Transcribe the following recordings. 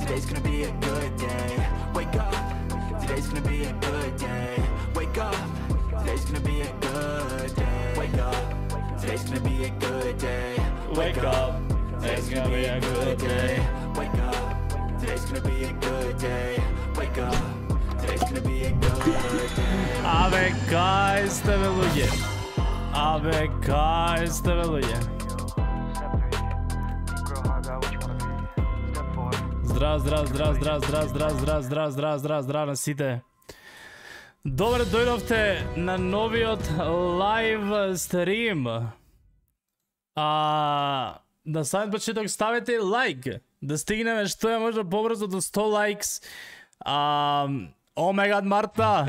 Today's gonna be a good day. Wake up. Today's gonna be a good day. Wake up. Today's gonna be a good day. Wake up. Today's gonna be a good day. Wake up. Today's gonna be a good day. Wake up. Today's gonna be a good day. Wake up. Today's gonna be a good day. Ave kaj ste me lugje Ave kaj ste me lugje Здрав, здрав, здрав, здрав, здрав, здрав, здрав, здрав, здрав, здрав, здрав на сите. Добре дојдовте на новиот лайв стрим. А на самиот почеток ставете лайк, да стигнеме што е може побрзо до 100 лайкс. А О меј гад Марта.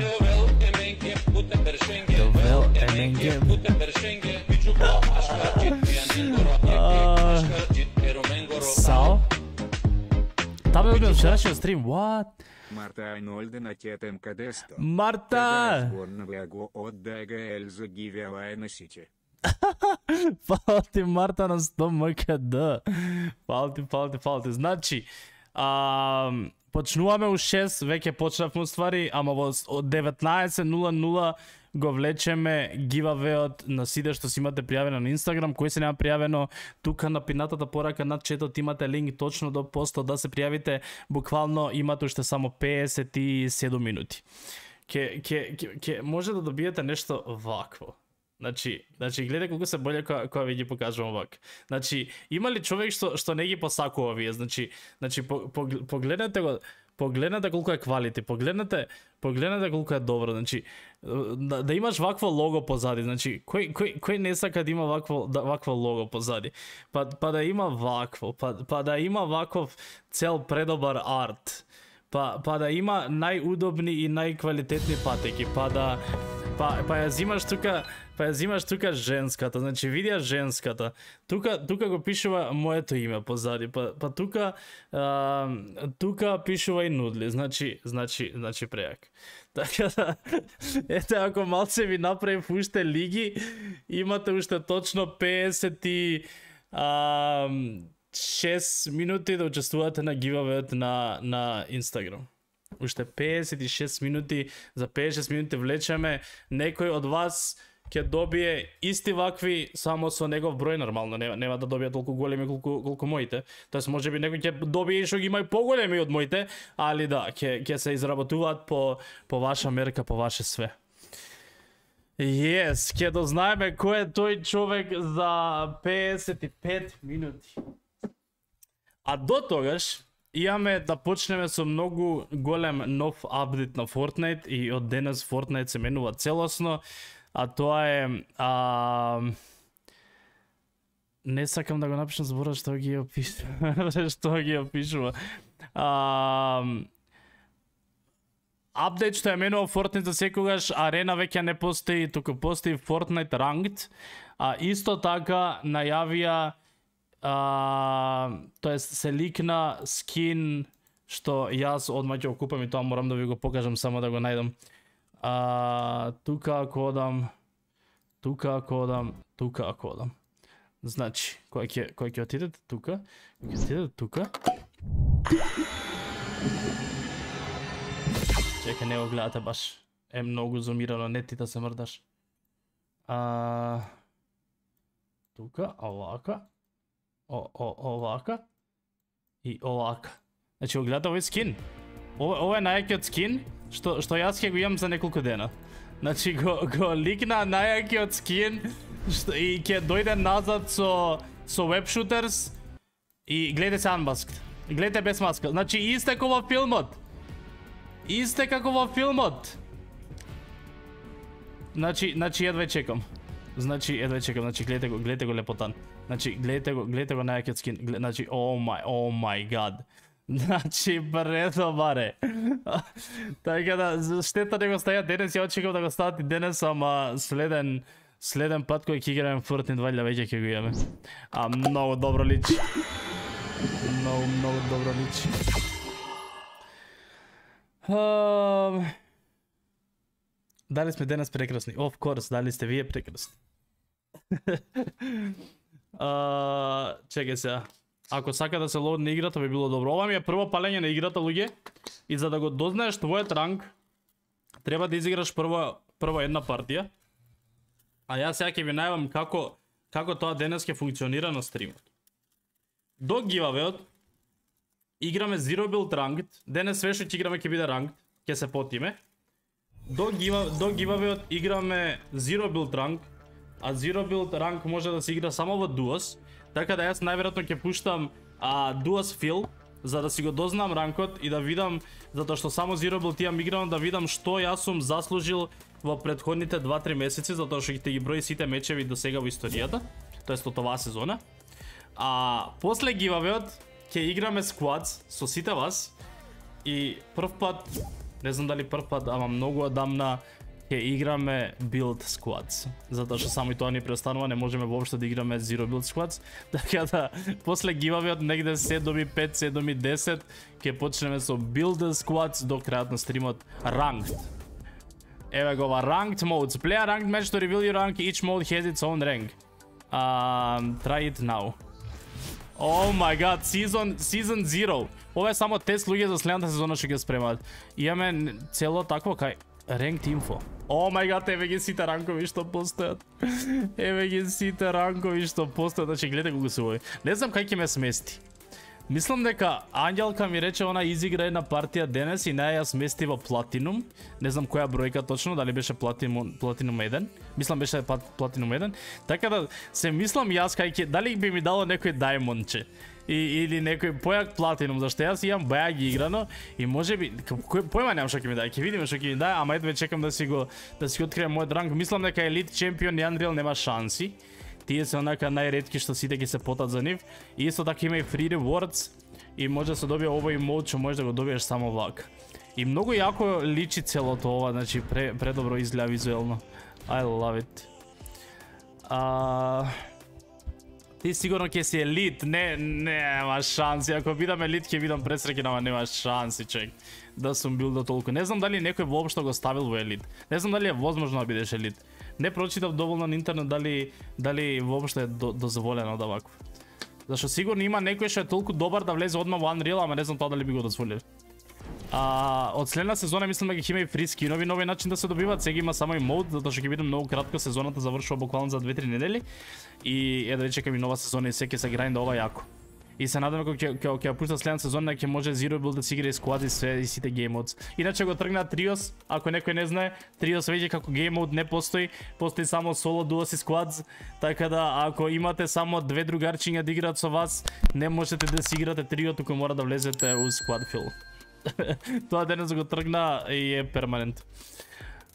Сао? Там е одбил вчерашниот стрим, what? Марта Айнольда на тет МКД-100. Марта! Сборна го от ДГЛ загивела е носите. Фала ти Марта на 100 МКД. Фала ти, фала ти, фала ти. Значи, а, почнуваме у 6, веќе почнавме ствари, ама во с- од 19.00 го влечеме гивавеот на сите што си имате пријавено на Инстаграм, кој се нема пријавено, тука на пинатата порака над четот имате линк точно до постот да се пријавите, буквално имате уште само 57 минути. Ке, ке, ке, ке може да добиете нешто вакво. Значи, значи гледај колку се боле кога, кога ви ги покажувам овак. Значи, има ли човек што што не ги посакува вие? Значи, значи по, по, погледнете го, погледнете колку е квалити, погледнете, погледнете колку е добро, значи да, да имаш вакво лого позади, значи кој кој кој не сака да има вакво да, вакво лого позади. Па па да има вакво, па па да има ваков цел предобар арт. Па па да има најудобни и најквалитетни патеки, па да па па ја зимаш тука па ја зимаш тука женската, значи видија женската. Тука тука го пишува моето име позади, па па тука а, тука пишува и нудли, значи значи значи преак. Така да, ете, ако малце ви направив уште лиги, имате уште точно 50 и а, 6 минути да учествувате на гивавеот на, на Инстаграм. Уште 56 минути, за 56 минути влечеме, некој од вас ќе добие исти вакви само со негов број нормално, нема, нема да добие толку големи колку колку моите. Тоест можеби некој ќе добие и што ги има и поголеми од моите, али да, ќе ќе се изработуваат по по ваша мерка, по ваше све. Yes, ќе дознаеме кој е тој човек за 55 минути. А до тогаш, имаме да почнеме со многу голем нов апдейт на Fortnite и од денес Fortnite се менува целосно, а тоа е а, не сакам да го напишам збора што ги опишува, што ги опишува. А, апдейт што ја менува Fortnite за секогаш, арена веќе не постои, туку постои Fortnite Ranked, а исто така најавија а, тоест се ликна скин што јас одма ќе го купам и тоа морам да ви го покажам само да го најдам. А, тука ако одам, тука ако одам, тука ако одам. Значи, кој ќе кој ќе отидете тука, кој ќе отидете тука. Чека не го гледате баш. Е многу зумирано, не ти да се мрдаш. А, тука, овака. О, о, овака. И овака. Значи, го гледате овој скин. Ова, ова е најакиот скин, што, што јас ќе го имам за неколку дена. Значи, го, го ликна најакиот скин, што, и ќе дојде назад со, со web shooters, и гледате се unmasked. Гледате без маска. Значи, исте како во филмот. Исте како во филмот. Значи, значи едве чекам. Значи, едве чекам. Значи, гледате го, гледате го лепотан. Значи, гледате го, гледате го најакиот скин. Глед, значи, о мај, о мај гад. Значи, предобаре. така да, штета не го стаја денес, ја очекувам да го стават и денес, ама следен следен пат кој ќе играем Fortnite валја веќе ќе го имаме. А многу добро личи. Многу, многу добро личи. Um, дали сме денес прекрасни? Of course, дали сте вие прекрасни? uh, чекай сега. Ако сака да се лодне играта, би било добро. Ова ми е прво палење на играта, луѓе. И за да го дознаеш твојот ранг, треба да изиграш прво, прво една партија. А јас сега ќе ви најавам како како тоа денес ќе функционира на стримот. До гивавеот играме Zero Build Ranked. Денес све што ќе играме ќе биде Ranked, ќе се потиме. До гива играме Zero Build Rank, а Zero Build Rank може да се игра само во Duos, така да јас најверојатно ќе пуштам а, Duos Fill за да си го дознам ранкот и да видам затоа што само Zero Build имам играно да видам што јас сум заслужил во предходните 2-3 месеци затоа што ќе ги брои сите мечеви до сега во историјата, тоест од оваа сезона. А после гивавеот ќе играме squads со сите вас и прв пат, не знам дали прв пат, ама многу одамна ќе играме build squads. Затоа што само и тоа ни престанува, не можеме воопшто да играме zero build squads. Така да после гивавиот негде 7 доби 5, 7 10 ќе почнеме со build squads до крајот на стримот ranked. Еве го ова ranked modes. Play a ranked match to reveal your rank. Each mode has its own rank. Um, try it now. Oh my god, season season 0. Ова е само тест луѓе за следната сезона што ќе спремаат. Имаме цело такво кај Ranked info. О мај гад, еве ги сите ранкови што постојат. еве ги сите ранкови што постојат, значи гледај го се овој. Не знам кај ќе ме смести. Мислам дека Анѓелка ми рече она изигра една партија денес и наја ја смести во платинум. Не знам која бројка точно, дали беше платинум, платинум 1. Мислам беше па- платинум 1. Така да се мислам јас кај ќе, дали би ми дало некој Diamondче и, или некој појак платинум, зашто јас имам баја ги играно и може би кој појма немам што ќе ми даде, ќе видиме што ќе ми даде, ама едве чекам да си го да си открием мојот ранг. Мислам дека Елит Чемпион и Unreal нема шанси. Тие се онака најретки што сите ќе се потат за нив. И исто така има и free rewards и може да се добие овој мод што може да го добиеш само влак. И многу јако личи целото ова, значи пре, предобро изгледа визуелно. I love it. А. Ти сигурно ќе си елит, не, нема шанси. Ако бидам елит, ќе бидам пресреќен, ама нема шанси, чек. Да сум бил до толку. Не знам дали некој воопшто го ставил во елит. Не знам дали е возможно да бидеш елит. Не прочитав доволно на интернет дали дали воопшто е до, дозволено да вакво. Зашто сигурно има некој што е толку добар да влезе одма во Unreal, ама не знам тоа дали би го дозволил. А, од следна сезона мислам дека ќе има и фри скинови нови начин да се добиваат. Сега има само и мод, затоа што ќе биде многу кратко сезоната завршува буквално за 2-3 недели. И е да рече ми нова сезона и секи се грайнда ова јако. И се надаме кога ќе ќе ќе пушта следната сезона ќе може Zero Build да си игра и сквади све и сите game modes. Иначе го тргна Trios, ако некој не знае, Trios веќе како game mode не постои, постои само соло duos и squads, така да ако имате само две другарчиња да играат со вас, не можете да си играте Trio, туку мора да влезете у squad fill. Тоа денес го тргна и е перманент.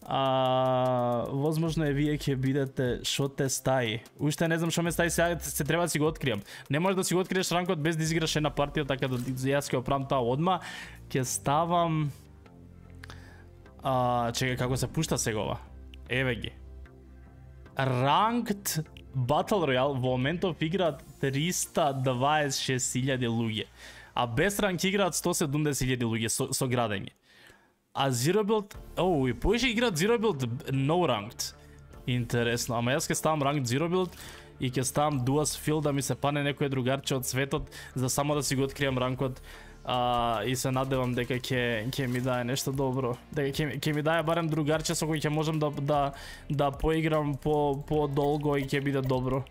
А, возможно е вие ќе бидете што те стаи. Уште не знам што ме стаи сега се треба да си го откријам. Не можеш да си го откриеш ранкот без да изиграш една партија, така да јас ќе оправам таа одма. Ќе ставам а, чекај како се пушта сега ова. Еве ги. Ranked Battle Royale во моментов играат 326.000 луѓе а без ранк играат 170.000 луѓе со, со градење. А Zero Build, оу, и повеќе играат Zero Build no ranked. Интересно, ама јас ќе ставам ranked Zero Build и ќе ставам Duas Field да ми се пане некој другарче од светот за само да си го откријам ранкот а, и се надевам дека ќе ќе ми дае нешто добро. Дека ќе ќе ми дае барем другарче со кој ќе можам да да да поиграм по по долго и ќе биде добро.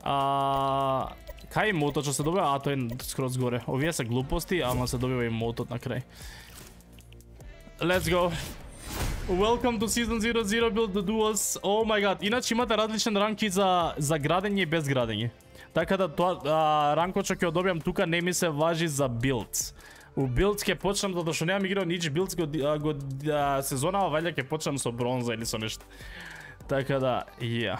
А, Кај мотот што се добива? А, тој е скроз горе. Овие се глупости, ама се добива и мотот на крај. Let's go. Welcome to Season 00 Build the Duos. Oh my god. Иначе имате различен ранки за, за градење и без градење. Така да тоа а, што ќе одобиам тука не ми се важи за билдс. У билдс ќе почнам затоа што немам играл нич билдс го, го а, сезонава вајде ќе почнам со бронза или со нешто. Така да, ја. Yeah.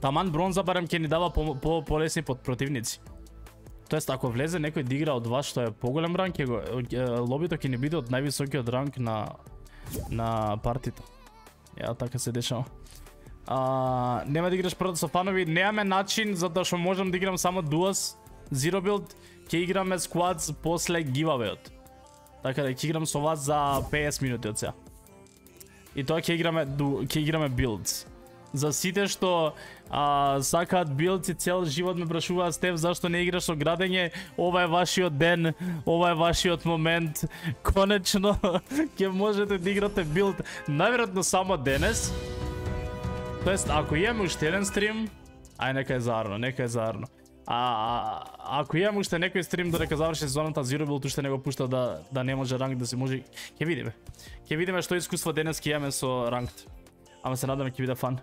Таман бронза барем ќе ни дава по, по полесни под противници. Тоест ако влезе некој да игра од вас што е поголем ранг, ќе го лобито ќе не биде од највисокиот ранг на на партито. Ја така се дешава. А, нема да играш првото со фанови, немаме начин затоа што можам да играм само дуас, zero build, ќе играме squads после giveaway-от. Така да ќе играм со вас за 50 минути од сега. И тоа ќе играме ќе играме builds за сите што а, сакаат билци цел живот ме прашуваат Стев зашто не играш со градење ова е вашиот ден ова е вашиот момент конечно ќе можете да играте билд најверојатно само денес Тоест, ако имаме уште еден стрим, ај нека е зарно, нека е зарно. А, а ако имам уште некој стрим додека заврши сезоната Zero Build уште не го пушта да да не може ранг да се може, ќе видиме. Ќе видиме што искуство денес ќе имаме со ранкт. Ама се надам ќе биде фан.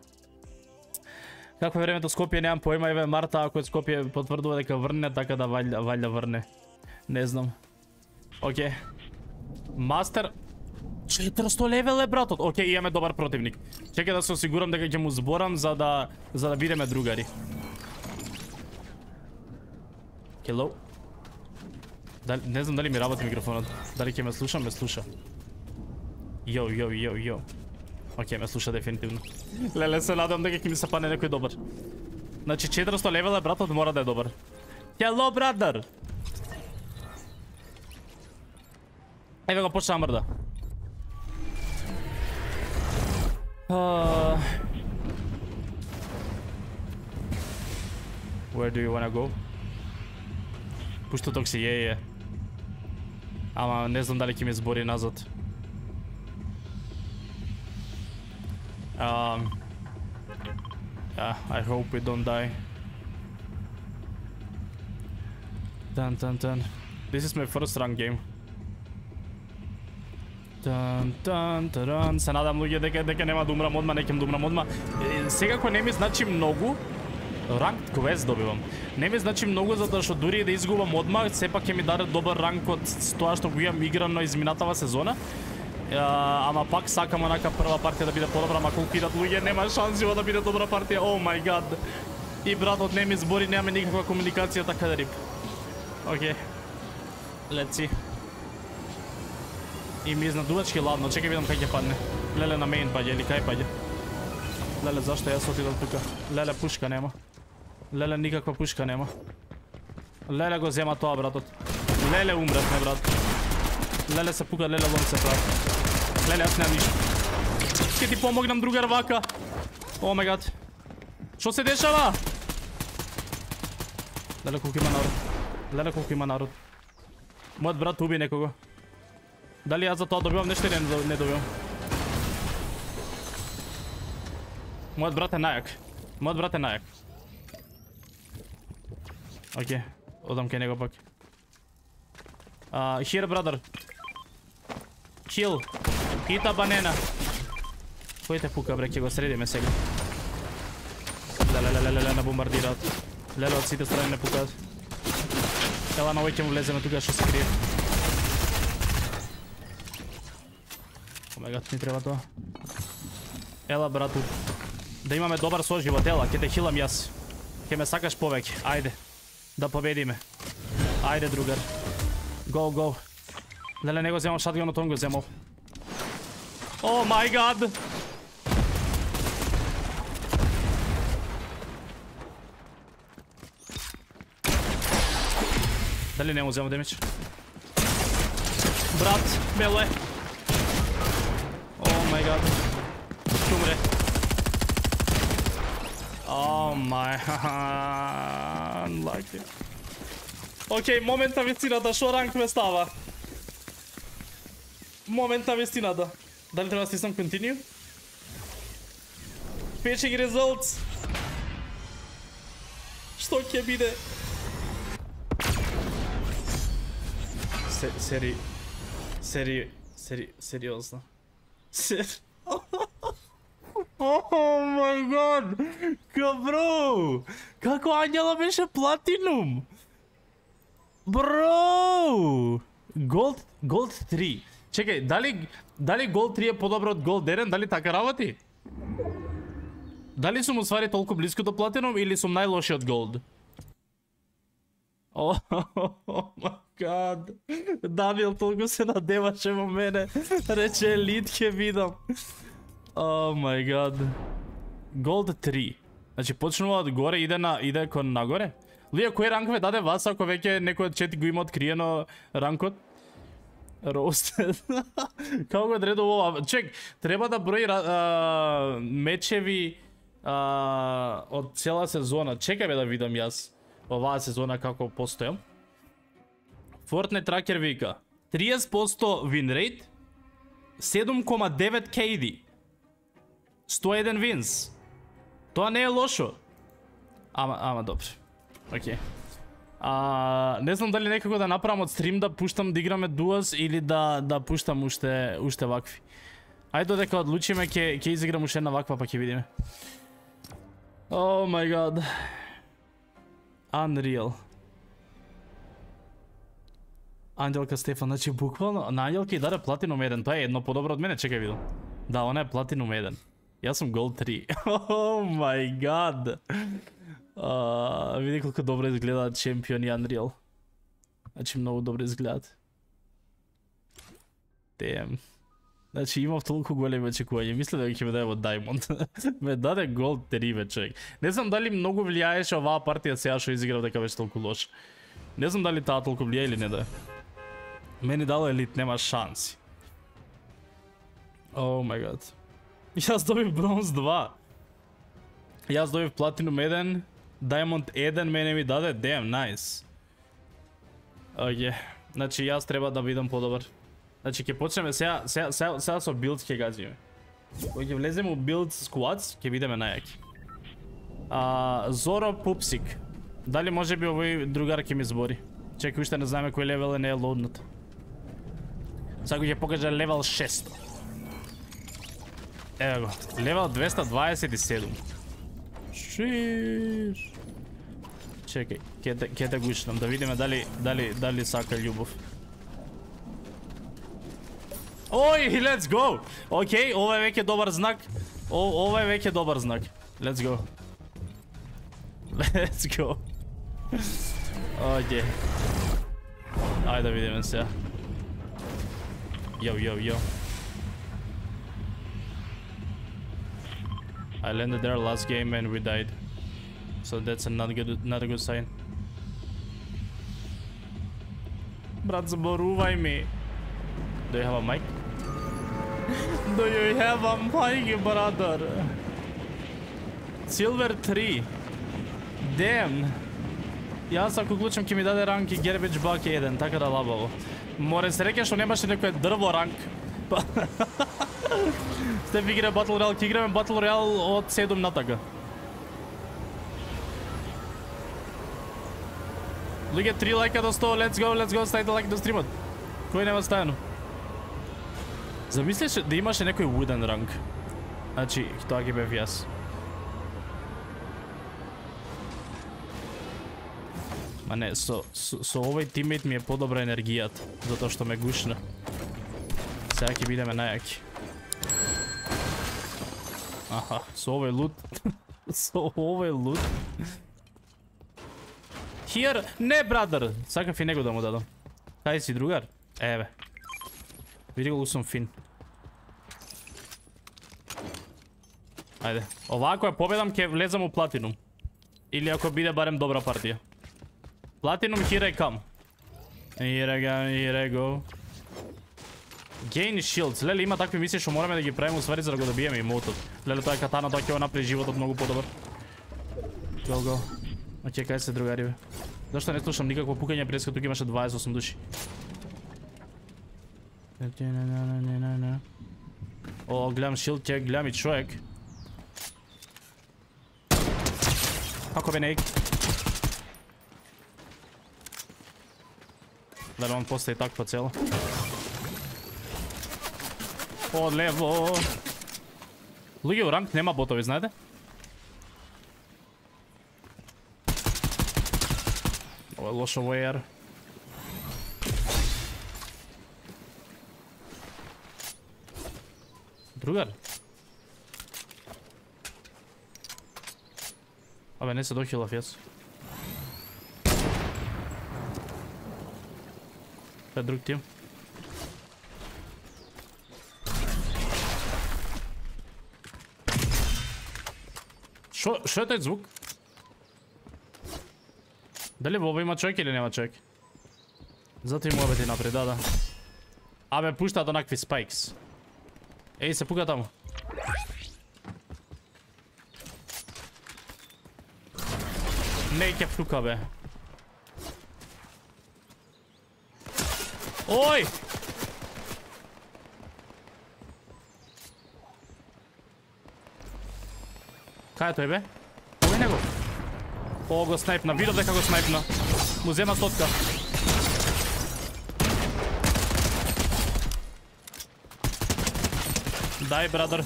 Какво е времето Скопје, немам појма, еве Марта, ако е Скопје потврдува дека врне, така да валја, валја врне. Не знам. Оке. Мастер 400 левел е братот. Оке, имаме добар противник. Чекај да се осигурам дека ќе му зборам за да за да бидеме другари. Hello. Дали, не знам дали ми работи микрофонот. Дали ќе ме слуша, ме слуша. Йо, йо, йо, йо. Океј, ме слуша дефинитивно. Леле, се надам дека ќе ми се пане некој добар. Значи 400 левела братот мора да е добар. Hello, brother! Еве го почна мрда. Uh... Where do you wanna go? Пушто ток си е, е. Ама не знам дали ќе ми збори назад. Um, yeah, I hope we don't die. Dun dun dun. This is my first run game. Dun dun таран. Се надам луѓе дека дека нема да умрам одма, неќем да умрам одма. Сега кој не ми значи многу, ранг квест добивам. Не ми значи многу затоа што дури и да изгубам одма, сепак ќе ми даде добар ранг од тоа што го имам играно изминатава сезона ама пак сакам онака прва партија да биде подобра, ама колку идат луѓе, нема шанси да биде добра партија. О мај гад. И братот не ми збори, немаме никаква комуникација, така да рип. Океј. Let's see. И ми изнадувачки ладно, чекај видам кај ќе падне. Леле на мейн паѓа или кај паѓа? Леле, зашто јас отидов тука? Леле, пушка нема. Леле, никаква пушка нема. Леле го зема тоа, братот. Леле, умревме, брат. Леле се пука, леле лом се прави. Леле, јас немам ништо. Ке ти помогнам другар вака. О ме гад. Што се дешава? Леле колку има народ. Леле колку има народ. Мојот брат уби некого. Дали јас за тоа добивам нешто или не, не добивам? Мојот брат е најак. Мојот брат е најак. Океј, одам кај него пак. Uh, here, brother. Chill. Hita банена. Кој те пука, бре, ќе го средиме сега. Леле, леле, леле, не бомбардираат. Леле, од сите страни не пукаат. Ела на овој ќе му влеземе тука што се крие. Омегат, ни треба тоа. Ела, брату. Да имаме добар соживот, ела, ќе те хилам јас. Ќе ме сакаш повеќе. Ајде. Да победиме. Ајде, другар. Go, go. Леле, не го земам шатганот, он го земал. О мај гад! Дали не му земам демидж? Брат, бело е. О мај гад. Ќе умре. О мај... Unlucky. Океј, момент на вистината, шо ранг ме става? Момент на вестината. Дали треба да стиснам continue? ги резултс! Што ќе биде? Се, сери... Сери... Сери... Сериозно. Сери... О мај гад! Ка бро! Како Анјела беше платинум? Бро! Голд, Голд 3. Чекај, дали, дали гол 3 е подобро од гол 1? Дали така работи? Дали сум усвари толку близко до платинум или сум најлошиот Голд? О, май гад. Даниел толку се надеваше во мене. Рече елит ќе видам. О мај гад. Голд 3. Значи почнува од горе, иде на иде кон нагоре. Лија кој ранкове даде вас ако веќе некој од чет го има откриено ранкот? Roasted. Како го одредува ова? Чек, треба да брои а, мечеви а, од цела сезона. Чекаме да видам јас оваа сезона како постојам. Fortnite Tracker вика 30% win rate, 7,9 KD, 101 wins. Тоа не е лошо. Ама, ама добро. Океј. Okay. А, не знам дали некако да направам од стрим да пуштам да играме дуас или да да пуштам уште уште вакви. Ајде додека одлучиме ќе ќе изиграм уште една ваква па ќе видиме. О мај гад. Unreal. Ангелка Стефан, значи буквално на Ангелка и даде платинум 1, тоа е едно подобро од мене, чекај видам. Да, она е платинум 1. Јас сум Gold 3. О мај гад. А, види колку добро изгледаат Champion и Unreal. Значи многу добро изгледаат. Damn. Значи имав толку големи очекувања. Мислев дека ќе ме даде во Diamond. ме даде Gold 3 бе човек. Не знам дали многу влијаеше оваа партија сега што изиграв дека беше толку лош. Не знам дали таа толку влијае или не да. Мене дало елит, нема шанси. О мај гад. Јас добив бронз 2. Јас добив платинум 1, Diamond 1 мене ми даде, damn, nice. Оке, значи јас треба да бидам подобар. Значи ќе почнеме сега, сега, сега, сега со билд ќе газиме. Кој ќе влеземе у билд squads, ќе бидеме најаки. А, Зоро Пупсик. Дали може би овој другар ќе ми збори? Чекај, уште не знаеме кој левел е не е лоднат. Сега ќе покажа левел 600. Ева го, левел 227. Шиш. Чекај, ке да ке да гушнам да видиме дали дали дали сака љубов. Ој, let's go. Океј, ова е веќе добар знак. О, ова е веќе добар знак. Let's go. Let's go. Океј. Ајде да видиме сега. Јо, јо, јо. I landed there last game and we died. So that's a not good not a good sign. Брат, заборувај ми. Do you have a mic? Do you have a mic, brother? Silver 3. Damn. Јас ако клучам ќе ми даде ранки Garbage Buck 1, така да лабаво. Море се што немаше некој дрво ранг. Па... Сте ви играе Battle Royale, ќе играме Battle Royale од 7 натака. Луѓе 3 лайка до 100, let's go, let's go, ставите лайк до стримот. Кој нема стајано? Замислиш да имаше некој wooden ранг? Значи, тоа ги бев јас. Ма не, со, со, со овој тиммейт ми е подобра енергијата, затоа што ме гушна. Znači, Takip ideme me. Aha, so ovo je loot. so ovo loot. Here, ne brother. Sakam fi nego da mu dadam. Kaj si drugar? Eve. Vidi ga sam fin. Ajde. Ovako je pobedam ke lezam u platinum. Ili ako bide barem dobra partija. Platinum, here I come. Here I go, here I go. Gain shields. Леле, има такви мисии што мораме да ги правиме усвари за да го добиеме имотот. Леле, тоа е катана, тоа ќе го направи животот многу подобар. Go, go. Оке, кај се другари, бе? Зашто не слушам никакво пукање пред тука имаше 28 души? О, гледам шилд, ќе гледам и човек. Како бе нейк? Дали он постои таква цела? Од лево. Луѓе у ранг нема ботови, знаете? Ова е лошо во AR. Другар? Абе, не се дохилав јас. Тоа друг тим. Шо, шо е тој звук? Дали во ова има човек или нема човек? Затоа има обети напред, да, да. Абе, пуштаат онакви спайкс. Еј, се пука таму. Не ќе флука, бе. Ой! Кај е тој бе? Кој него? О, го снайпна. Видов дека го снайпна. Му зема стотка. Дај, брадер.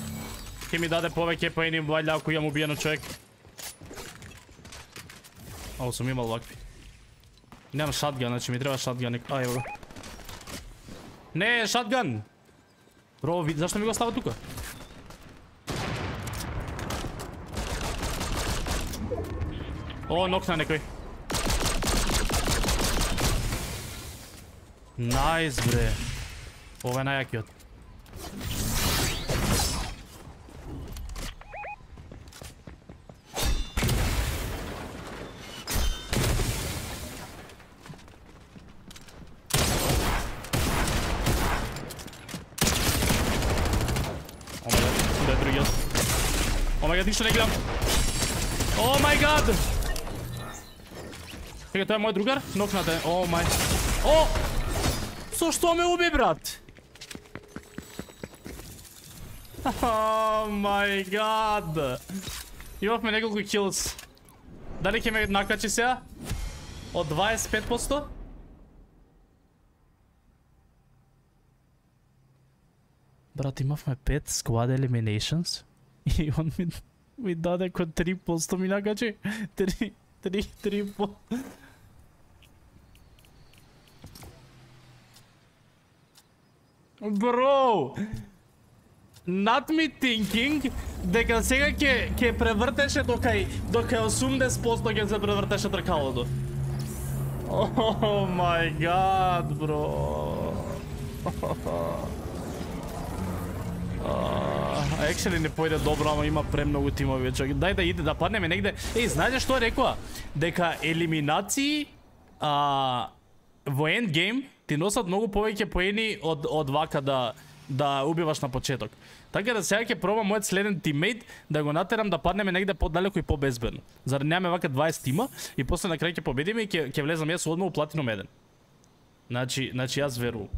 Ке ми даде повеќе поени, вајлја ако имам убиено човек. Ово сум имал вакви. Немам шатган, значи ми треба шатган. А, ево го. Не, шатган! Бро, зашто ми го става тука? О, нокна некој. Најс, бре. Ова е најакиот. Чекај, тоа е мој другар? Нокнате. О мај. О! Со што ме уби, брат? О мај гад! Имавме неколку килс. Дали ќе ме накачи сега? Од 25%? Брат, имавме 5 squad eliminations и он ми, ми даде кој 3% ми накачи. 3, 3, 3 Бро! Not me thinking дека сега ќе ќе превртеше докај докај 80% ќе се превртеше тркалото. О мај гад, бро. Actually не појде добро, ама има премногу тимови вече. Дај да иде да паднеме негде. Еј, знаете што рекоа? Дека елиминации а, во endgame ти носат многу повеќе поени од од вака да да убиваш на почеток. Така да сега ќе пробам мојот следен тиммейт да го натерам да паднеме негде подалеку и побезбедно. Зар немаме вака 20 тима и после на крај ќе победиме и ќе ќе влезам јас одма у платином 1. Значи, значи јас верувам.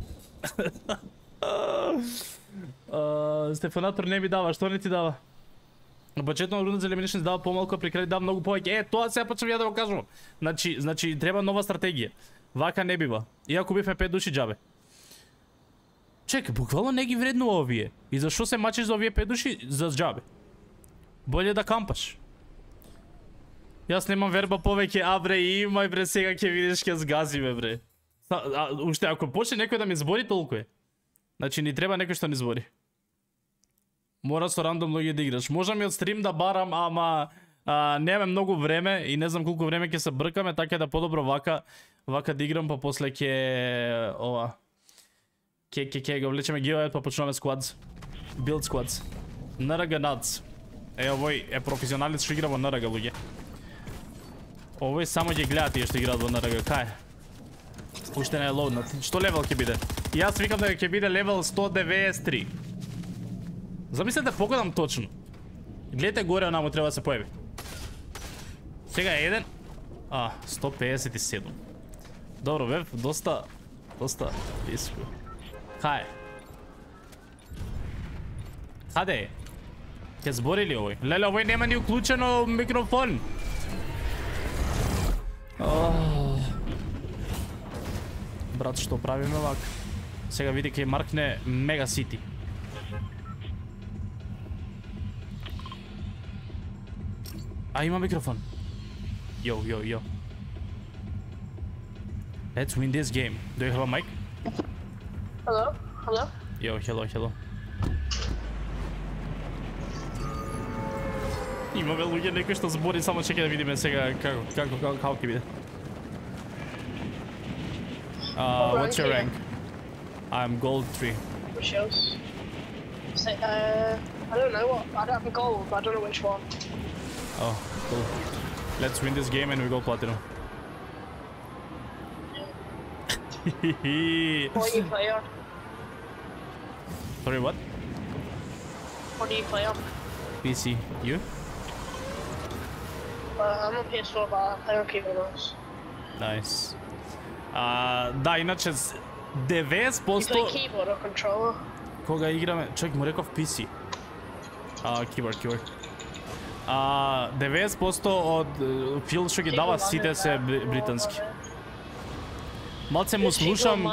Стефанатор не ми дава, што не ти дава? На почетно на за Elimination дава помалку, а при крај дава многу повеќе. Е, тоа сега почнам ја да го кажувам. Значи, значи треба нова стратегија. Вака не бива. Иако бивме пет души џабе. Чек, буквално не ги вреднува овие. И зашо се мачиш за овие пет души за џабе? Боле да кампаш. Јас немам верба повеќе, а бре, имај бре, сега ќе видиш ќе згазиме бре. А, а, уште ако почне некој да ми збори толку е. Значи ни треба некој што ни збори. Мора со рандом луѓе да играш. Можам и од стрим да барам, ама а, немаме многу време и не знам колку време ќе се бркаме, така да подобро вака вака да играм, па после ќе ова ќе ќе ќе го влечеме геојот, па почнуваме сквадс. Билд сквадс. НРГ Nuts. Е, овој е професионалец што игра во НРГ, луѓе. Овој само ќе гледа тие што играат во НРГ, Кај? Уште не е лоуднат. Што левел ќе биде? Јас викам дека ќе биде левел 193. Замислете да погодам точно. Гледате горе, онаму треба да се појави. Сега е еден. А, 157. Добро, бев, доста, доста близко. Хај, хаде, е? Ќе збори ли овој? Леле, овој нема ни уклучено микрофон. Брат, што правиме вак? Сега види ќе маркне Мега Сити. А, има микрофон. Yo, yo, yo. Let's win this game. Do you have a mic? Hello? Hello? Yo, hello, hello. Имаме луѓе некои што збори, само чекај да видиме сега како како како како ќе биде. Uh, what's your rank? I'm gold 3. Which else? Say, uh, I don't know what. I don't have a gold, but I don't know which one. Oh, cool. Let's win this game and we go platinum. What do you play on? Sorry, what? What do you play on? PC. You? Uh, I'm on PS4, but I play on keyboard mouse. Nice. А, да, иначе с- You play 90% keyboard or controller? кога играме, чек му реков PC. А, keyboard, keyboard. А, 90% од е, филм што ги дава сите се британски. Малце му слушам,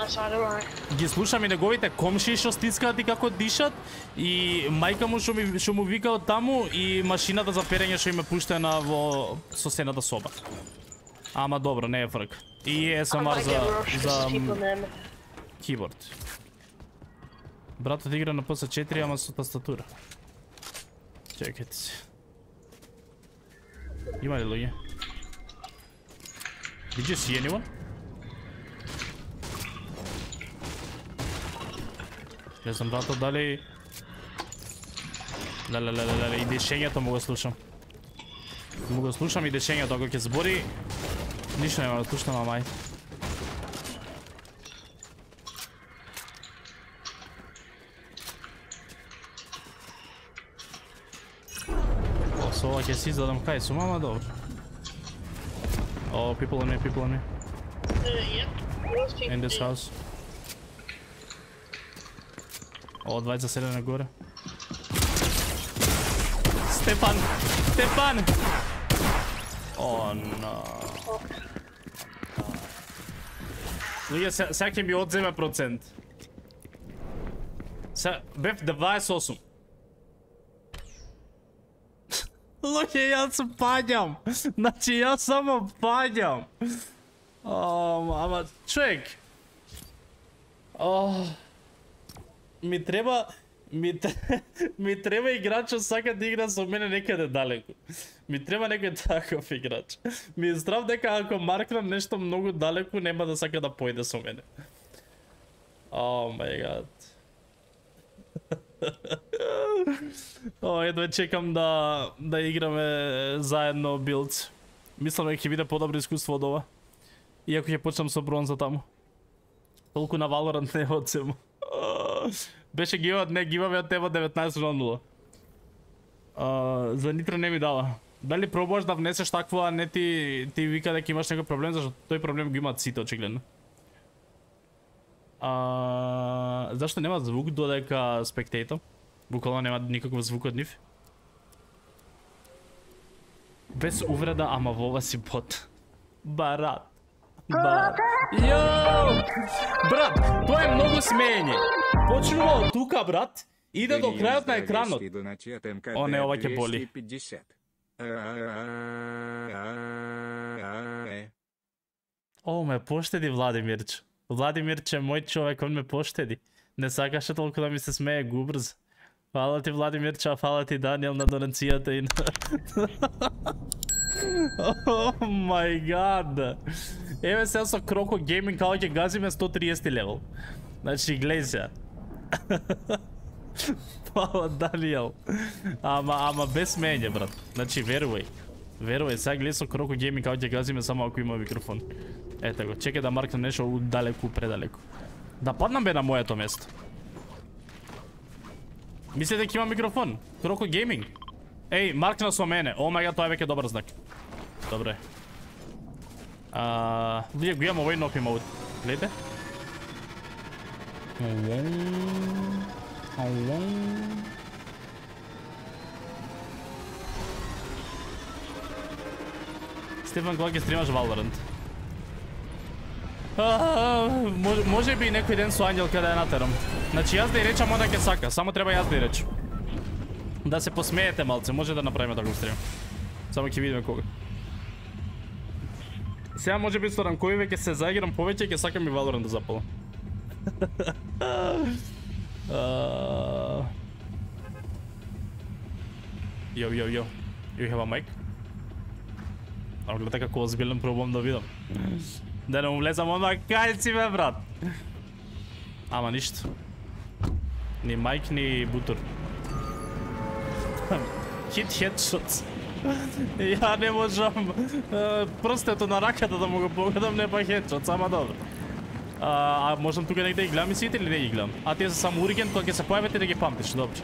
ги слушам и неговите комши што стискаат и како дишат и мајка му што ми што му вика од таму и машината за перење што им е пуштена во соседната соба. Ама добро, не е фрк. И ASMR might за за. Keyboard. Братот игра на PS4, ама со тастатура. Чекайте се. Има ли луѓе? Did you see anyone? Не знам братот дали... Леле, леле, леле, и дешењето му го слушам. Му го слушам и дешењето, ако ќе збори... Ништо нема да слушам, ама со ова ќе си издадам кај сум, ама добро. О, people on me, people on me. Uh, yeah. In this house. О, 27 нагоре. Стефан! Стефан! О, но. Луѓе, сега ќе ми одземе процент. Сега, бев 28. Луѓе, јас паѓам. Значи, јас само паѓам. О, ама, човек. О, ми треба ми, ми треба играч што сака да игра со мене некаде далеку. Ми треба некој таков играч. Ми е здрав дека ако маркнам нешто многу далеку, нема да сака да појде со мене. О, мај гад. О, едва чекам да да играме заедно билд. Мислам дека ќе биде подобро искуство од ова. Иако ќе почнам со бронза таму. Толку на Valorant не одзем. Беше гиват, не гиваме од тебе 19 на 0. А, за Нитро не ми дава. Дали пробуваш да внесеш такво, а не ти, ти вика дека имаш некој проблем, зашто тој проблем го имаат сите очигледно. А, зашто нема звук додека спектейтор? Буквално нема никаков звук од нив? Без увреда, ама вова си бот. Барат. Барат. Јоу! Брат, тоа е многу смење. Почнува од тука, брат, иде до крајот на екранот. О, не, ова ќе боли. О, ме поштеди Владимирче. Владимирче, мој човек, он ме поштеди. Не сакаше толку да ми се смее губрз. Фала ти Владимирче, а фала ти Даниел на донацијата и на... О мај гад. Еве се со Кроко Гейминг како ќе газиме 130 левел. Значи гледај се. Фала Даниел. Ама ама без мене брат. Значи верувај. Верувај, сега гледа со Кроко Гейминг како ќе газиме само ако има микрофон. Ете го, така, чекај да маркнем нешто далеку, предалеку. Да паднам бе на моето место. Мислите дека има микрофон? Кроко Гейминг. Еј, маркна со мене. О мај гад, тоа е веќе добар знак. Добре. А, вие го имам овој нопи мод. Гледате? Стефан, кога ќе стримаш Valorant? Може, може би некој ден со Ангел каде да ја натерам. Значи јас да ја речам она ќе сака, само треба јас да ја речам. Да се посмеете малце, може да направиме таков стрим. Само ќе видиме кога. Сега може би со ранкови веќе се заиграм повеќе и ќе сакам и Valorant да запала. Йо, йо, йо. You have a mic? А гледа како озбилен пробувам да видам. Да не му влезам онда, кај си бе, брат? Ама ништо. Ни майк, ни бутур. Хит хедшот. Ја не можам прстето на раката да му го погадам, не па хедшот, сама добро. А, а можам тука негде ги гледам и сите или не ги гледам? А тие се само уриген, кога ќе се појавите да ги памтиш, добро.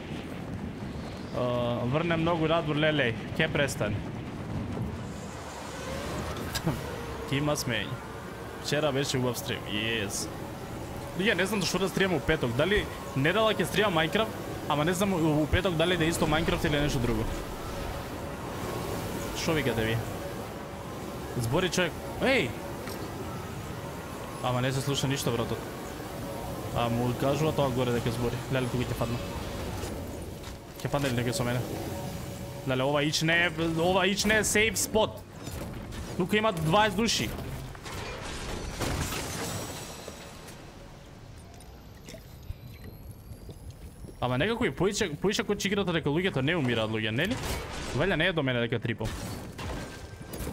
Врне многу надвор, лелеј, ке престани. Ке има смење. Вчера беше убав стрим, yes. Луѓе, не знам што да стримам у петок. Дали недела ќе стримам Minecraft, ама не знам у петок дали да е исто Minecraft или нешто друго. Шо викате ви? Збори човек. Еј! Ама не се слуша ништо, братот. А му кажува тоа горе дека збори. Леле, тука ќе падна. Ќе падне ли некој со мене? Леле, ова ич не е, ова ич не е сейф спот. Тука има 20 души. Ама некако и поише, поише кој че играта дека луѓето не умираат луѓе, нели? Валја не е до мене дека трипам.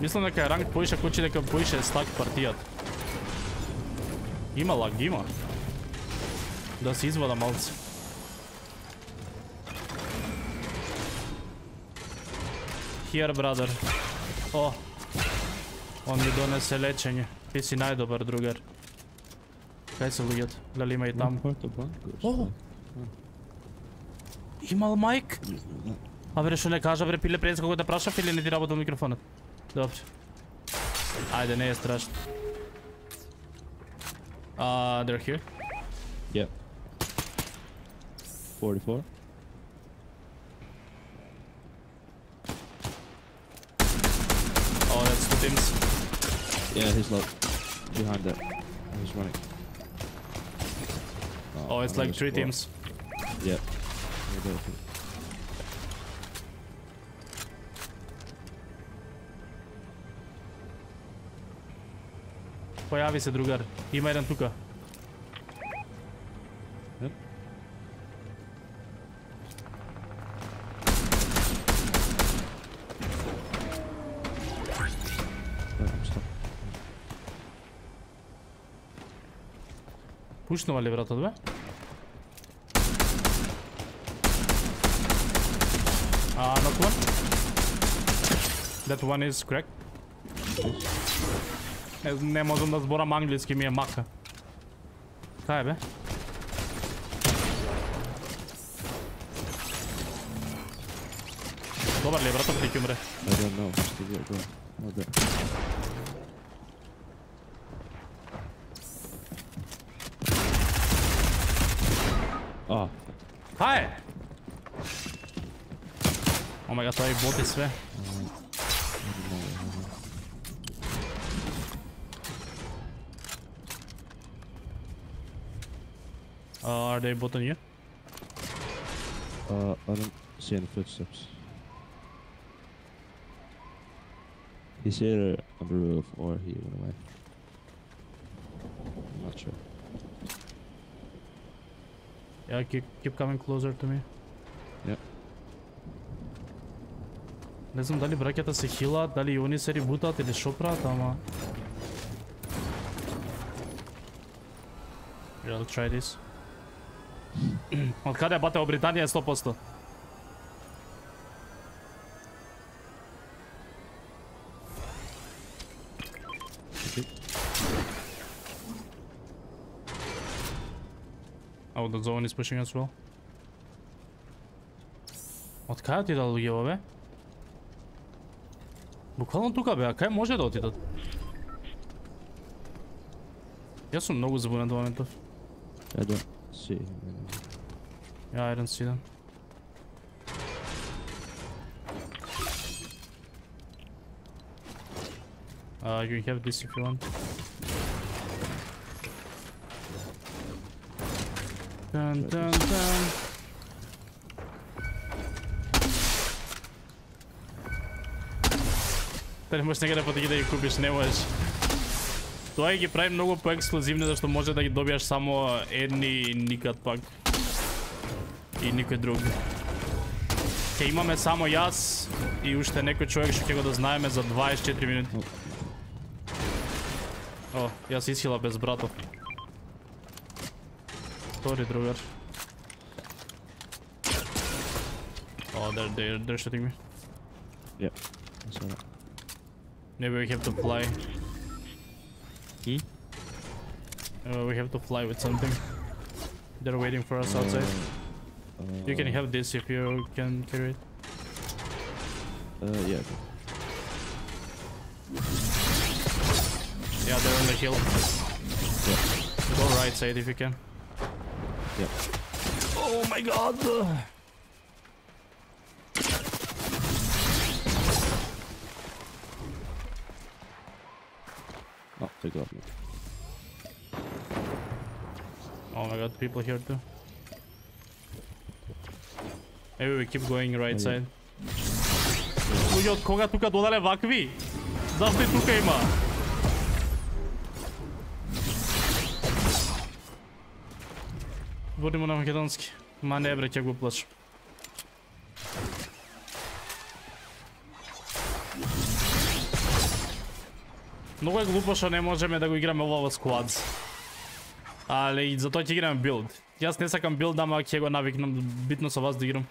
Мислам дека е ранг поише кој че дека поише стак партијата. Има лаг, има. Да се извада малце. Here, brother. О, он ми донесе лечење. Ти си најдобар другар. Кај се луѓето? Дали има и таму? О! Имал майк? А бре, што не кажа бре, пиле пред кога те прашав или не ти работал микрофонот? Добре. Ајде, не е страшно. Uh, they're here. Yep. 44. Oh, that's two teams. Yeah, he's like behind that. He's running. Oh, it's like another three squad. teams. Yep. Yeah, they're two. Појави се другар. Има Пушнува ли вратот бе? А, uh, not one. That one is cracked. Не, не можам да зборам англиски, ми е мака. Кај е бе? Добар ли е братот или ќе умре? I don't know. Just to get going. Oh. Hi! Oh my god, sorry, both this way. Uh, are they both on you? Uh, I don't see any footsteps. He's either on the roof or he went away. I'm not sure. Yeah, keep, keep coming closer to me. Yep. Не знам дали браќата се хилаат, дали и они се рибутаат или шо прават, ама... Yeah, I'll try this. Од каде бате во Британија 100%? the zone is pushing as well. Од каде ти да луѓе бе? Буквално тука бе, а кај може да отидат? Јас сум многу забунет во моментов. I don't see him anymore. Yeah, I don't see them. Uh, you have this if you want. Тан, тан, dun. Дали можеш некаде да ги да ги купиш, не можеш. Тоа ги прави многу поексклузивни зашто може да ги добиеш само едни и никад пак. И никој друг. Ке имаме само јас и уште некој човек што ќе го дознаеме за 24 минути. О, јас исхила без братов. Sorry, Drogar. Oh, they're, they're, they're shooting me. Yep. Maybe we have to fly. Hmm? Uh, we have to fly with something. They're waiting for us outside. Uh, you can uh, have this if you can carry it. Uh, yeah. Yeah, they're on the hill. Yeah. Go right side if you can. Yeah. Oh my god! Oh, they got me. Oh my god, people here too. Maybe we keep going right Okay. side. Луѓе од кога тука додале вакви? Зашто и тука има? Водимо на македонски. Ма не бре, ќе го плачам. Многу е глупо што не можеме да го играме ова во сквад. Але и затоа ќе играме билд. Јас не сакам билд, ама ќе го навикнам битно со вас да играм.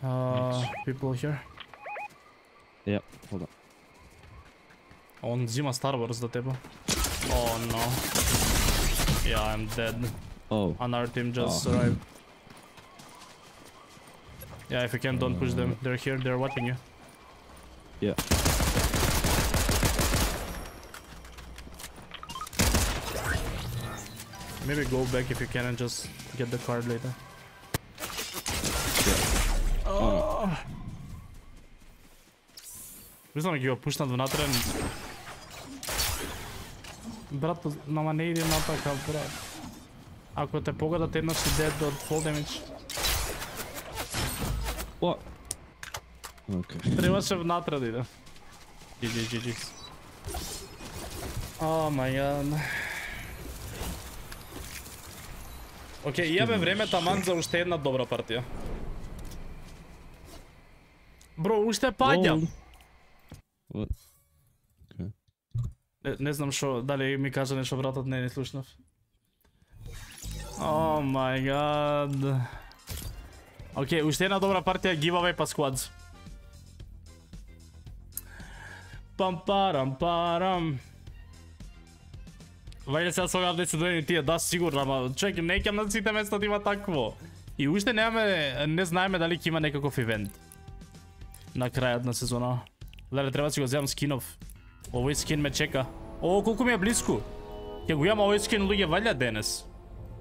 Uh, people here. Yeah, hold on. Он взима Star Wars до тебе. Oh no. Yeah, I'm dead. Oh. Another team just oh. arrived. Yeah, if you can, don't push them. They're here, they're watching you. Yeah. Maybe go back if you can and just get the card later. Yeah. Oh. Mislim da ga je puštan v natren Брат, нама не иде натака, брат. Ако те погодат еднаш си дед од full damage. What? Okay. Требаше внатре да иде. GG, GG. О мај гад. Океј, имаме време таман за уште една добра партија. Бро, уште паѓам. What? Не, не знам што. дали ми кажа нешто братот, не, не слушнав. О мај гад. Океј, уште една добра партија giveaway па squads. Пам парам парам. Вајде сега сога се да доени тие, да сигурно, ама човек не ќе на сите места да има такво. И уште немаме, не знаеме дали ќе има некаков ивент. На крајот на сезона. Леле, треба да си го земам скинов. Овој скин ме чека. О, колку ми е близко. Ќе го имам овој скин луѓе валја денес.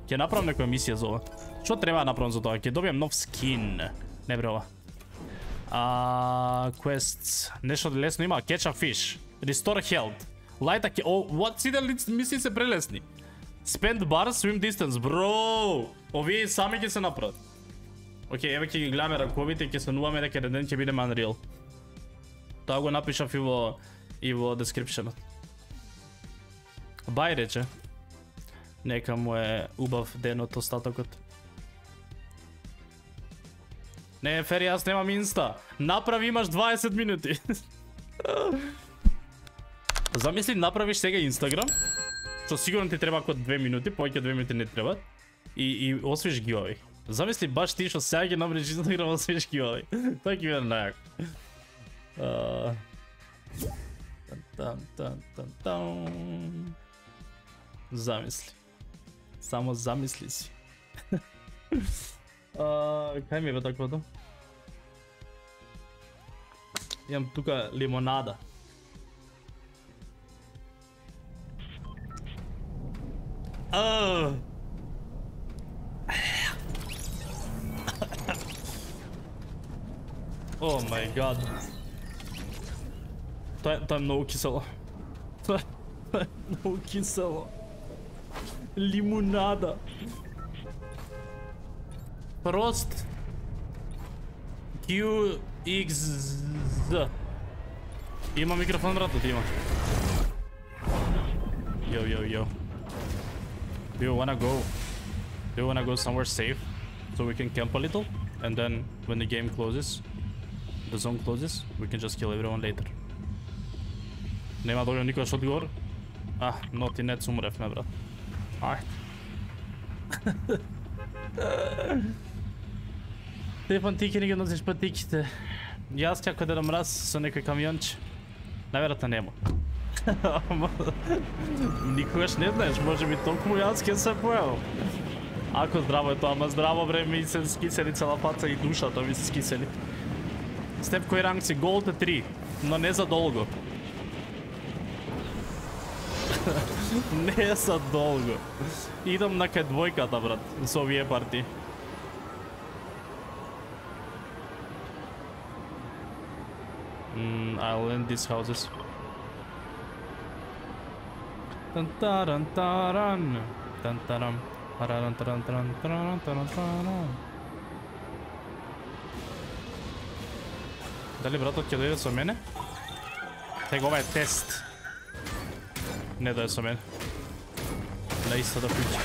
Ќе направам некоја мисија за ова. Што треба да направам за тоа? Ќе добијам нов скин. Не бре ова. А, квест Нешто лесно има. Catch a fish. Restore health. Light a... О, what? Сите ли- се прелесни. Spend bar, swim distance. Бро! Овие сами ќе се направат. Океј, еве ќе ги гледаме раковите и ќе се нуваме дека еден ден ќе бидеме Unreal. Тоа го напишав и во и во дескрипшенот. Бај рече. Нека му е убав денот остатокот. Не, Фери, јас немам инста. Направи имаш 20 минути. Замисли, направиш сега Инстаграм, што сигурно ти треба код 2 минути, повеќе 2 минути не треба. И, и освиш гивави. Замисли баш ти што сега ќе направиш Инстаграм, освиш гивави. Тоа ќе биде најако. Uh... Тан, тан, тан, тан. Замисли. Само замисли си. а, кај ми е бе таквото? Имам тука лимонада. А. О май гад. Тоа е- тоа е многу кисело. Тоа е- тоа е многу кисело. Лимонада. Прост. QXZ. Има микрофон, братот, има. Yo, yo, yo. Do you wanna go? Do you wanna go somewhere safe? So we can camp a little? And then when the game closes, the zone closes, we can just kill everyone later. Нема да дојде никош одговор. А, но ти не цумревме, брат. Ајде. Стефан, ти ќе ни ги носиш патиките. Јас ќе да мраз со некој камионче. Наверата нема. Никогаш не знаеш, може би толку јас ќе се појавам. Ако здраво е тоа, ама здраво бре ми се скисели цела паца и душата ми се скисели. Степ кој ранг си? Голд е 3, но не за долго. не е са долго. Идам на кај двојката, брат, со овие парти. Mm, I'll end these houses. Tan taran taran. Tan taram. Pararan taran taran taran taran taran. Дали братот ќе дојде со мене? Тега ова е тест. Не да е со мен. На истата да куќа.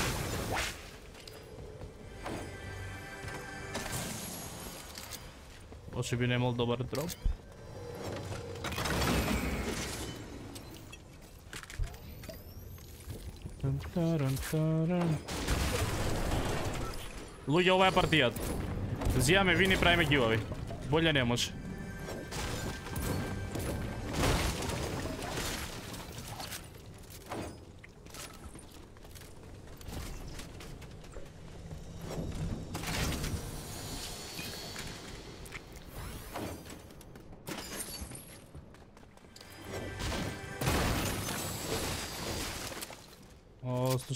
Оче би немал добар дроп. Луѓе, ова е партијата. Зијаме вини, правиме гивави. Боле не може.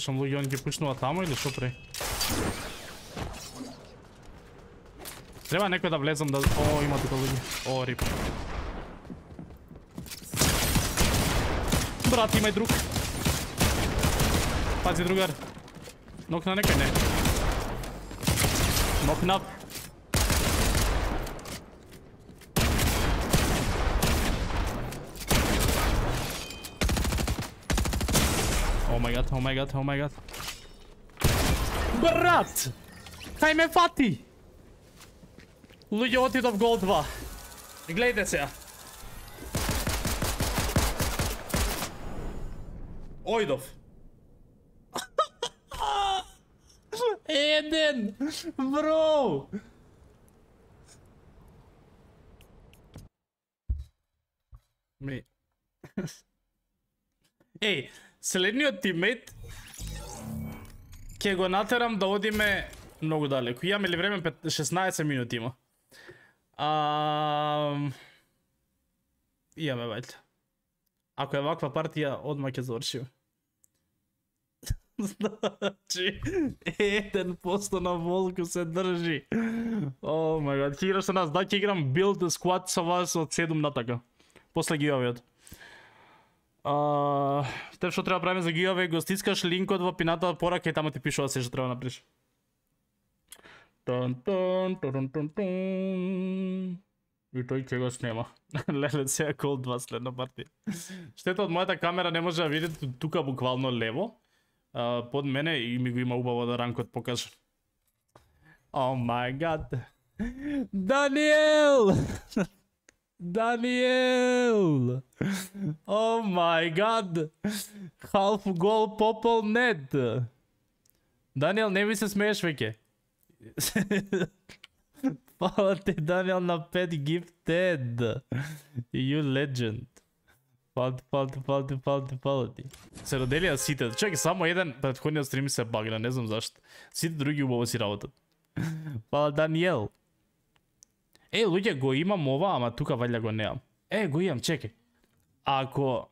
Слушам луѓе, он ги пушнува таму или што пре? Треба некој да влезам да... О, има тука луѓе. О, рип. Брат, има и друг. Пази, другар. Нокна некој, не. Нокна. My god, oh my god, oh my god. Брат! Кај ме фати? Луѓе, отидов гол 2. Гледајте сега. Ојдов. Еден! Бро! Ми... Еј, следниот тиммейт ќе го натерам да одиме многу далеко. Имаме ли време? 16 минути има. А... Имаме вајде. Ако е ваква партија, одма ќе завршиме. Значи, еден посто на волку се држи. О мај гад, ќе играш со нас, да ќе играм билд squad со вас од 7 натака. После гиовиот. А, те што треба да правиме за гиове, го стискаш линкот во пината порака и таму ти пишува се што треба да направиш. Тон тон тон тон тон. И тој ќе го снема. Леле, се кол два следна партија. Штета од мојата камера не може да видите тука буквално лево. А, под мене и ми го има убаво да ранкот покаже. О мај гад. Даниел! Даниел! О мај гад! Халф гол попол нет! Даниел, не ми се смееш веќе. Фала ти Даниел на 5 gifted. You legend. Фала ти, фала ти, фала ти, фала ти, фала ти. Се роделија сите. Чекай, само еден предходниот стрим се багна, не знам зашто. Сите други убаво си работат. Фала Даниел. Е, луѓе, го имам ова, ама тука валја го неам. Е, го имам, Чеки. Ако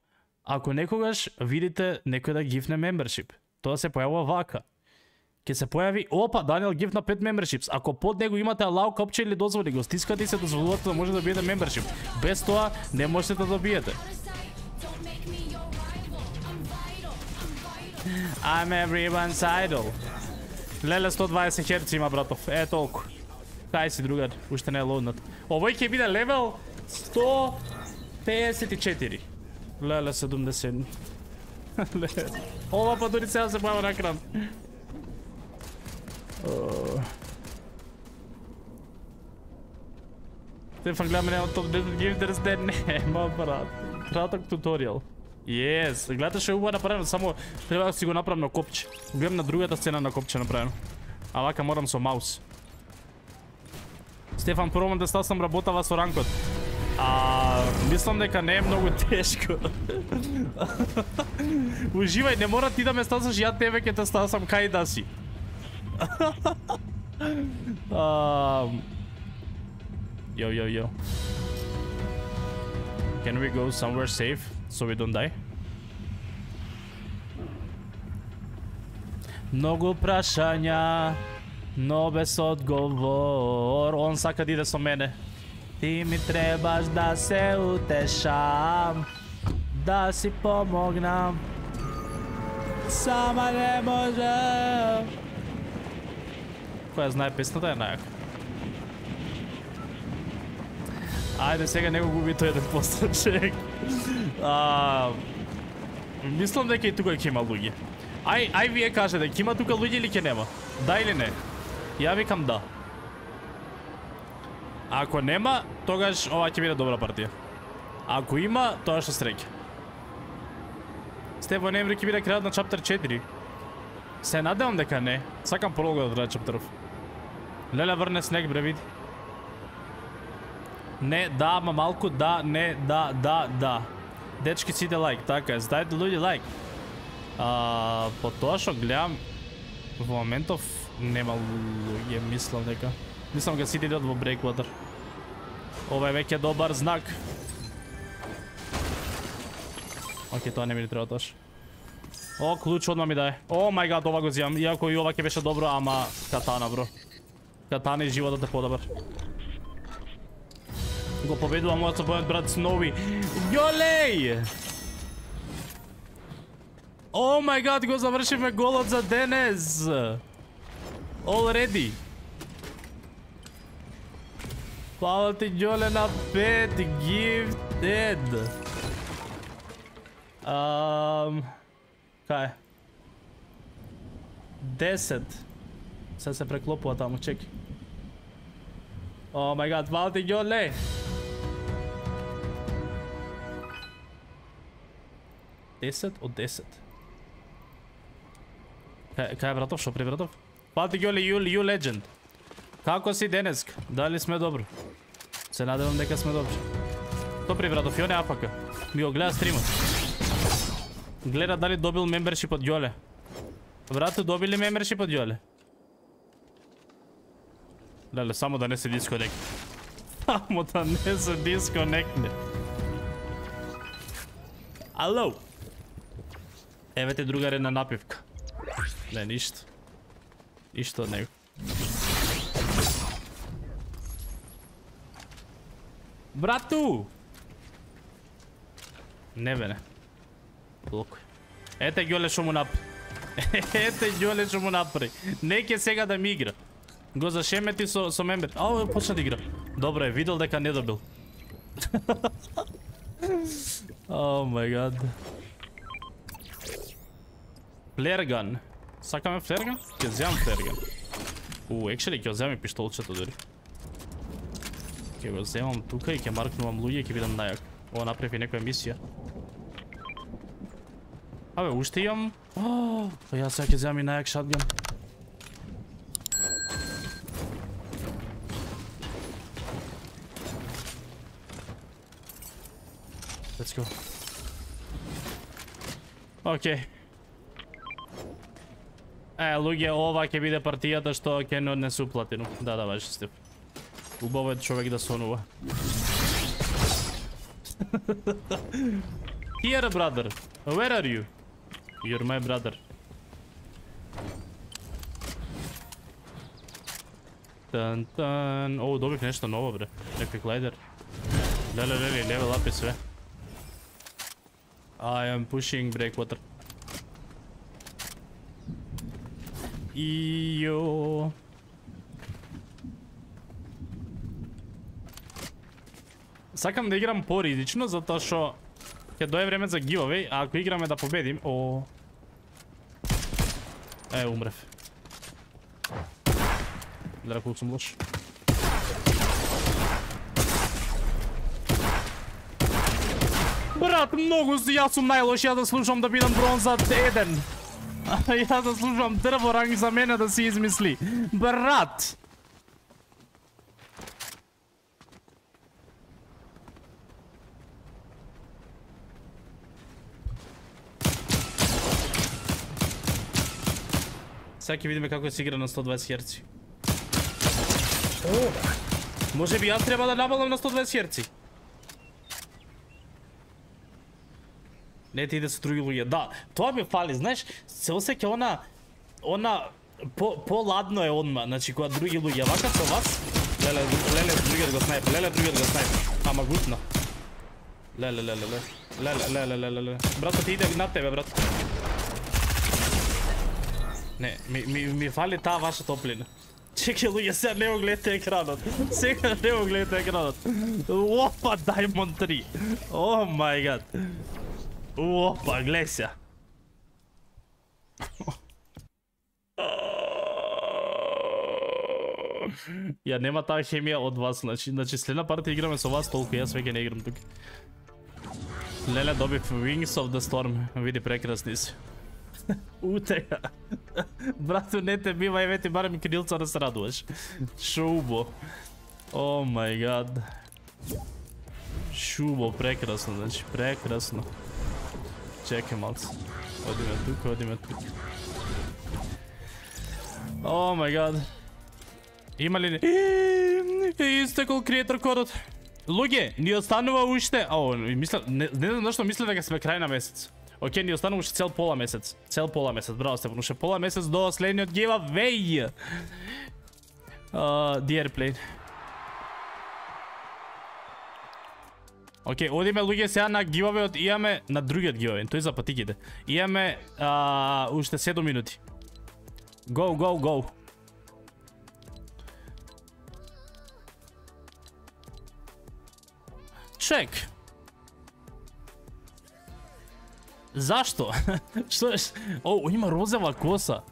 ако некогаш видите некој да гифне membership, тоа се појавува вака. Ке се појави, опа, Даниел гиф на 5 memberships. Ако под него имате лау, копче или дозволи, го стискате и се дозволувате да може да добиете membership. Без тоа не можете да добиете. I'm everyone's idol. Леле 120 Hz има братов. Е толку. Кај си другар, уште не е лоуднат. Овој ќе биде левел 154. Леле 77. Ова па дури сега се бава на кран. О. Стефан гледаме нема топ 10 геймдерс ден. Нема брат. Краток туторијал. Yes, гледате што е убаво направено, само треба да си го направам на копче. Гледам на другата сцена на копче направено. А вака морам со маус. Стефан, Проман да стасам работава со ранкот. А, мислам дека не е многу тешко. Уживај, не мора ти да ме стасаш, ја тебе ќе те стасам кај да си. а, yo, yo, yo. Can we go somewhere safe so we don't die? Многу прашања, но без одговор. Он сака да иде со мене. Ти ми требаш да се утешам, да си помогнам. Сама не можам. Која знае песната да е најако. Ајде сега не го губи тој еден постачек. А, мислам дека и тука ќе има луѓе. Ај, ај вие кажете, ќе има тука луѓе или ќе нема? Да или не? Ја викам да. Ако нема, тогаш ова ќе биде добра партија. Ако има, тоа што среќа. Стефан Емри ќе биде крајот на чаптер 4. Се надевам дека не. Сакам полога да трае чаптеров. Леле врне снег бре види. Не, да, ама малку, да, не, да, да, да. Дечки сите лайк, така е. Здајте луѓе лайк. А, по тоа што гледам во моментов нема луѓе, мислам дека. Мислам дека сите идат во Breakwater. Ова е веќе добар знак. Океј, тоа не ми треба тош. О, клуч одма ми дае. О мај гад, ова го зијам. Иако и ова ќе беше добро, ама катана, бро. Катана и животот е подобар. Го победува мојот собојот брат Снови. Јолеј! О мај гад, го завршивме голот за денес. Already. Hvala ti Ѓоле на 5 gifted. Um, kaj? 10. Се се преклопува таму, чеки. Oh my god, hvala ti Ѓоле. Десет од 10. Кај, кај е братов, шо pri братов? Пати ти Ѓоле, you, you legend. Како си денеска? Дали сме добро? Се надевам дека сме добри. Што при братов, Јоне Апака? Ми го гледа стримот. Гледа дали добил мембершип од Јоле. Брате, добили мембершип од Јоле? Леле, само да не се дисконект. Само да не се дисконекне. Ало. Еве те другаре на напивка. Не, ништо. Ништо од него. Брату! Не бе, не. Блокуј. Ете ѓоле што му направи. Ете ѓоле што му направи. Неќе сега да ми игра. Го зашемети со, со мембер. Ау, почна да игра. Добро е, видел дека не добил. О мај гад. Флерган. Сакаме флерган? Ќе земам флерган. У, екшери ќе земам и пиштолчето дури. Ќе го земам тука и ќе маркнувам луѓе и ќе бидам најак. Ова направи некоја мисија. Абе, уште имам... О, па јас сега ќе земам и најак шатган. Let's go. Океј. Е, луѓе, ова ќе биде партијата што ќе не однесу платину. Да, да, баш Стив. Убаво е човек да сонува. Here, brother. Where are you? You're my brother. Тан тан. О, добив нешто ново, бре. Некој глайдер. Леле, леле, левел ап и све. I am pushing breakwater. Ио. Сакам да играм поризично, затоа што ќе дое време за giveaway, а ако играме да победим, о... Е, умрев. Гледа колку сум лош. Брат, многу си, јас сум најлош, да слушам да бидам бронза еден. Јас заслужувам дрво ранг за мене да се измисли. Брат! Сега ќе видиме како се игра на 120 Hz. Може би јас треба да набалам на 120 Hz. Не ти иде со други луѓе. Да, тоа ми фали, знаеш, се осеќа она она по поладно е одма, значи кога други луѓе вака со вас, леле леле другиот го снайп, леле другиот го снайп. Ама гутно. Леле леле леле. Леле леле леле леле. Брато ти иде на тебе, брат. Не, ми, ми, ми фали таа ваша топлина. Чекај луѓе, сега не го гледате екранот. Сега не го гледате екранот. Опа, Diamond 3. О мај гад. Опа, глеј се. Ја нема таа хемија од вас, значи, значи следна партија играме со вас, толку јас веќе не играм тука. Леле добив Wings of the Storm, види прекрасни си. Утега. Брату, не те бива и вети барем крилца да се радуваш. Шубо. О мај гад. Шубо, прекрасно, значи, прекрасно. Чекај малце. Одиме тука, одиме тука. О мај гад. Има ли... Истекол креатор кодот. Луѓе, ни останува уште... О, мисля, не, не знам зашто мисля дека сме крај на месец. Океј, ни останува уште цел пола месец. Цел пола месец, браво сте, уште пола месец до следниот giveaway. Uh, the airplane. Океј, одиме луѓе сега на гивавеот, имаме на другиот гиваве, тој за патиките. Имаме а, уште 7 минути. Go, go, go. Чек. Зашто? Што е? О, има розева коса.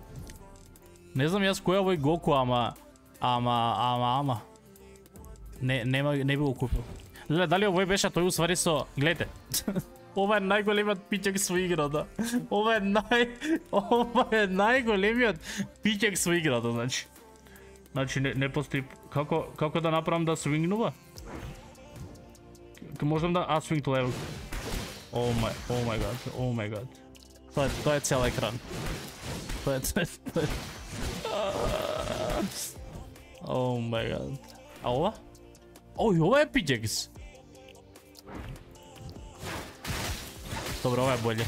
Не знам јас која овој Гоку, ама ама ама ама. Не нема не би го купил. Леле, дали овој беше тој усвари со, гледате. Ова е најголемиот пичек со играта. Ова е нај ова е најголемиот пичек со играта, значи. Значи не, не постои како како да направам да свингнува? Можам да а swing to level. О мај, о мај гад, о мај гад. Тоа е тоа е цел екран. Тоа е тоа е. тоа е. О мај гад. А ова? Ој, ова е пичекс. Добро, ова е боље.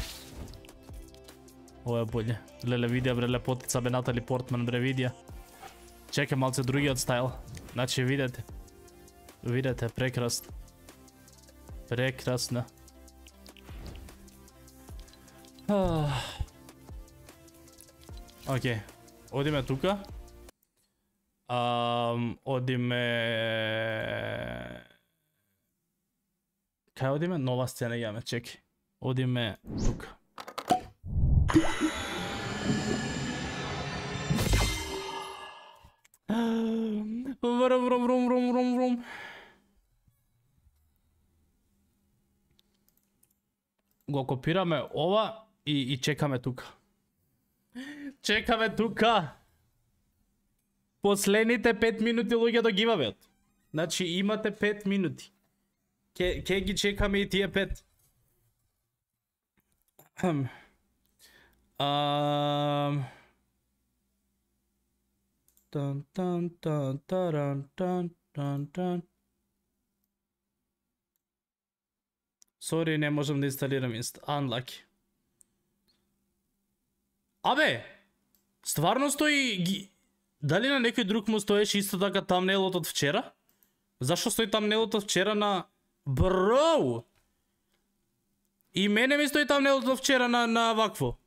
Ова е боље. Леле видија бре лепотица бе Натали Портман бре видија. Чекай малце другиот стайл. Значи видете. Видете, прекрасно. Прекрасно. Ах. Океј. Одиме тука. Um, одиме... Кај одиме? Нова сцена имаме, чеки. Одиме тука. Врум, врум, врум, врум, врум, врум. Го копираме ова и, и чекаме тука. Чекаме тука. Последните 5 минути луѓе до гивавеот. Значи имате 5 минути. Ке, ке ги чекаме и тие 5 um, Ам. Тан тан тан таран тан тан тан. Сори, не можам да инсталирам инст. Unlucky. Абе, стварно стои ги... Дали на некој друг му стоеше исто така тамнелот од вчера? Зашо стои тамнелот од вчера на... Броу! И мене ми стои тамнелот од вчера на, на вакво.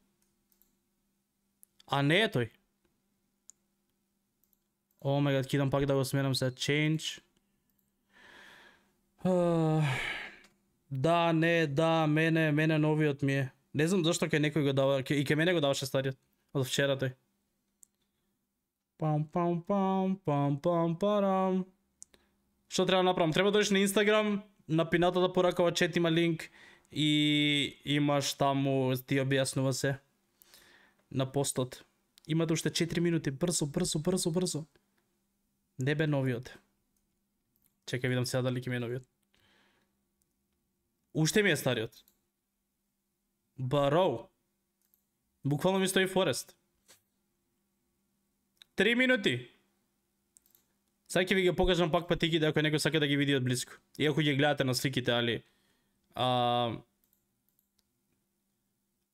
А не е тој. О май гад, кидам пак да го сменам се. Change. Uh, да, не, да, мене, мене новиот ми е. Не знам зашто кај некој го дава, ке, и кај мене го даваше стариот. Од вчера тој. Пам, пам, пам, пам, пам, парам. Што треба да направам? Треба да дојдеш на Инстаграм, на пинатата да поракава чет има линк и имаш таму ти објаснува се на постот. Имате уште 4 минути, брзо, брзо, брзо, брзо. Не бе новиот. Чекај видам сега дали ќе ми е новиот. Уште ми е стариот. Бароу. Буквално ми стои Форест. Три минути. Сега ќе ви ги покажам пак патиките ако некој сака да ги види од близко. Иако ги гледате на сликите, али... А...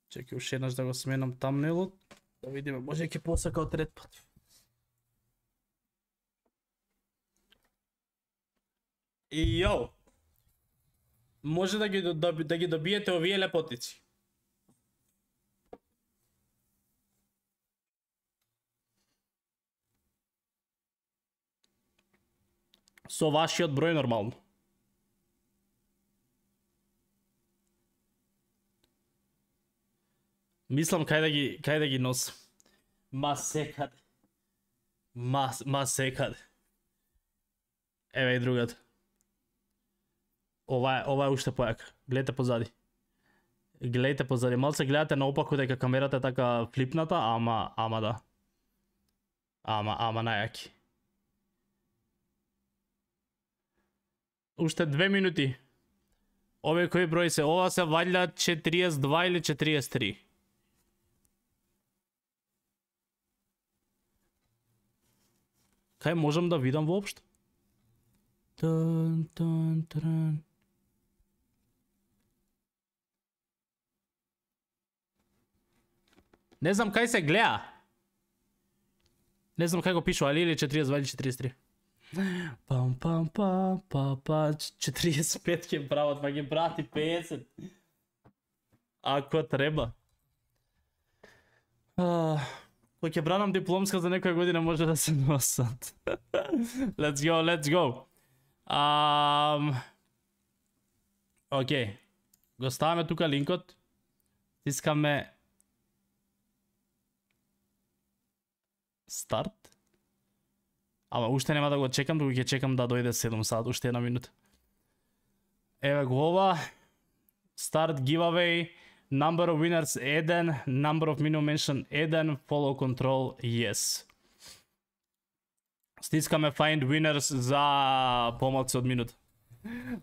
Чекай уште еднаш да го сменам тамнелот. Да видиме, може ќе посака од ред пат. И јо. Може да ги, да, да ги добиете овие лепотици. Со вашиот број нормално. Мислам кај да ги кај да ги носам. Ма секаде. Ма, ма секаде. Еве и другата. Ова е, ова е уште појака. Гледате позади. Гледате позади. Малце гледате наопаку дека камерата е така флипната, ама, ама да. Ама, ама најаки. Уште две минути. Ове кои брои се? Ова се валја 42 или 43? Кај можам да видам воопшто? Тан, тан, тран. Не знам кај се гледа. Не знам кај го пишува, али или 42 или 43. Пам пам пам па па 45 ќе прават, па ќе прати 50. Ако треба. А, кој ќе бранам дипломска за некоја година може да се носат. let's go, let's go. Um, Океј. Го ставаме тука линкот. Тискаме старт. Ама уште нема да го чекам, туку ќе чекам да дојде 7 сат, уште една минута. Еве го ова. Старт giveaway. Number of winners 1, number of minimum mention 1, follow control yes. Стискаме find winners за помалку од минут.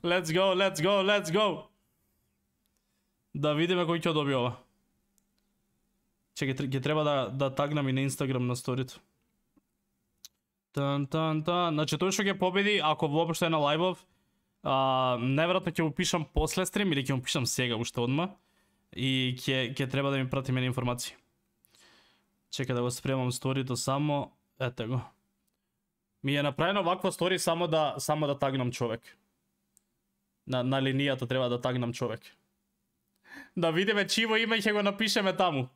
Let's go, let's go, let's go. Да видиме кој ќе доби ова. Чекај, ќе треба да да тагнам и на Инстаграм на сторито. Тан тан тан. Значи тој што ќе победи ако воопшто е на лајвов, а, неверојатно ќе го пишам после стрим или ќе го пишам сега уште одма и ќе ќе треба да ми прати мене информации. Чека да го спремам сторито само, ете го. Ми е направено ваква стори само да само да тагнам човек. На на линијата треба да тагнам човек. Да видиме чиво име ќе го напишеме таму.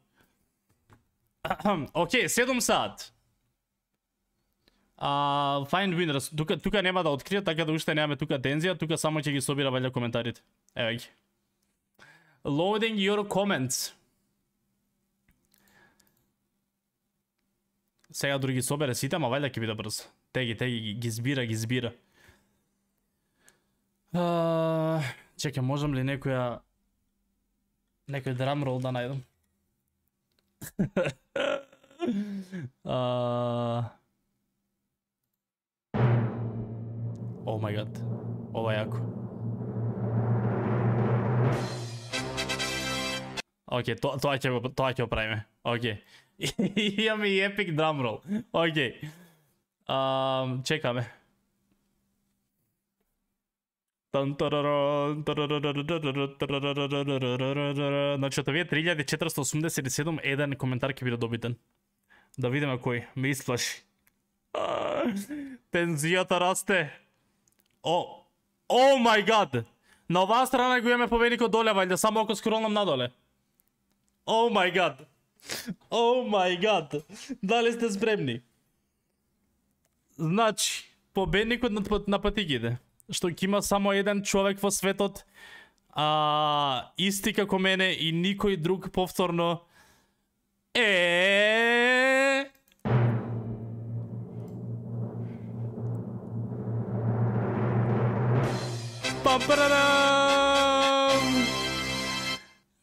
Океј, 7 саат. А, find winners. Тука тука нема да откријат, така да уште немаме тука тензија, тука само ќе ги собира валја коментарите. Еве ги. Loading your comments. Сега други собере сите, ама вајде ќе биде брзо. Теги, теги, ги, ги збира, ги збира. А, чекай, можам ли некоја некој драмрол да најдам? а... О мај гад. Ова е јако. Океј, то, тоа ќе го тоа ќе го правиме. Океј. Имаме и епик драм рол. Океј. Ам, чекаме. Тан тараран. Значи, од овие 3487 еден коментар ќе биде добитен. Да видиме кој. Ме исплаши. Тензијата расте. О, о мај гад! На оваа страна го имаме победникот доле, вајде само ако скролнам надоле. О мај гад! О мај гад! Дали сте спремни? Значи, победникот на, на патигите, што ќе има само еден човек во светот, а, исти како мене и никој друг повторно, е... Папарарам!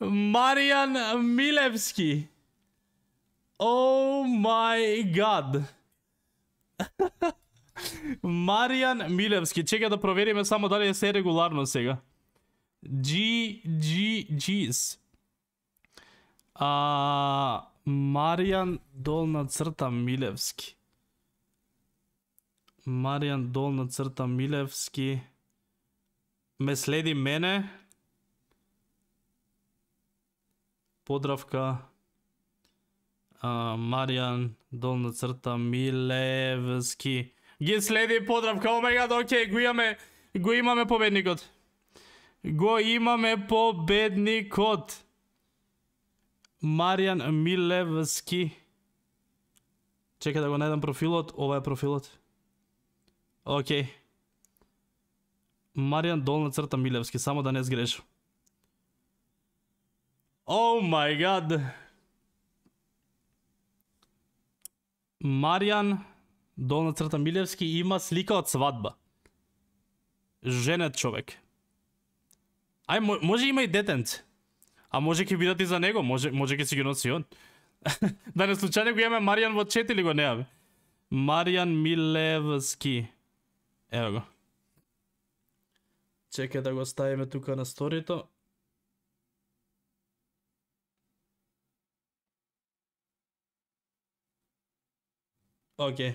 Маријан Милевски. О мај гад. Маријан Милевски. Чека да провериме само дали е се регуларно сега. G G G's. А Маријан долна црта Милевски. Маријан долна црта Милевски. Ме следи мене. Подравка. А, Маријан, долна црта, Милевски. Ги следи подравка, о мега, окей, го имаме, го имаме победникот. Го имаме победникот. Маријан Милевски. Чекај да го најдам профилот, ова е профилот. Окей. Маријан долна црта Милевски, само да не сгрешам. Oh my god. Маријан долна црта Милевски има слика од свадба. Женет човек. Ај може има и детенце. А може ќе бидат и за него, може може ќе си ги носи он. да не случајно го имаме Маријан во чет или го немаме. Маријан Милевски. Ева го. Чекај да го ставиме тука на сторито. Океј.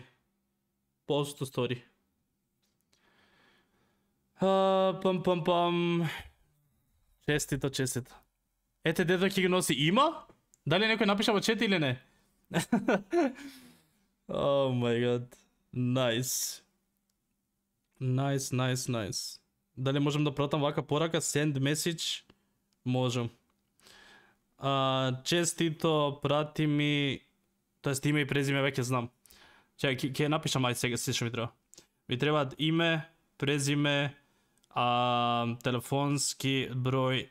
Post to story. А, пам пам пам. Честито, честито. Ете дедо ќе ги носи има? Дали некој напиша во чет или не? О мај гад. nice, nice nice nice. Дали можам да пратам вака порака send message? Можам. А, честито, прати ми Тоест име и презиме веќе знам. Чекај, ќе ќе напишам ајде сега се што ми треба. Ми требаат име, презиме, а, телефонски број,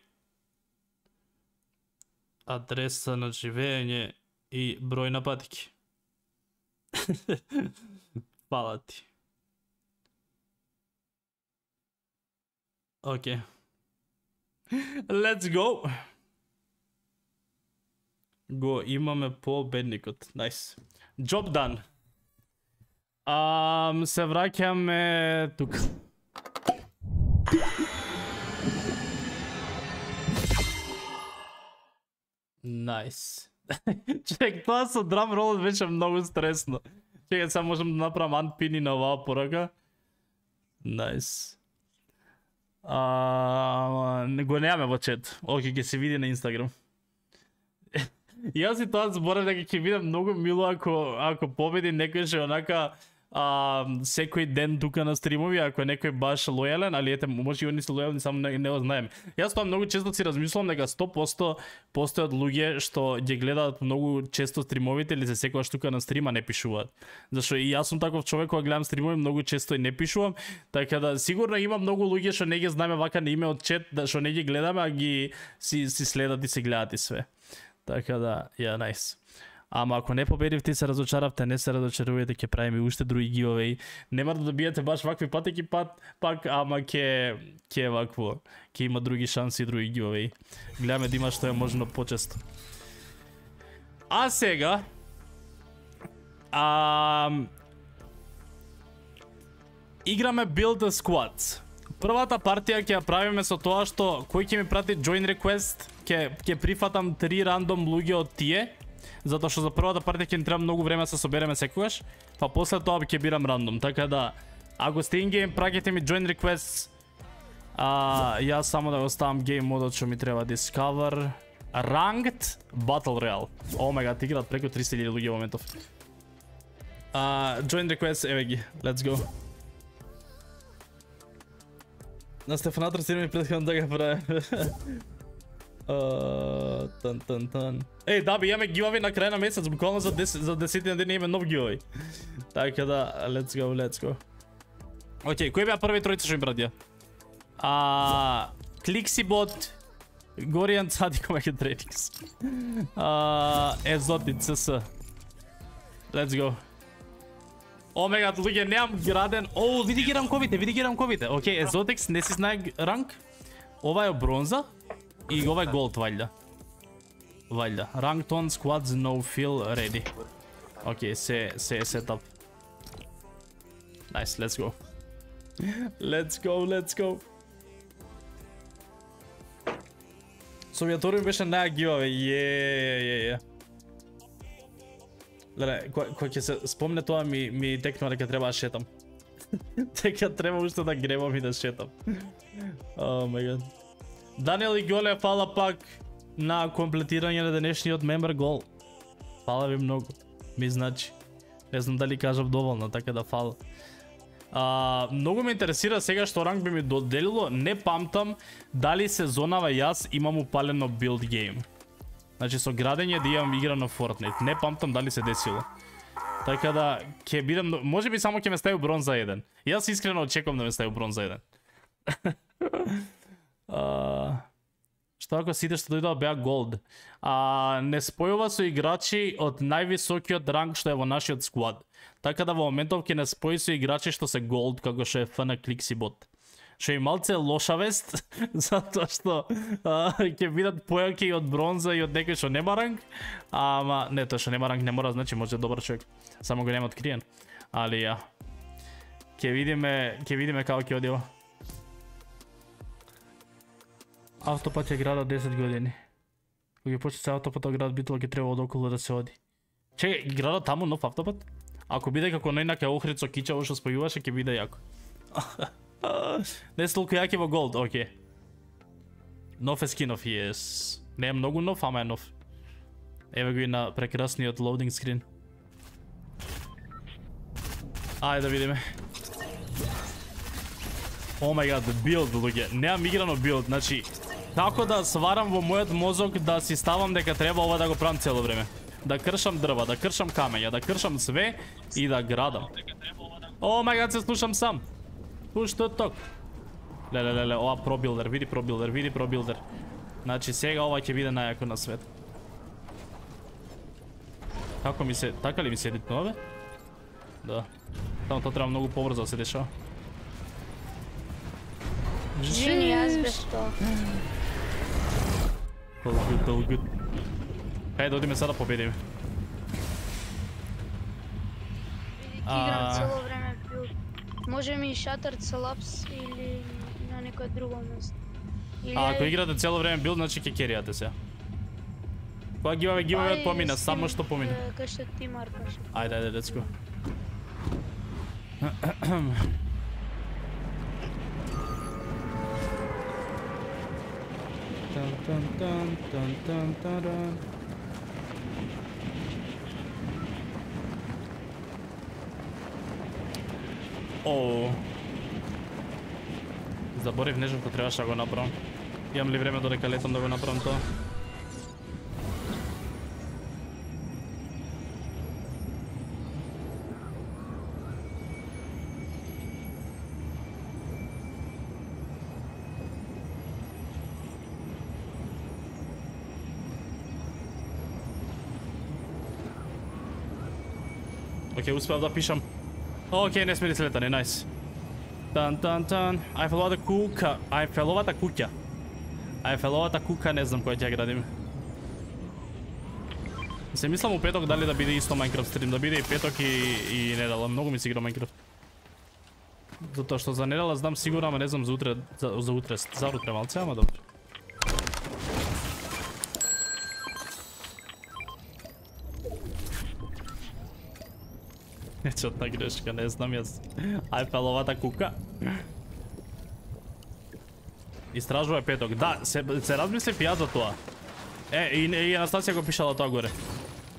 адреса на живење и број на патики. Фала ти. Океј. Let's go. Го имаме победникот. Nice. Job done. Ам, се враќаме тука. Nice. Чек, тоа со драм ролот беше многу стресно. Чекај, сега можам да направам анпини на оваа порака. Nice. А, не го немаме во чет. Оке, ќе се види на Инстаграм. Јас и тоа зборев дека ќе биде многу мило ако ако победи некој што е онака а, секој ден тука на стримови, ако е некој баш лојален, али ете, може и они се лојални, само не, не знаем. Јас тоа многу често си размислувам дека 100% постојат луѓе што ги гледаат многу често стримовите или се секоја тука на стрима не пишуваат. Зашто и јас сум таков човек кога гледам стримови многу често и не пишувам, така да сигурно има многу луѓе што не ги знаеме вака на име од чет, да што не ги гледаме, а ги си, си следат и се гледат и све. Така да, ја, yeah, nice. Ама ако не победивте и се разочаравте, не се разочарувате, да ќе правиме уште други гивовеи. Нема да добиете баш вакви патеки пат, пак, ама ќе ќе вакво, ќе има други шанси и други гивовеи. Гледаме да има што е можно почесто. А сега а, играме Build a Squad. Првата партија ќе ја правиме со тоа што кој ќе ми прати join request, ќе ќе прифатам три рандом луѓе од тие затоа што за првата партија ќе ни треба многу време да се собереме секогаш, па после тоа ќе бирам рандом. Така да, ако сте ингейм, праќате ми join requests. А, јас само да го ставам game модот што ми треба Discover. Ranked Battle Royale. Омега, ти играат преку 300.000 луѓе во моментов. А, join requests, еве ги. Let's go. На Стефанатор си ми предходно така да го тан, тан, тан. Еј, да, би имаме гивави на крај на месец, буквално за 10 за 10 на ден имаме нов гивави. Така да, let's go, let's go. Океј, кои беа први тројца што ми пратија? А, Кликсибот, Горијан Цадико Мекен Тренингс. А, Езоти ЦС. Let's go. Омега, луѓе, немам граден. О, види ги ранковите, види ги ранковите. Океј, Езотекс не си знае ранк. Ова е бронза. И ова е голд, валјда. Валјда. Ranked on squads no feel ready. Океј, се се е сетап. Nice, let's go. let's go, let's go. Совјаторија беше најагиваве. Је, је, је. Леле, кој ќе се спомне тоа ми ми текнува дека треба да шетам. дека треба уште да гребам и да шетам. Oh my god. Даниел и Голе, фала пак на комплетирање на денешниот мембер гол. Фала ви многу. Ми значи. Не знам дали кажав доволно, така да фала. А, многу ме интересира сега што ранг би ми доделило, не памтам дали сезонава јас имам упалено билд гейм. Значи со градење да имам играно Fortnite. Не памтам дали се десило. Така да ќе бидам, може би само ќе ме стави бронза еден, Јас искрено очекувам да ме стави бронза еден. Што ако сите што дојдоа беа голд? А, не спојува со играчи од највисокиот ранг што е во нашиот склад. Така да во моментов ке не спои со играчи што се голд, како што е ФН Кликси бот. Што и малце лоша вест, затоа што а, ке видат појаки од бронза и од некој што нема ранг. Ама, не, тоа што нема ранг не мора, значи може да добар човек. Само го нема откриен. Али ја. Ке видиме, ке видиме како ќе оди ова. Автопат ја града 10 години. Кога ќе почне се автопат град битола ќе треба од околу да се оди. Че града таму нов автопат? Ако биде како најнака Охрид со кичаво што спојуваше, ќе биде јако. Не се толку јаки во голд, оке. Нов е скинов, јес. Не е многу нов, ама е нов. Еве го и на прекрасниот лоудинг скрин. Ајде да видиме. О мај гад, билд, луѓе. Неам играно билд, значи Како да сварам во мојот мозок да си ставам дека треба ова да го правам цело време. Да кршам дрва, да кршам камења, да кршам све и да градам. О, мај гад, се слушам сам. Пушто ток. Леле, леле, ова пробилдер, види пробилдер, види пробилдер. Значи сега ова ќе биде најако на свет. Како ми се, така ли ми се едитнува бе? Да. Само тоа треба многу побрзо да се дешава. Жени, аз тоа. All good, all good. Хајде, одиме сега да победиме. А. цело време билд. Може ми шатър целапс или на некое друго место. Или А ако играте цело време билд, значи ќе керијате се. Кога гиваме гиваме помина, само што помина. Кај што ти маркаш. Ајде, ајде, let's go. Тан тан тан тан тан tan. О. Заборев нешто кој требаше да го направам. Имам ли време додека летам да го направам тоа? Океј, успеав да пишам. Океј, не смери слетани, најс. Тан, тан, тан. Ајфеловата кука. Ајфеловата куќа. Ајфеловата кука, не знам која ќе ја градим. Се мислам у петок дали да биде исто Minecraft стрим, да биде и петок и, и недела. Многу ми се игра Minecraft. Затоа што за недела знам сигурно, ама не знам за утре, за, за утре, за утре малце, ама добро. Нечетна грешка, не знам јас. Ај пеловата кука. Истражува петок. Да, се, се размисли пијат за тоа. Е, и, и Анастасија го пишала тоа горе.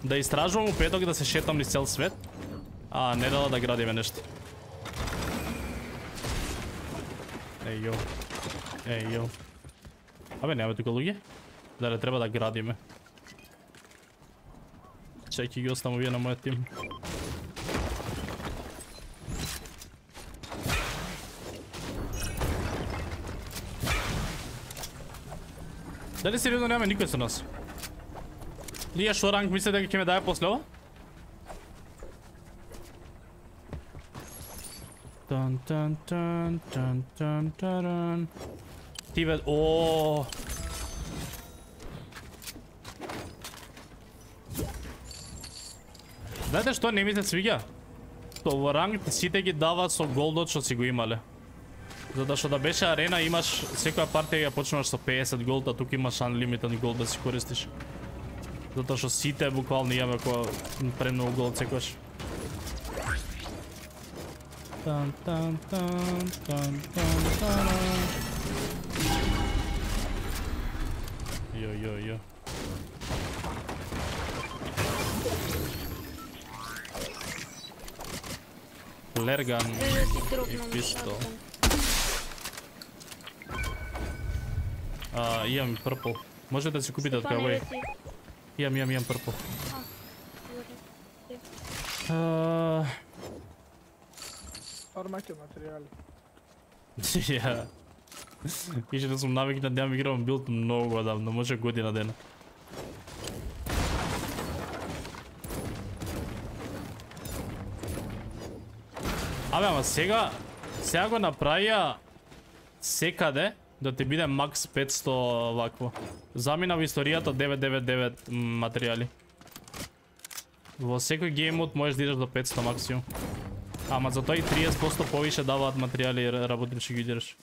Да истражувам у петок да се шетам низ цел свет, а не дала да градиме нешто. Еј, јо. Еј, јо. Абе, не тука луѓе? Дали треба да градиме? Чеки ги оставам вие на мојот тим. Дали сериозно нема никој со нас? Лија шо ранг мисле дека ќе ме даде после ова? Тан тан тан тан тан таран. Ти бе, о. Знаете што не ми се свиѓа? Тоа во ранг сите ги дава со голдот што си го имале. Затоа што да беше арена имаш секоја партија ја почнуваш со 50 голд, а тука имаш unlimited голд да си користиш. Затоа што сите буквално имаме која премногу голд секојаш. Тан тан тан тан тан тан. Јо јо јо. Лерган да и пистол. А, имам purple. Може да си купите од Кавај. рети. Имам, имам, имам purple. А, Армаќе материјали. Ја. Више да сум навикнат да ја играм билд многу одамно, може година дена. Абе, ама сега, сега го направија секаде да ти биде макс 500 вакво. Замина во историјата 999 материјали. Во секој геймот можеш да идеш до 500 максимум. Ама за тоа и 30% повише даваат материјали и работиш ги идеш.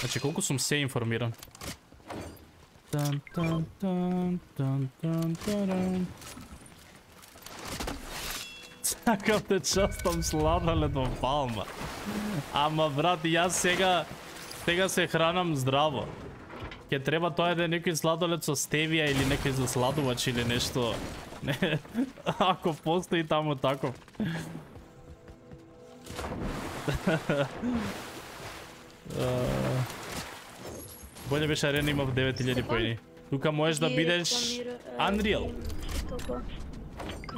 Значи колку сум се информиран. Тан тан тан тан тан таран. Сакам те частам сладолед во палма. Ама брат, јас сега сега се хранам здраво. Ке треба тоа да е некој сладолед со стевија или некој засладувач или нешто. Не, ако постои таму таков. Боле беше арена имав 9000 поени. Тука можеш да бидеш Unreal.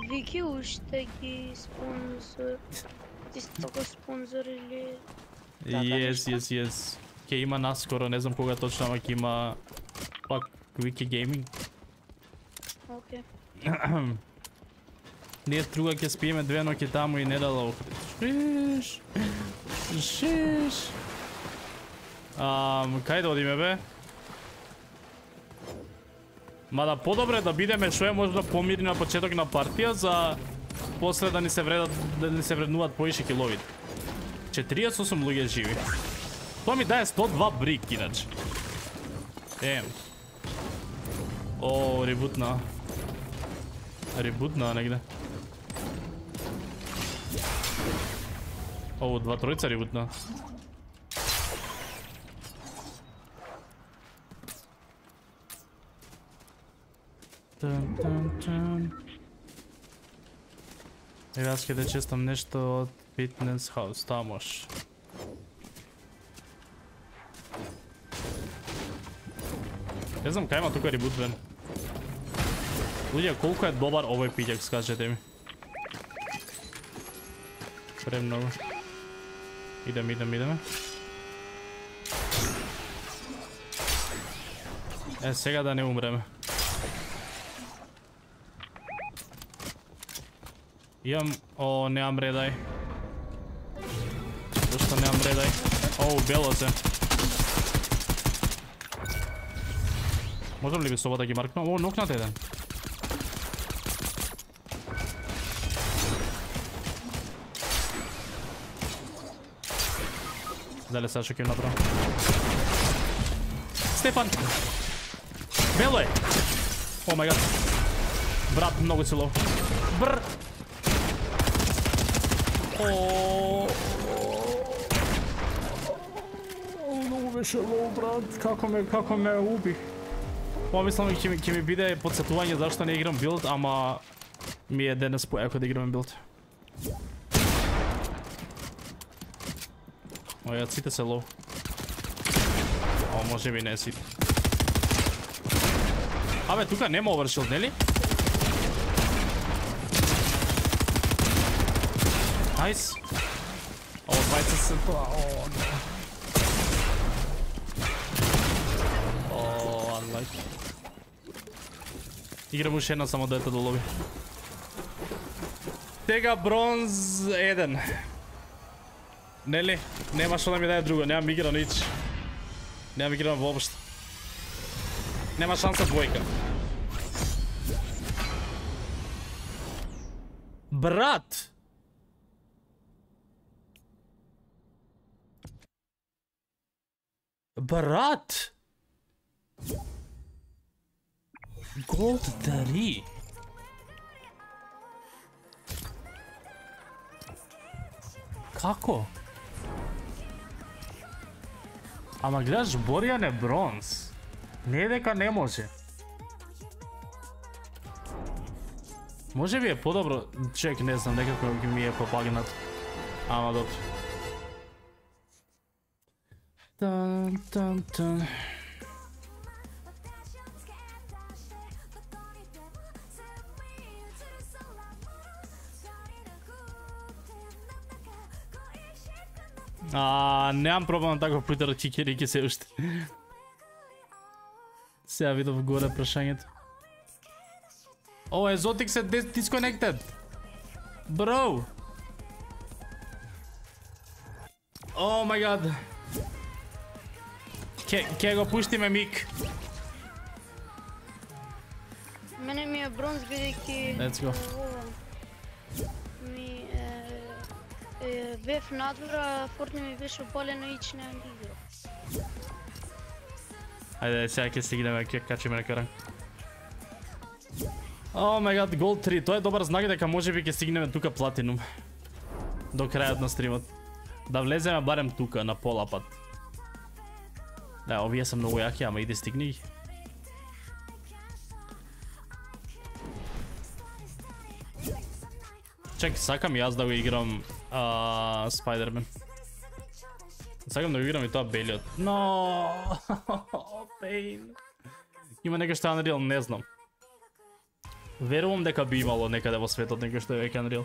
Вики уште ги спонзор. Ти си така спонзор или... Yes, yes, yes. Ке има наскоро, не знам кога точно, ама ќе има пак Wiki Gaming. Окей. Ние друга ќе спиеме две ноќи таму и не дала Шиш. Шиш. Ам, кај да одиме бе? Мада подобре да бидеме што е можда помирни на почеток на партија за после да ни се вредат да ни се вреднуваат поише киловите. 48 луѓе живи. Тоа ми дае 102 брик иначе. Ем. О, ребутна. Ребутна негде. О, два тројца ребутна. Тан, тан, тан. Еве аз ќе да честам нешто од Fitness House, тамош. можеш. Не знам кај има тука ребутвен. Луѓе, колку е добар овој пиќак, скажете ми. Премногу. Идем, идем, идеме. Е, сега да не умреме. Имам... О, немам редај. Зашто немам редај? О, бело се. Можам ли би соба да ги маркнам? О, нокнат еден. Дали сега што ќе направам? Стефан! Бело е! О мај гад. Брат, многу силов. Бр! О, беше лоу, брат. Како ме, како ме убих. Помислам ќе ми, ми биде подсетување зашто не играм билд, ама ми е денес поеко да играм билд. О, ја сите се лоу. О, може би не сите. Абе, тука нема овершилд, нели? Найс. Ово двајца се тоа. О, не. О, unlucky. Играм уште една само дете до да лоби. Тега бронз 1. Нели? Нема што да ми даде друго, немам игра нич. Немам игра воопшто. Нема шанса двојка. Брат! Брат! Голд дари! Како? Ама гледаш Боријан е бронз. Не е дека не може. Може би е подобро, чек, не знам, некако ми е попагнат. Ама добро. Тан, тан, тан. А, немам проблем на таков Питер Чикерики се уште. Сега видов горе прашањето. О, Exotic се dis disconnected. Bro. О мај гад. Ке, ке го пуштиме мик. Мене ми е бронз бидејќи Let's go. Ми е, е, бев надвора, Фортни ми беше опалено и че не играл. Ајде, сега ќе стигнеме, ќе качиме на каран. О мај гад, гол 3. Тоа е добар знак дека можеби ќе стигнеме тука платинум. До крајот на стримот. Да влеземе барем тука, на пола пат. Да, овие се многу јаки, ама иде стигни ги. Чек, сакам јас да го играм а, Spider-Man. Сакам да го играм и тоа белиот. Но, пейн. Има нека што е Unreal, не знам. Верувам дека би имало некаде во светот нека што е веќе Unreal.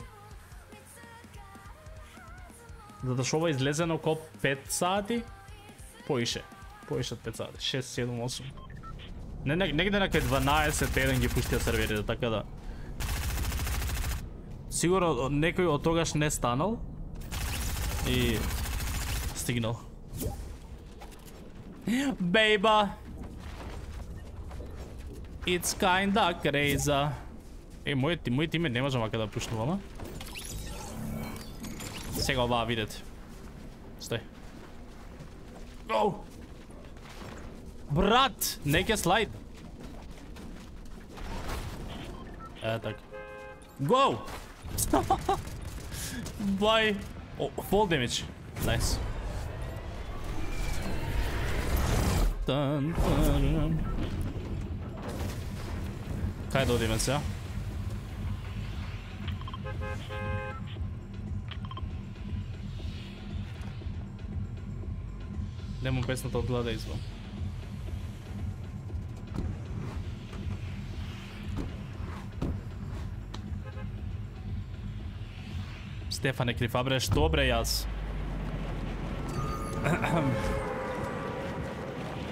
Затоа што ова излезено ко 5 сати, поише повеќе од 5 сати, 6, 7, 8. Не, не, негде на кај 12 еден ги пуштија серверите, така да. Сигурно некој од тогаш не станал и стигнал. Бейба! It's kinda crazy. Е, мојот мој име не можам вака да пушнувам, а? Сега оваа видете. Стој. Оу! Брат, не ќе слайд. Е, так. Go! Бај. О, fall damage. Nice. Dun, dun. Кај да одиме сега? Нема песната од глада извам. Стефане Крифабре, што бре јас?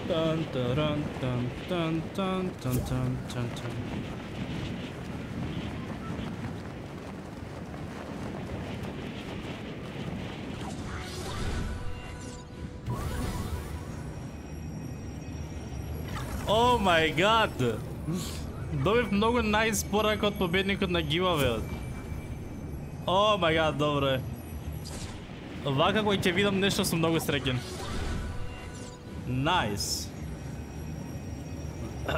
Тан таран тан тан тан тан тан тан тан. О мај гад! Добив многу најспорак од победникот на гивавеот. О мај гад, добро е. Вака кој ќе видам нешто сум многу среќен. Найс.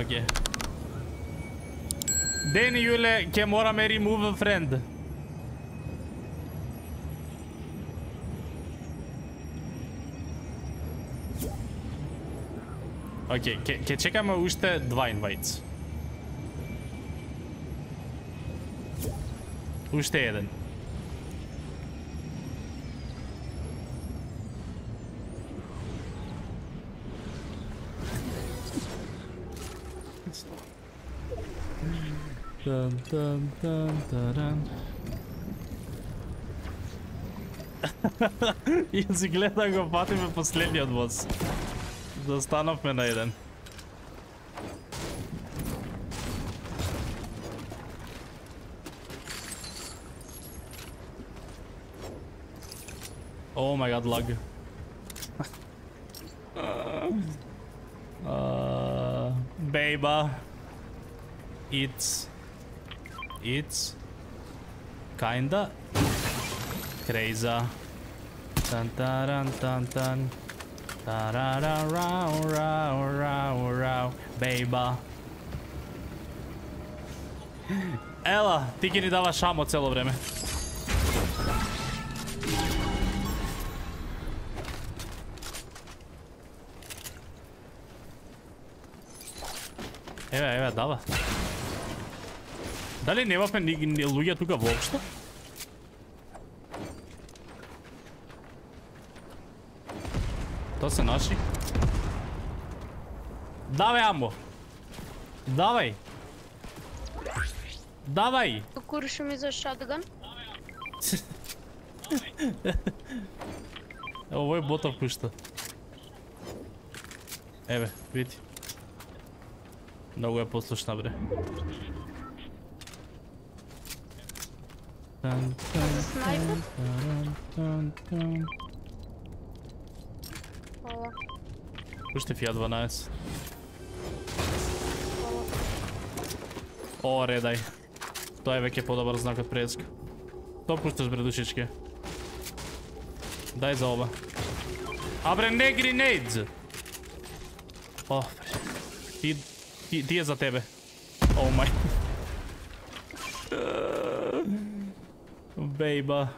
Океј. Дени Јуле, ќе мораме remove a friend. Океј, ќе ќе чекаме уште два инвајтс. Уште еден. Тан тан тан таран. Јас си гледам го патиме последниот бос. Застанавме на еден. Oh my god, lag. uh, baby. It's... It's... Kinda... Crazy. Tan taran tan tan. Tarara ra ra ra ra Baba. Ela, ti ki ni dava šamo celo vreme. Еве, еве, дава. Дали немавме ни, ни луѓе тука воопшто? Тоа се наши. Давај, амо. Давај. Давај. Курши ми за шатган. Овој ботов пушта. Еве, види. Многу е послушна, бре. Тан, тан. Пушти Fiat 12. О, редај. Тоа е веќе подобар знак од преска. Тоа пушташ бре душичке. Дај за оба. А бре, не гринейдз! О, бре. Ти, ти, ти е за тебе. О мај. Бейба.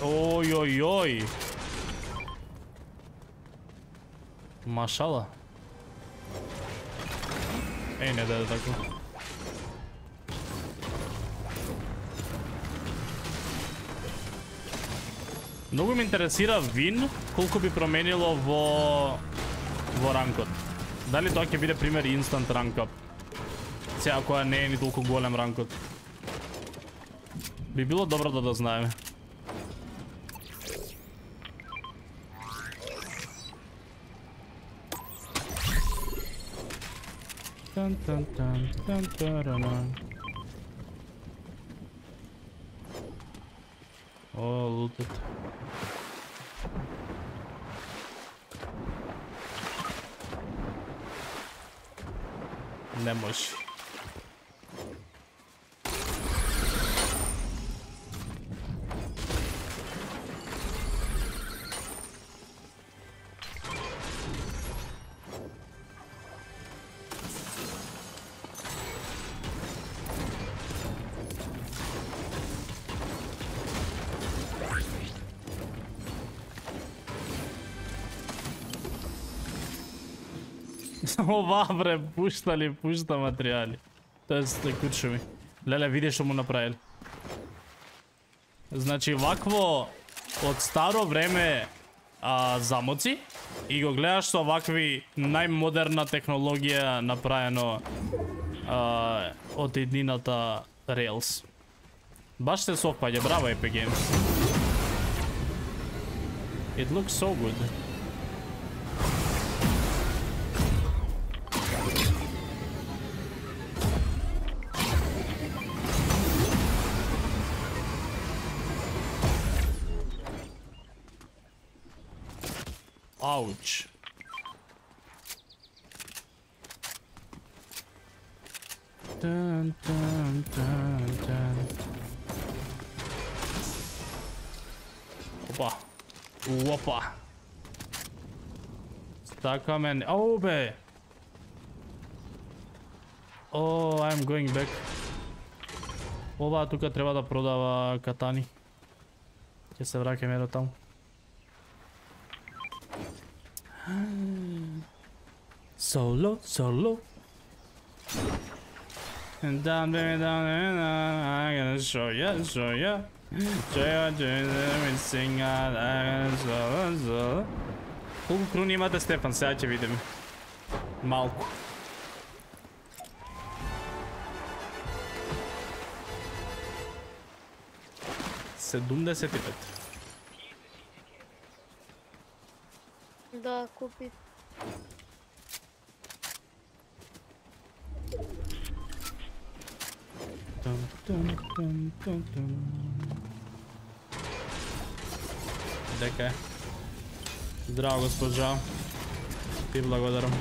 Ој, ој, ој. Машала. Еј, не даде така. Многу ме интересира Вин колку би променило во во ранкот. Дали тоа ќе биде пример инстант ранкап? Сега која не е ни толку голем ранкот. Би било добро да да знаеме. Тан тан тан тан тараран. О, лутат. Не може. Ова бре, пуштали, пушта материјали. Тоест, кучуми. Леле, види што му направили. Значи, вакво од старо време а, замоци и го гледаш со вакви најмодерна технологија направено а, од еднината Rails. Баш се совпаѓа, браво Epic Games. It looks so good. Опа. Стакамен. Оу бе. О, I'm going back. Ова тука треба да продава катани. Ќе се враќаме до таму. Solo, solo. And down, baby, down, and I'm gonna show ya, show ya. Show ya, show ya, we sing out, I'm gonna solo, solo. Колку круни имате Стефан, сега ќе видиме. Малку. Седумдесет и пет. Да, купи. Тум, тум, тум, тум, тум. deke. Zdravo, gospod Žal. Ti blagodarom.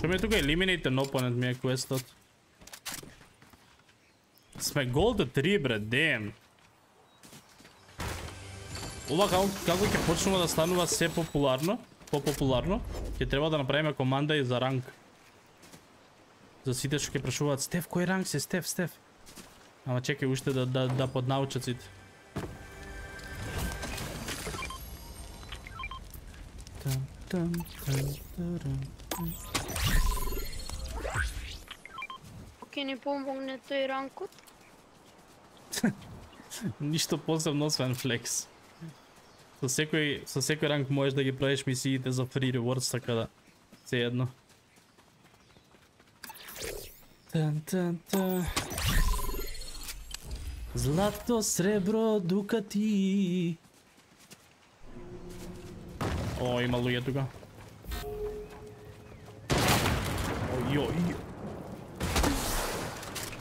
Če mi je tukaj eliminate no, an opponent, mi je questot. Sme gold 3, bre, damn. Ова како, како ќе почнува да станува се популарно, попопуларно, ќе треба да направиме команда и за ранг. За сите што ќе прашуваат, Стеф, кој ранг си, Стеф, Стеф? Ама чекај уште да, да, да поднаучат сите. Там, там, там, тарам. Ќе ни помогне тој ранкот? Ништо посебно освен флекс. Со секој со секој ранг можеш да ги правиш мисиите за free rewards, така да се едно. Тан тан тан. Злато, сребро, дукати. О, има луѓе тука. Ој, ој.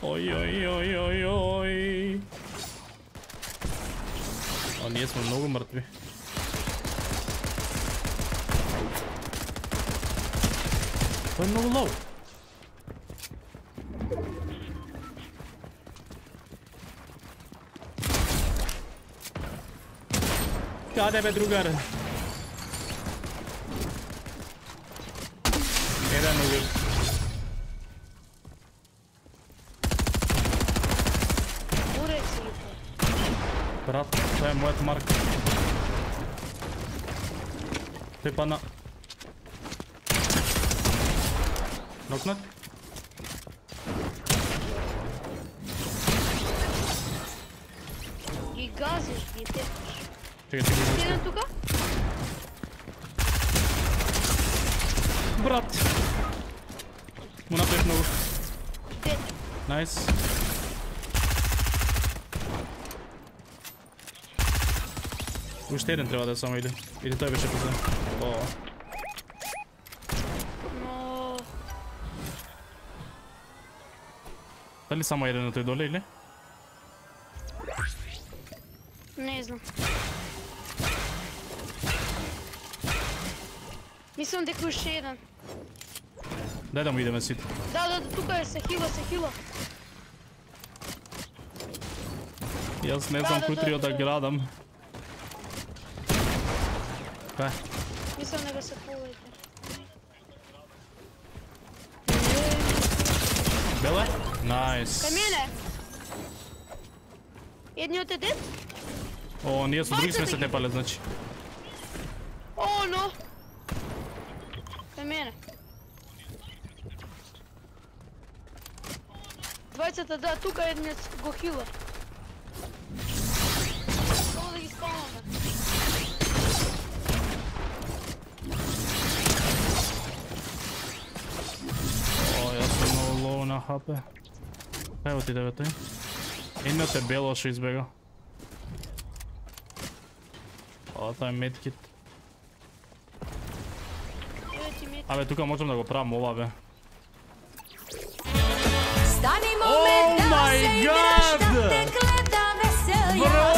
Ој, ој, ој, ој, ој. О, ние сме много мртви. Той е много лоу. Каде бе, другар? Еден угър. Урек си ги тоа. Брат, това е моята марка. Той падна. Нокнат. Ги газиш, ги тепаш. Чекай, чекай, чекай. еден тука? Брат! Му направих много. Те. Найс. Уште еден треба да само иде. Или тој беше последен. О, дали само еден на тој доле или? Не знам. Мислам дека уште еден. Дај да му идеме сите. Да, да, тука е, се хила, се хила. Јас не Да, знам да, кој да, трио да, да да. градам. Кај? Мислам дека се повеќе. Беле? Најс. Кај мене. Едниот е дед? О, ние со други сме се тепале, значи. О, но. Кај мене. Двајцата, да, тука едниот го хила. Само да ги спалваме. О, јас сум многу лоу на хп. Кај отиде бе тој? Едниот е бело што избега. О, тоа е медкит. Ти. Абе, тука можам да го правам ова, бе. Se igraš, God! da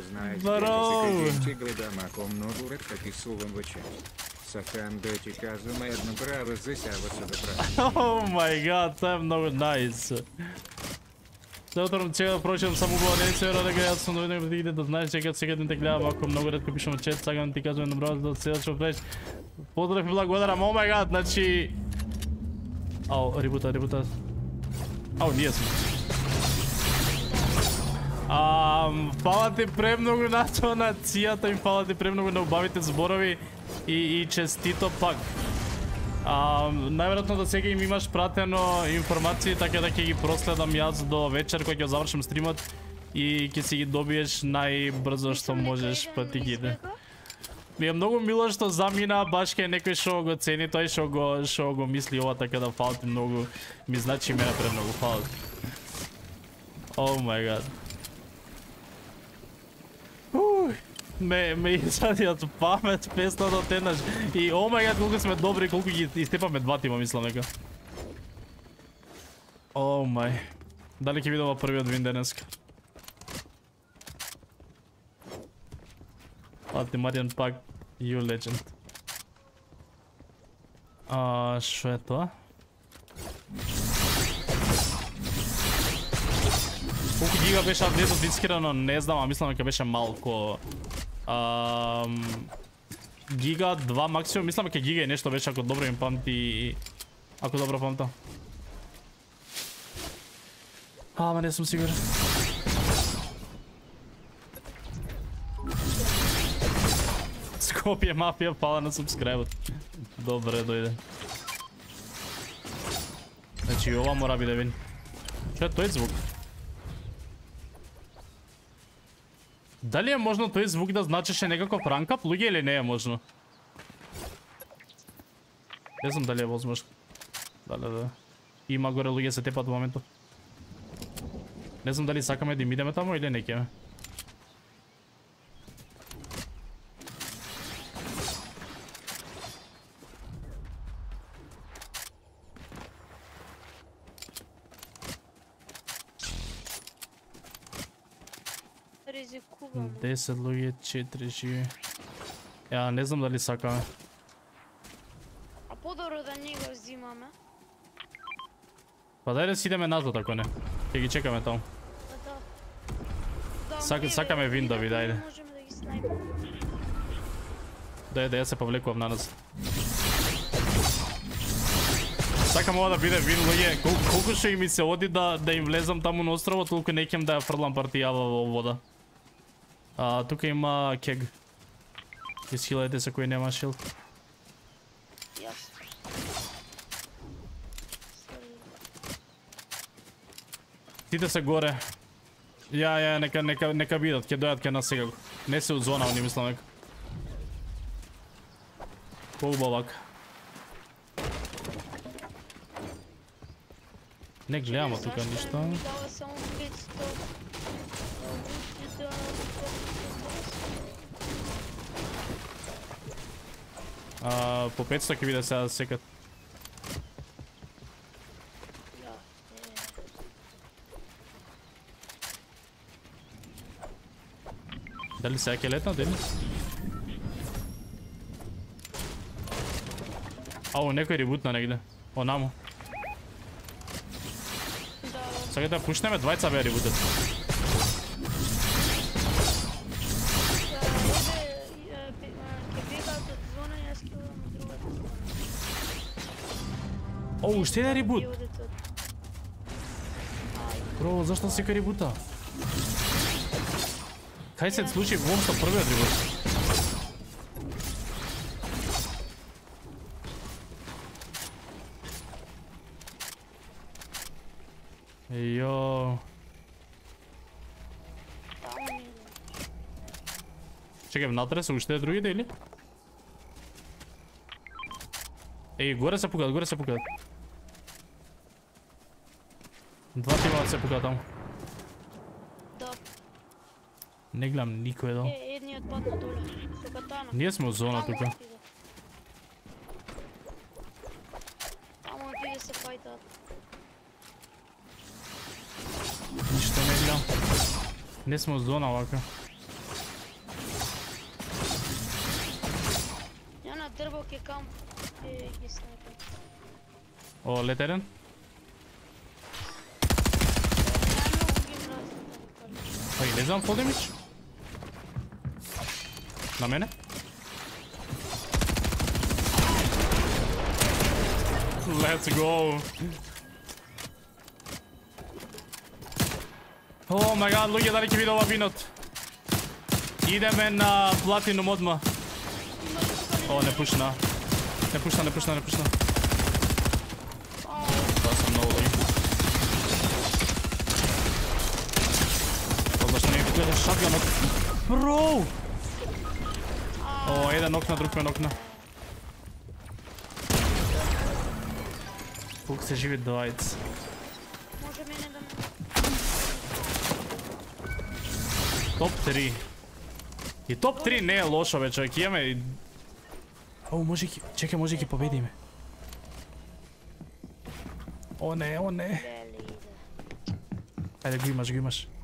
знаете, Здорово. я гледа мако много ред, как да право. Утром да прочитам само убава не се верува дека јас сум доведен да да знаеш дека сега ден те гледам ако многу ретко пишам во чет, сакам да ти кажувам добро да се да што преш. Поздрав и благодарам. О мај гад, значи Ау, рибута, рибута. Ау, ние сме. ам фала ти премногу на тоа на цијата и фала ти премногу на убавите зборови и, и честито пак. А, најверојатно да сега им имаш пратено информации, така да ќе ги проследам јас до вечер кога ќе завршам стримот и ќе си ги добиеш најбрзо што можеш, па ти ги иде. Ми е многу мило што замина баш кај некој што го цени тој што го што го мисли ова така да фалти многу. Ми значи мене премногу фалти. О мај гад. Ух ме ме изади од памет песната тенаш. И о мај гад колку сме добри, колку ги истепаме два тима мислам нека. О мај. Дали ќе видова првиот вин денеска? Пати Маријан пак You Legend. А, што е тоа? Колку гига беше апдейтот искрено не знам, а мислам дека беше малко. Um, giga 2 maksimum, mislim da je giga je nešto već ako dobro im pamti, ako dobro pamta. A, ma nisam siguran. Skopje mafija pala na subscribe Dobre, dojde. Znači, ova mora biti da vidim. Šta je to je zvuk? Дали е можно тој звук да значеше некаков ранкап луѓе или не е можно? Не знам дали е возможно. Дали да. Има горе луѓе се тепат во моментот. Не знам дали сакаме да им идеме таму или не кеме. 10 луѓе, 4 живи. Ја не знам дали сакаме. А подобро да не го взимаме. Па дај да си идеме назад ако не. Ќе ги чекаме таму. Да. Да, еве, сакаме дајде. Можеме да ги снайпаме. Дај да ја се повлекувам на нас. Сакам ова да биде вин луѓе. Кол, колку што ми се оди да да им влезам таму на островот, толку не ќе да ја фрлам партијава во вода. А тука има кег. Исхилајте се кој нема шилд. Сори. Тите се горе. Ја, ја, нека, нека, нека бидат, ќе дојат ке нас сега. Не се у зона, они мислам нека. Поубавак. Не гледам Знаеш тука што ништо. Ми дава само 500. Обучи. А, по 500 ќе биде сега секат. Да, е. Дали сега ќе летна, дели? Ау, некој ребутна негде. О, намо. Да, да. Сега да пушнеме двајца бе ребутат. О, уште еден ребут. Ќе одите од- Бро, зашто секој ребута? Кај се случи воопшто првиот ребут? Јо. Таму не идам. Чекай, внатре се уште другите или? Еј, горе се пукаат, горе се пукаат. Dva tima se pogledam. Da. Ne gledam nikogar. E, je, edni odpad na dole. Se katana. Nije smo zona tukaj. Tamo je se fajtat. Ništa ne gledam. Ne smo zona ovako. Ja na drvo kje kam. E, nisam. O, let eden? Не знам фол демидж. На мене? Let's go. О my гад, луѓе, дали ќе биде ова винот? Идеме на платинум одма. О, не пушна. Не пушна, не пушна, не пушна. Shotgun nok. Bro! O, jedan okna, drug me okna. Koliko se živi dvajec? Može da. Top 3. I top 3 ne je loša već čovjek, ima i... O, može ki... Čekaj, može ki pobedi me. O ne, o ne. Ajde, gimaš, gimaš.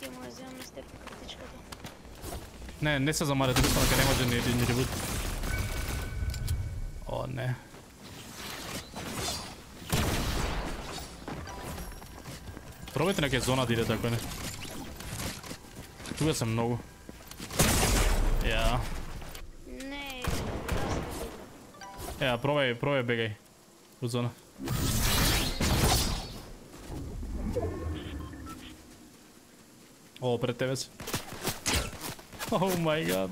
Ќе му ја на степ картичката. Не, не се замарете, мислам дека не може ни, ни ребут. О, не. Пробајте нека зона да иде така не. Тука се многу. Ја. Не. Ја, пробај, пробај бегај. У зона. О, пред тебе си. О мај гад.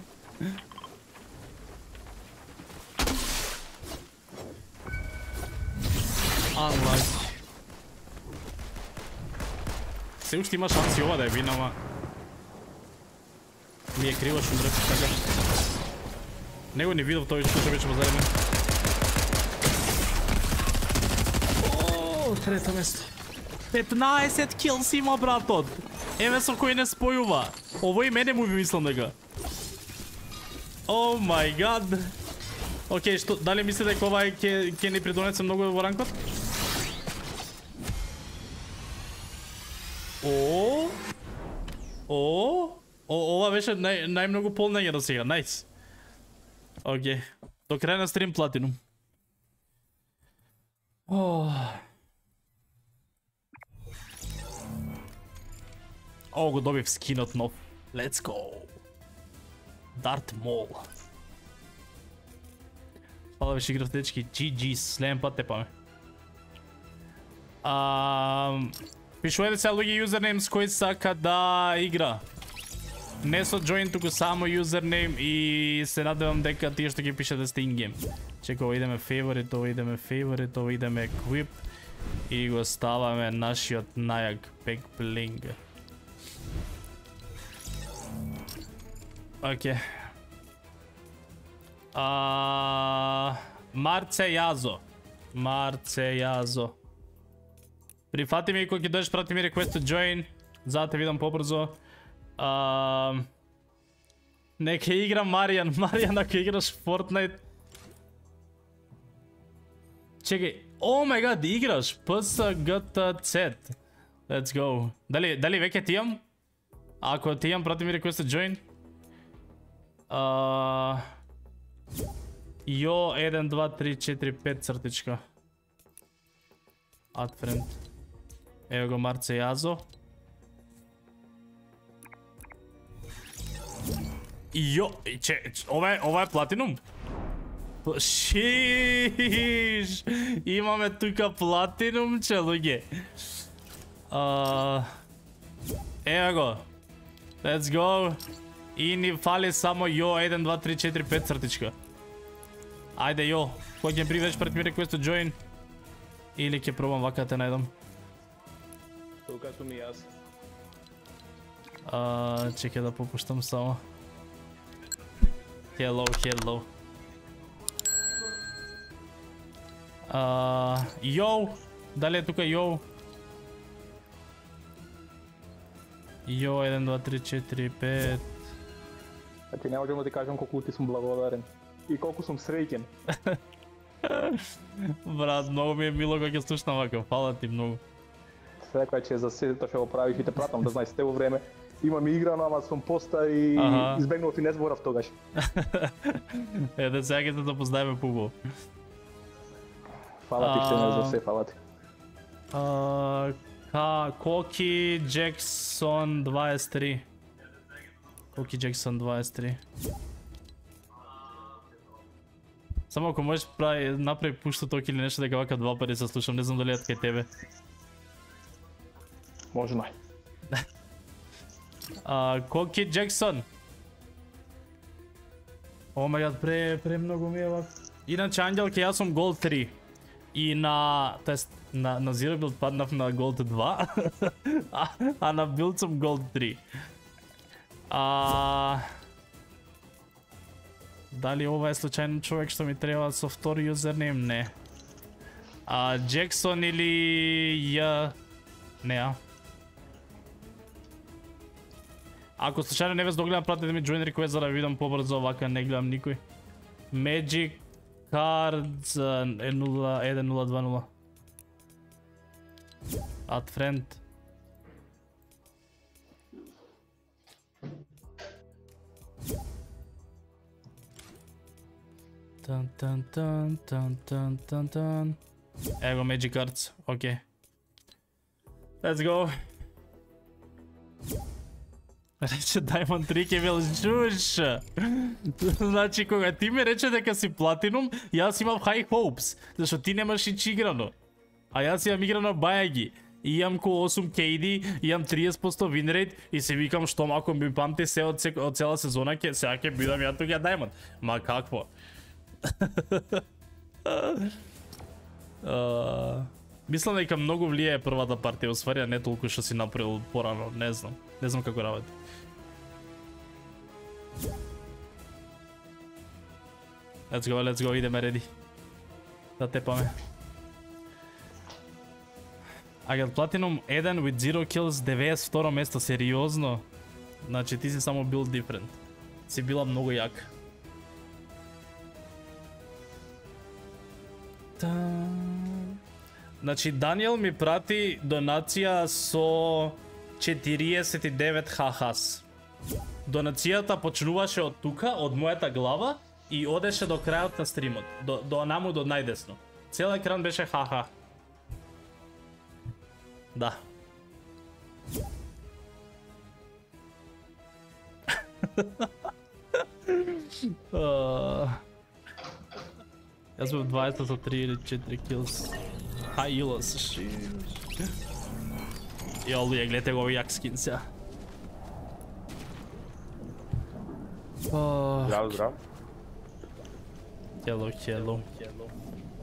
Unlucky. Се уште има шанси ова да е вина, ама... Ми е криво така што мрето така. Него не видов тој што беше позади мене. О, трето место. 15 килс има братот. Еве со кој не спојува. Ово и мене му ви мислам дека. О мај гад. Океј, што дали мислите дека ова ќе ќе ни придонесе многу во ранкот? О? О? О, ова беше нај, најмногу полнење до сега. Најс. Океј. До крај на стрим платинум. Oh. О, го добив скинот нов. Let's go. Дарт Мол. Фала беше играв дечки. GG, следен пат те паме. Ам, Пишувајте се луѓе юзернейм с кој сака да игра. Не со join, туку само юзернейм и се надевам дека тие што ги пишете сте ингейм. Чека, ова идеме favorite, ова идеме favorite, ова идеме equip и го ставаме нашиот најак back bling. Океј. А Марце Јазо. Марце Јазо. Прифати ми кога ќе дојдеш прати ми request to join. За да те видам побрзо. А Нека игра Маријан. Маријан, ако играш Fortnite... Чекај, О мај гад, да играш PSGTZ. Let's go. Дали дали веќе ти имам? Ако ти имам, прати ми реквест да join. А Јо 1 2 3 4 5 цртичка. Add friend. Ево го Марце Јазо. Јо, че, ова е, ова е платинум? Шиш! Имаме тука платинум, че, луѓе. А, Ево го. Let's go. И ни фали само јо 1 2 3 4 5 цртичка. Ајде јо, кој ќе приведеш пред ми request to join? Или ќе пробам вака да те најдам. Тука сум и јас. А, чекай да попуштам само. Hello, hello. А, йоу, дали е тука йоу? Йоу, 1, 2, 3, 4, 5. Значи не можам да ти кажам колку ти сум благодарен. И колку сум среќен. Брат, многу ми е мило кога ќе слушнам вака. Фала ти многу. Секој че за сето што го правиш и те пратам да знаеш во време. Имам играно, ама сум поста и Аха. избегнував и не зборав тогаш. Е, да сега ќе те запознаеме побо. Фала ти што А. ме за се, фала ти. А, ка, Коки Джексон 23. Коки Джексон 23. Само ако можеш прави, направи пушто ток или нешто дека вака два пари се слушам, не знам дали е кај тебе. Можно. А, Коки Джексон. О мај гад, пре, пре многу ми е вак. Иначе Ангелке, јас сум Gold 3. И на, тест, на, на Zero Build паднав на Gold 2, а, а на Build сум Gold 3. А... Дали ова е случајно човек што ми треба со втори юзернейм? Не. А, Джексон или ја... Не, а? Ако случајно не вез догледам, пратете ми join request за да видам побрзо, вака не гледам никој. Magic Cards е 01020. Add friend. Тан тан тан тан тан тан тан. Ево Magic Cards, окей. Let's go. Рече Diamond 3 ќе бил жуш. значи кога ти ми рече дека си платинум, јас имам high hopes, зашто ти немаш и чиграно А јас имам играно бајаги. И имам ко 8 KD, имам 30% win rate и се викам што ако ми памте се од, се, од цела сезона ќе сега ќе бидам ја тука Diamond. Ма какво? uh, Мислам дека многу влијае првата партија, освари, не толку што си направил порано, не знам. Не знам како работи. Let's go, let's go, идеме реди. Да тепаме. Агат Platinum 1 with 0 kills, 92 место, сериозно. Значи ти си само бил different. Си била многу јак. Та... Значи Даниел ми прати донација со 49 хахас. Донацијата почнуваше од тука, од мојата глава и одеше до крајот на стримот, до, до наму до најдесно. Цел екран беше ха ха. Да. Јас бев 20 за 3 или 4 kills. Хаилос, шиш. Ја, луѓе, гледате го јак скин сега. Здраво, здраво. Хело, хело.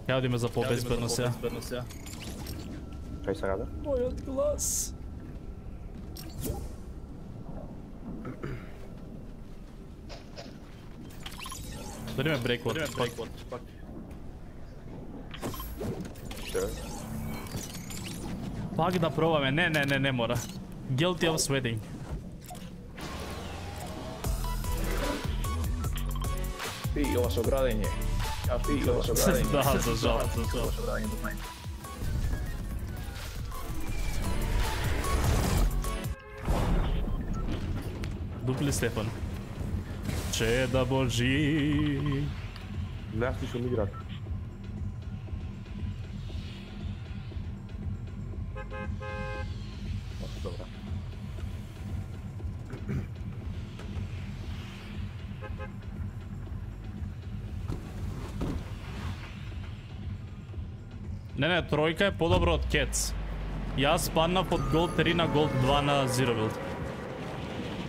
Ја одиме за побезбедно сега. Kaj se rada? Moj glas. Dori me break Dori me breakwater, fuck. Fuck da probame, ne, ne, ne, ne mora. Guilty of sweating. I ovo se ogradenje. Ja ti ovo se ogradenje. Da, zažal, zažal. Ovo se ogradenje do majka. Дупли Стефан. Че да божи. Знаеш ти што ми? Добра. Не, не, тројка е подобро од Кец. Јас спаднав од Gold 3 на Gold 2 на Zero Build.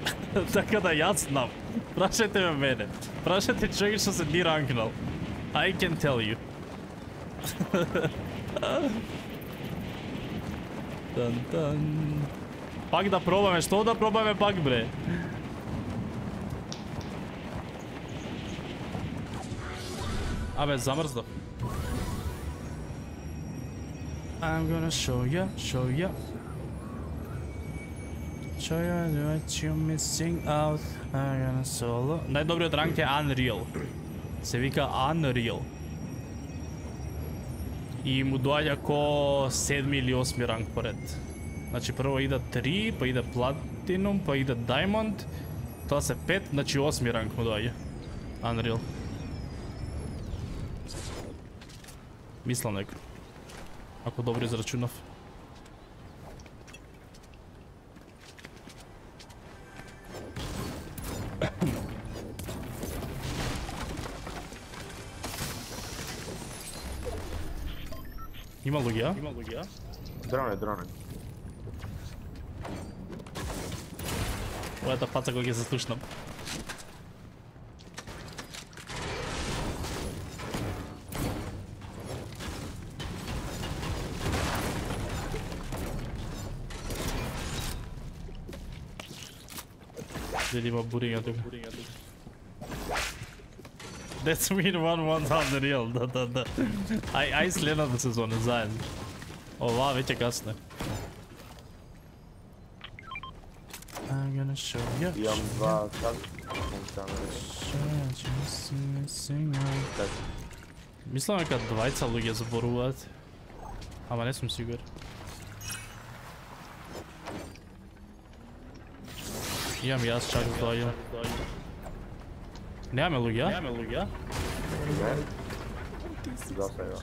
така да јас знам. Прашајте ме мене. Прашајте човек што се ни ранкнал. I can tell you. Тан, тан. Пак да пробаме, што да пробаме пак бре? Абе, замрздав. I'm gonna show ya, show ya. Show ya what you missing out. I'm gonna solo. Најдобриот ранг е Unreal. Се вика Unreal. И му доаѓа ко седми или осми ранг поред. Значи прво иде 3, па иде Platinum, па иде Diamond. Тоа се 5, значи осми ранг му доаѓа. Unreal. Мислам некој. Ако добро израчунав. Има луѓе? Има луѓе? Дране, дране. Ова е та паца која ќе се слушнам. Дали има буринга тука? That's win 1-1 on the real, да, да, да. Ај, ај следната сезона заедно. Ова веќе касно е. I'm gonna show you. Имам два как функционира. Как? Мислам дека двајца луѓе зборуваат. Ама не сум сигурен. Имам и јас чак тоа имам. Немаме луѓе? Немаме луѓе? Не? За сега.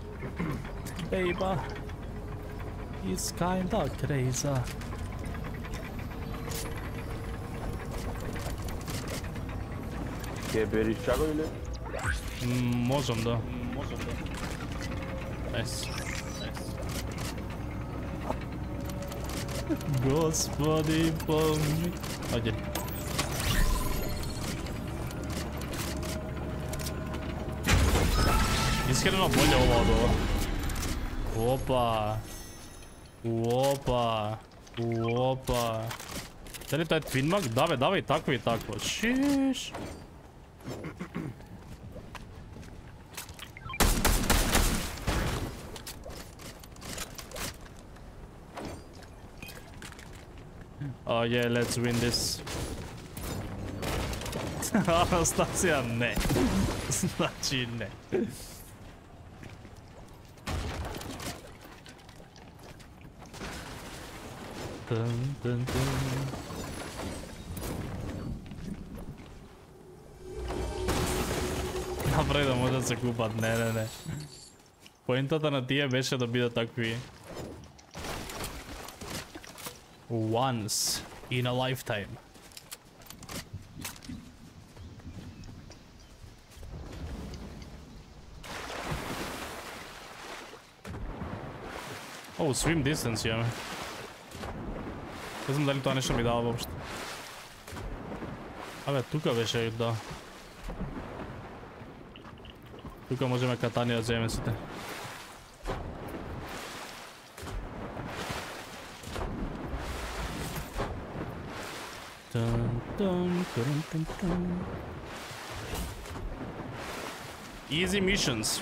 Baby. It's kinda crazy. Ќе бериш чаго или? М, Можам да. Можам да. Найс. Господи, помни. Ајде. Искрено болje ова од ова. Опа. Опа. Опа. Дали тоа е твинмак? Да бе, давај такво и такво. Шиш. Oh yeah, let's win this. Анастасија не. Значи не. Тан, тан, тан. Направи да може да се купат, не, не, не. Поентата на тие беше да бидат такви. Once in a lifetime. О, swim distance yeah. Не знам дали тоа нешто ми дава воопшто. Абе, тука беше, да. Тука можеме катани да земе сите. Тан, тан, тан, тан, тан. Easy missions.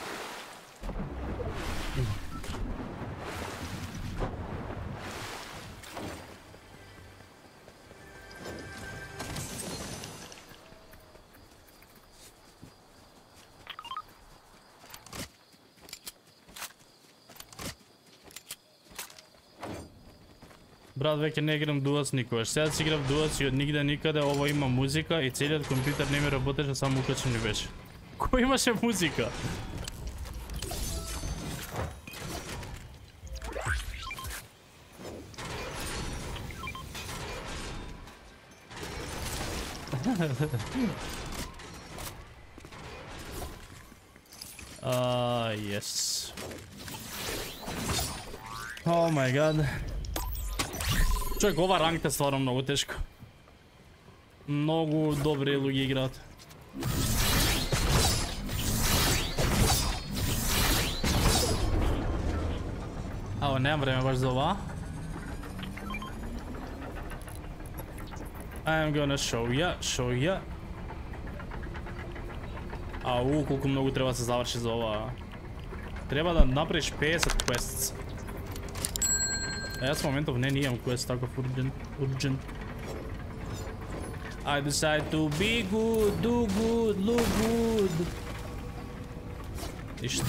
Брат, веќе не играм дуац никогаш. Сега си играв дуац и од нигде никаде ово има музика и целиот компјутер не ми работеше, само укачен ми беше. Кој имаше музика? Ah, yes. Oh my god. Човек, ова ранг е стварно многу тешко. Многу добри луѓе играат. Ао, немам време баш за ова. I'm gonna show ya, show ya. Ау, колку многу треба да се заврши за ова. Треба да направиш 50 quests. А јас моментов не, нијам квест таков urgent, urgent. I decide to be good, do good, look good. Ништо.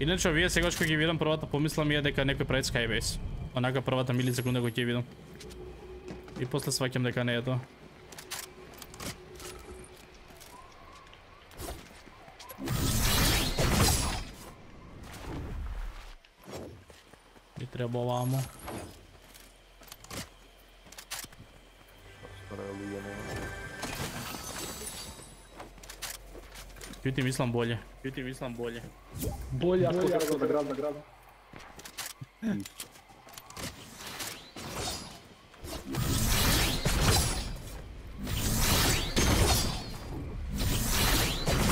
Иначе овие сегаш кога ги видам првата помислаа ми е дека некој прави Skybase. Онака првата милисекунда кога ќе видам. И после сваќам дека не е тоа. rob ovamo. Cutie mislim bolje. Cutie mislim bolje. Bolje ako da grab, da grad da.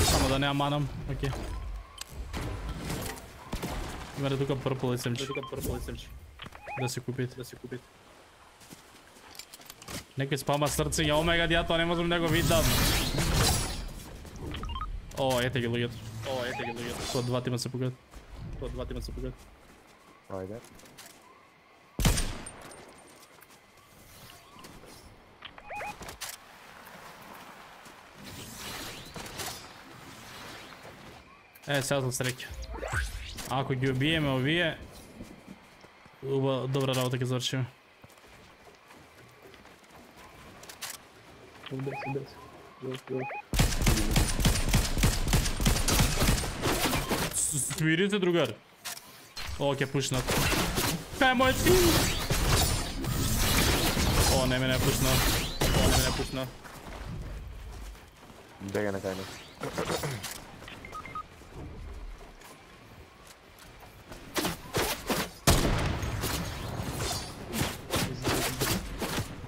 Samo da nemam manom, okej. Okay. Има тука purple SMG. Тука purple SMG. Да се купите, да се купите. Некој спама срце, ја омега ја тоа не можам да го видам. О, ете ги луѓето. О, ете ги луѓето. Тоа два тима се поглед. Тоа два тима се поглед. Ајде. Е, сега сум среќа. Ако ги убиеме овие, уба, добра работа ќе завршиме. С- Смири се, другар. О, ќе пушнат. Кај мој мојот тим? О, не ме не пушна. О, не ме не пушна. Бега на кај нас.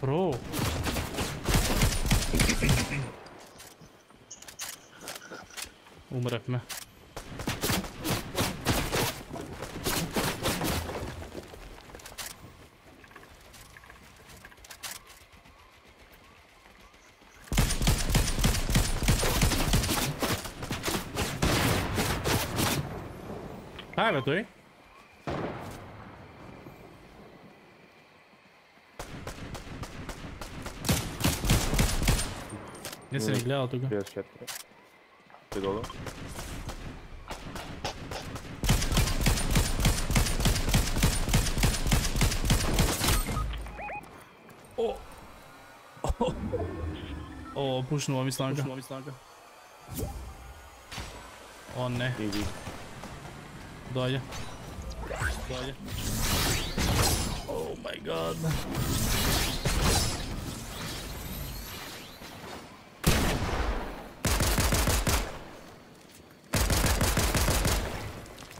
Бро. Умревме. Ај бе тој. Не се ни гледал тука. 54. Ти Pušnuo mi slanga. Mi slanga. O ne. Dolje. Dolje. Oh my god.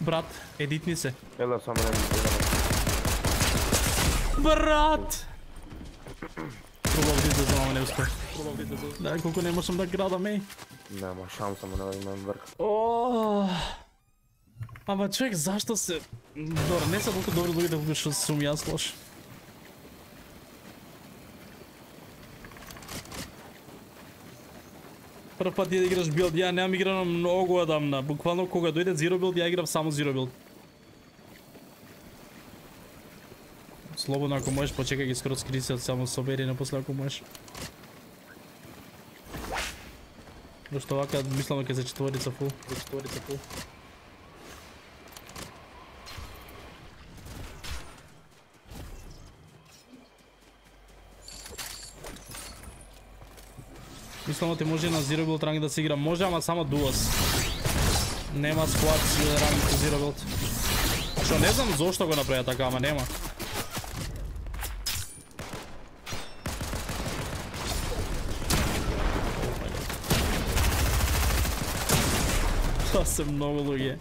Brat, editni se. Jel da samo ne Brat! Drugo ovdje za ne uspio. Да. Да, колку не можам да градам, еј. Нема шанса му не имам врх. О, Ама човек, зашто се... Добро, не се толку да што сум јас лош. Прв пат ја да играш билд, ја немам играно многу одамна. Буквално кога дојде Zero Build, ја играв само Zero Build. Слободно ако можеш, почекај ги скоро скрисиот, само собери на после ако можеш. Зашто вака мислам дека се четворица фул. За четворица фул. Мислам дека може на Zero Build ранг да се игра. Може, ама само дуос. Нема склад ранг за Zero Build. Што не знам зошто го направија така, ама нема. Тоа се многу луѓе.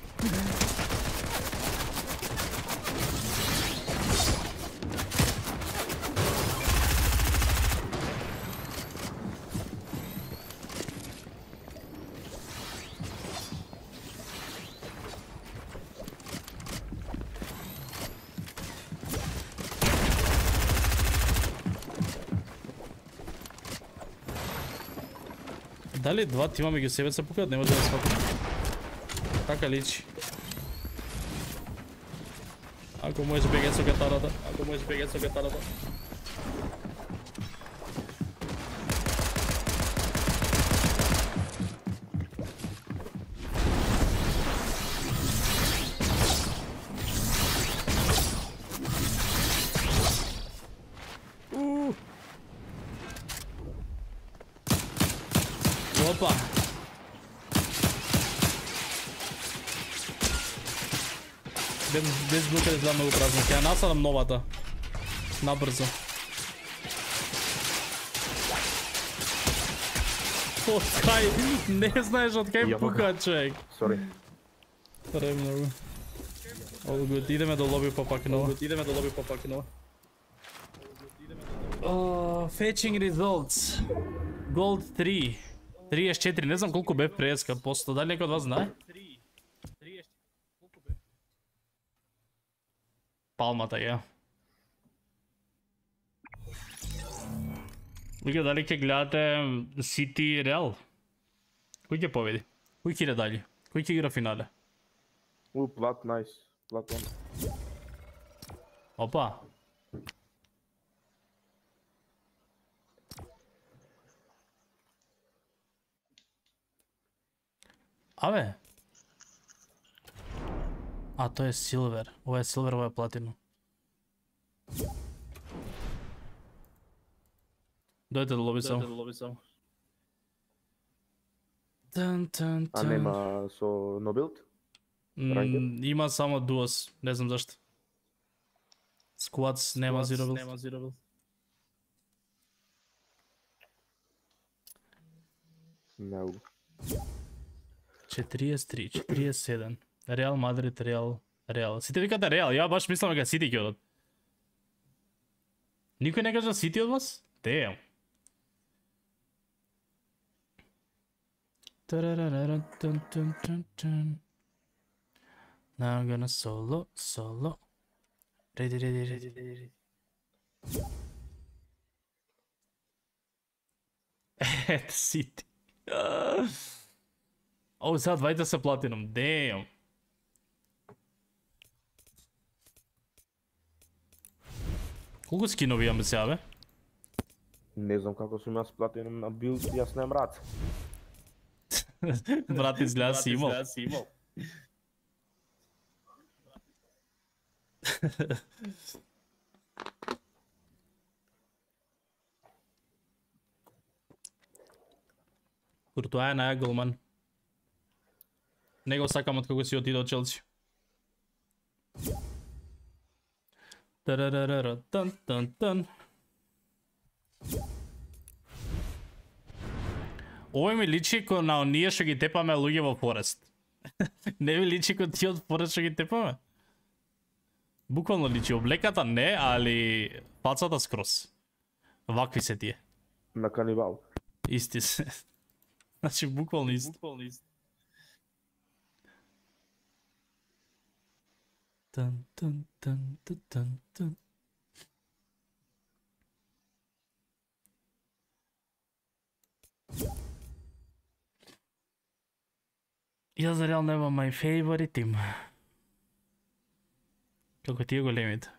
Дали два тима меѓу себе се покажат, не може да сватам. Така личи. Ако можеш беге со гитарата, ако можеш беге со блокаде за многу празно. Ќе ја насадам новата. Набрзо. Од кај, не знаеш од кај пука човек. Sorry. Пре многу. All good. Идеме до лоби па пак нова. Идеме до лоби па пак нова. Uh, fetching results. Gold 3. 34, не знам колку бев преска посто, дали некој од вас знае? Палмата ја. Луѓе, дали ќе гледате City Real? Кој ќе победи? Кој ќе иде дали? Кој ќе игра финале? У, плат, найс. Плат он. Опа. Абе. А, тоа е силвер. Ова е силвер, ова е платино. Дојдете до лоби само. лоби само. Тан, тан, А тан. нема со no Ranked? Има само дуос, не знам зашто. Squads нема zero build. Нема zero build. Многу. 43, 47. Реал Мадрид, Реал, Реал. Сите викате Реал, ја баш мислам дека Сити ќе одат. Никој не кажа Сити од вас? Damn. Тарарараран, тун, тун, тун, тун. Now I'm gonna solo, solo. Ready, ready, ready, ready, ready. Ето Сити. О, сега двајте се платином. Damn. Колку скинови имаме сега, бе? Не знам како сум јас платинум на билд, јас немам рад. Брат, изгледа си имал. Куртуа е наја голман. Не го сакам од кога си отиде од Челси. Тарарарара, тан, тан, тан. Овој ми личи ко на оние што ги тепаме луѓе во Форест. не ми личи ко тие од Форест што ги тепаме. Буквално личи, облеката не, али пацата скрос. Вакви се тие. На канибал. Исти се. значи буквално исти. Буквално исти. Тан, тан, тан, тан, тан, тан. Јас за реално имам my favorite team. Како тие големите.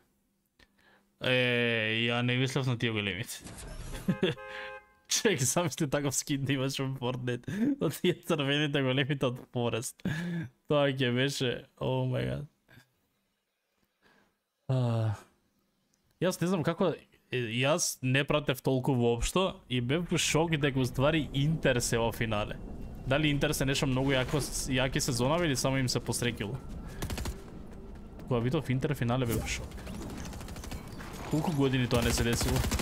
Е, ја не мислев на тие големите. Чек, замисли таков скин да имаш во Fortnite. Од тие црвените големите од Forest. Тоа ќе беше, о мај гад. А, Јас не знам како јас не пратев толку воопшто и бев во шок дека уствари Интер се во финале. Дали Интер се нешто многу јако јаки сезонави или само им се посрекило? Кога видов Интер финале бев во шок. Колку години тоа не се десило?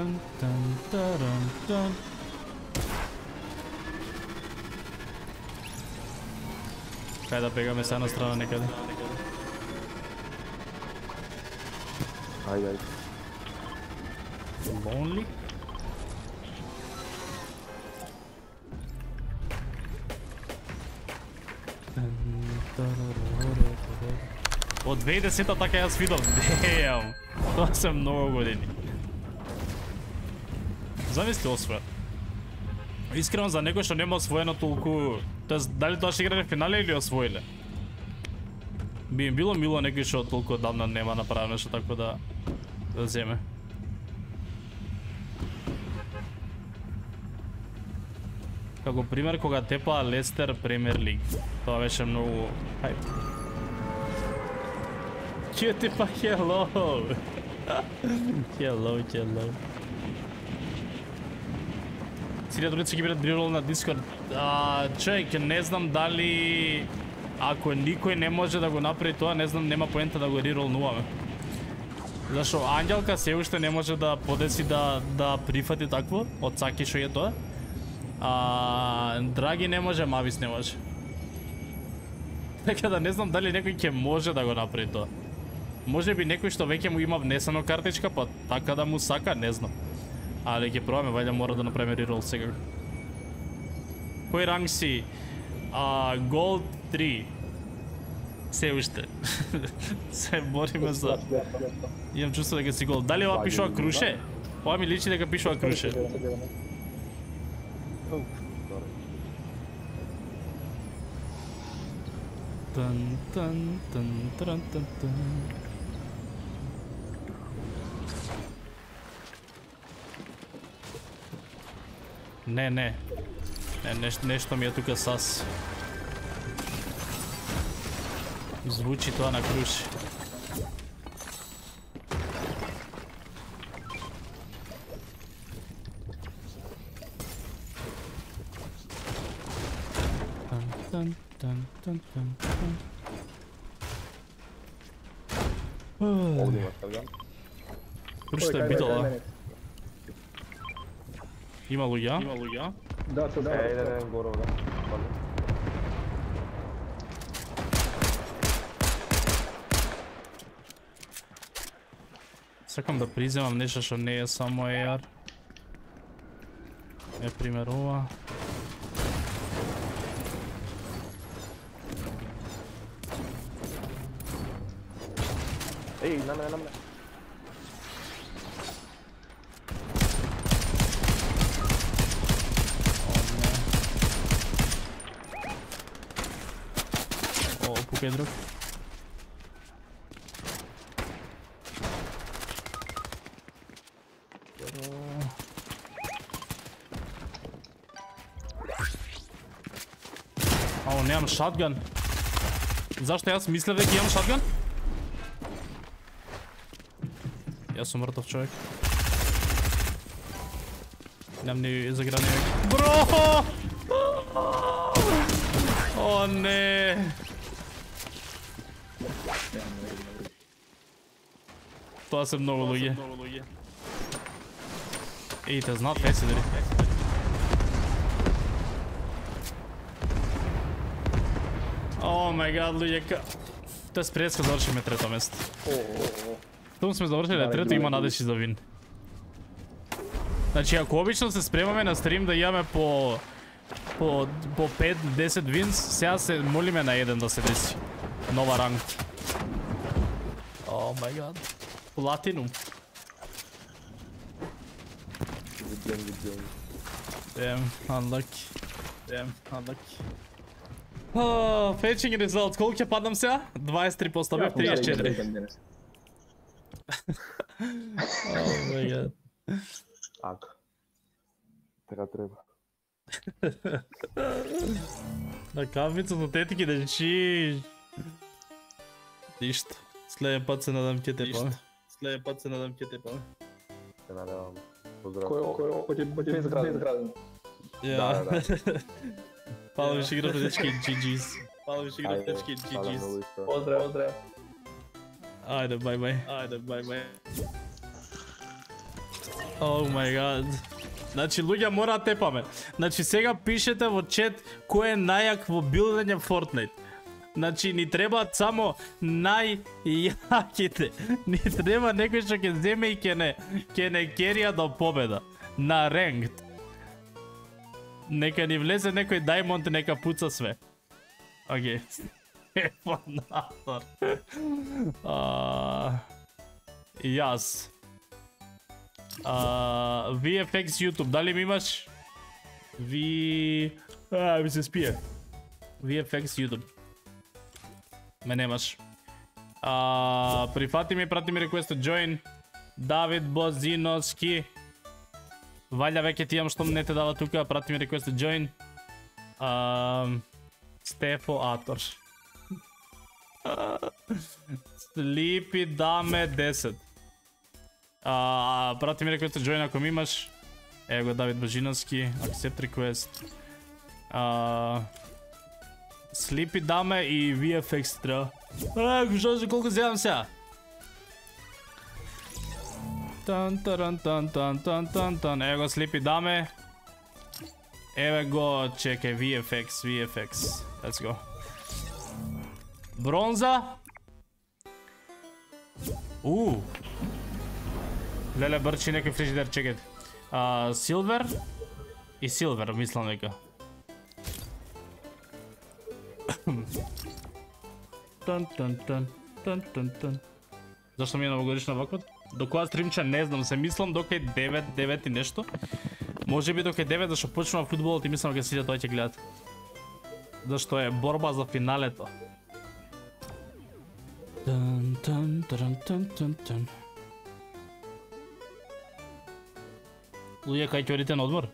Тан тан тан таран тан. Кај да бегаме се една страна некаде? Ајде, ајде. Lonely? Од 2010-та така јас видов. Дејам. Тоа се многу години. Замисли освоја. Искрено за некој што нема освоено толку, тоест дали тоа што играле финале или освоиле? Би им било мило некој што толку одамна нема направено што така да да земе. Како пример кога тепа Лестер Премиер Лиг. Тоа беше многу хајп. Ќе тепа hello. hello, hello. Сите улица ќе бидат рирол на Дискорд. А, човек, не знам дали ако никој не може да го направи тоа, не знам нема поента да го риролнуваме. Зашо Ангелка се уште не може да подеси да да прифати такво од саки што е тоа. А Драги не може, Мавис не може. Така да не знам дали некој ќе може да го направи тоа. Може би некој што веќе му има внесено картичка, па така да му сака, не знам. Але ќе пробаме, вајде мора да направиме рерол сега. Кој ранг си? А, Gold 3. Се уште. се бориме за... Имам чувство дека си гол. Дали ова пишува Круше? Ова ми личи дека пишува Круше. Тан тан тан тран тан тан. Не, не. Не, нешто, нешто ми е тука сас. Звучи тоа на круши. Тан, тан, тан, тан. Овде има е битола. Има луѓа? Има луѓа? Да, се да. Е, иде, иде, горе, овде. Пали. Сакам да приземам нешто што не е само AR. Е пример ова. Еј, на мене, на мене. О, пукај друг. Ау, немам шатган. Зашто јас мислев дека имам шатган? Јас сум мртов човек. Немам ни заграни веќе. Бро! О, не! Тоа се многу луѓе. Еј, те знаат кај си дали. О мај гад, луѓе, ка... Тоа спреска завршиме трето место. Тому сме завршили на трето, има надежи за вин. Значи, ако обично се спремаме на стрим да имаме по по по 5-10 винс, сега се молиме на еден да се деси. Нова ранг. О мај гад. Платинум. Виден, виден. Damn, unlucky. Damn, unlucky. Oh, fetching results. Колку ќе падам сега? 23%, бев 34. Oh my god. Ако. Така треба. На кафица до тетики да чиш. Ништо. Следен пат се надам ќе те паме. Следен пат се надам ќе те паме. Се надевам. Поздрав. Кој кој оќе оќе безграден. Да, Ја. Пало ще играте дечки GG's. Пало ще играте дечки GG's. Поздрав, поздрав. Ајде, бај бај. Ајде, бај бај. Oh my god. Значи луѓе мора да тепаме. Значи сега пишете во чет кој е најак во билдење Fortnite. Значи ни требаат само најјаките. Ни треба некој што ќе земе и ќе не ќе не керија до победа на ренгт, Нека ни влезе некој даймонд, и нека пуца све. Океј. Епанатор. А, Јас. VFX YouTube, дали ми имаш? Ви... А, ми се спие. VFX YouTube. Ме немаш. А, прифати ми, прати ми request join. Давид Бозиновски. Валја веќе ти имам што не те дава тука, прати ми request join. А, Стефо Атор. Слипи даме 10. А, прати ми request join ако ми имаш. Его го Давид Божиновски, accept request. А, Слипи даме и VFX треба. Ех, што се колку зедам сега? Тан таран тан тан тан тан тан. Ево го Слипи даме. Еве го, чекај, VFX, VFX. Let's go. Бронза. У. Леле брчи некој фрижидер, чекајте. А, Силвер и Силвер, мислам дека. Тан тан тан тан тан тан. Зашто ми е новогодишна вакот? До која стримча не знам, се мислам дока е 9, 9 и нешто. Може би дока е 9 зашто почнува фудбалот и мислам дека сите тоа ќе гледат. Зашто е борба за финалето. Тан тан тан тан тан тан. Луѓе кај ќе одите на одмор?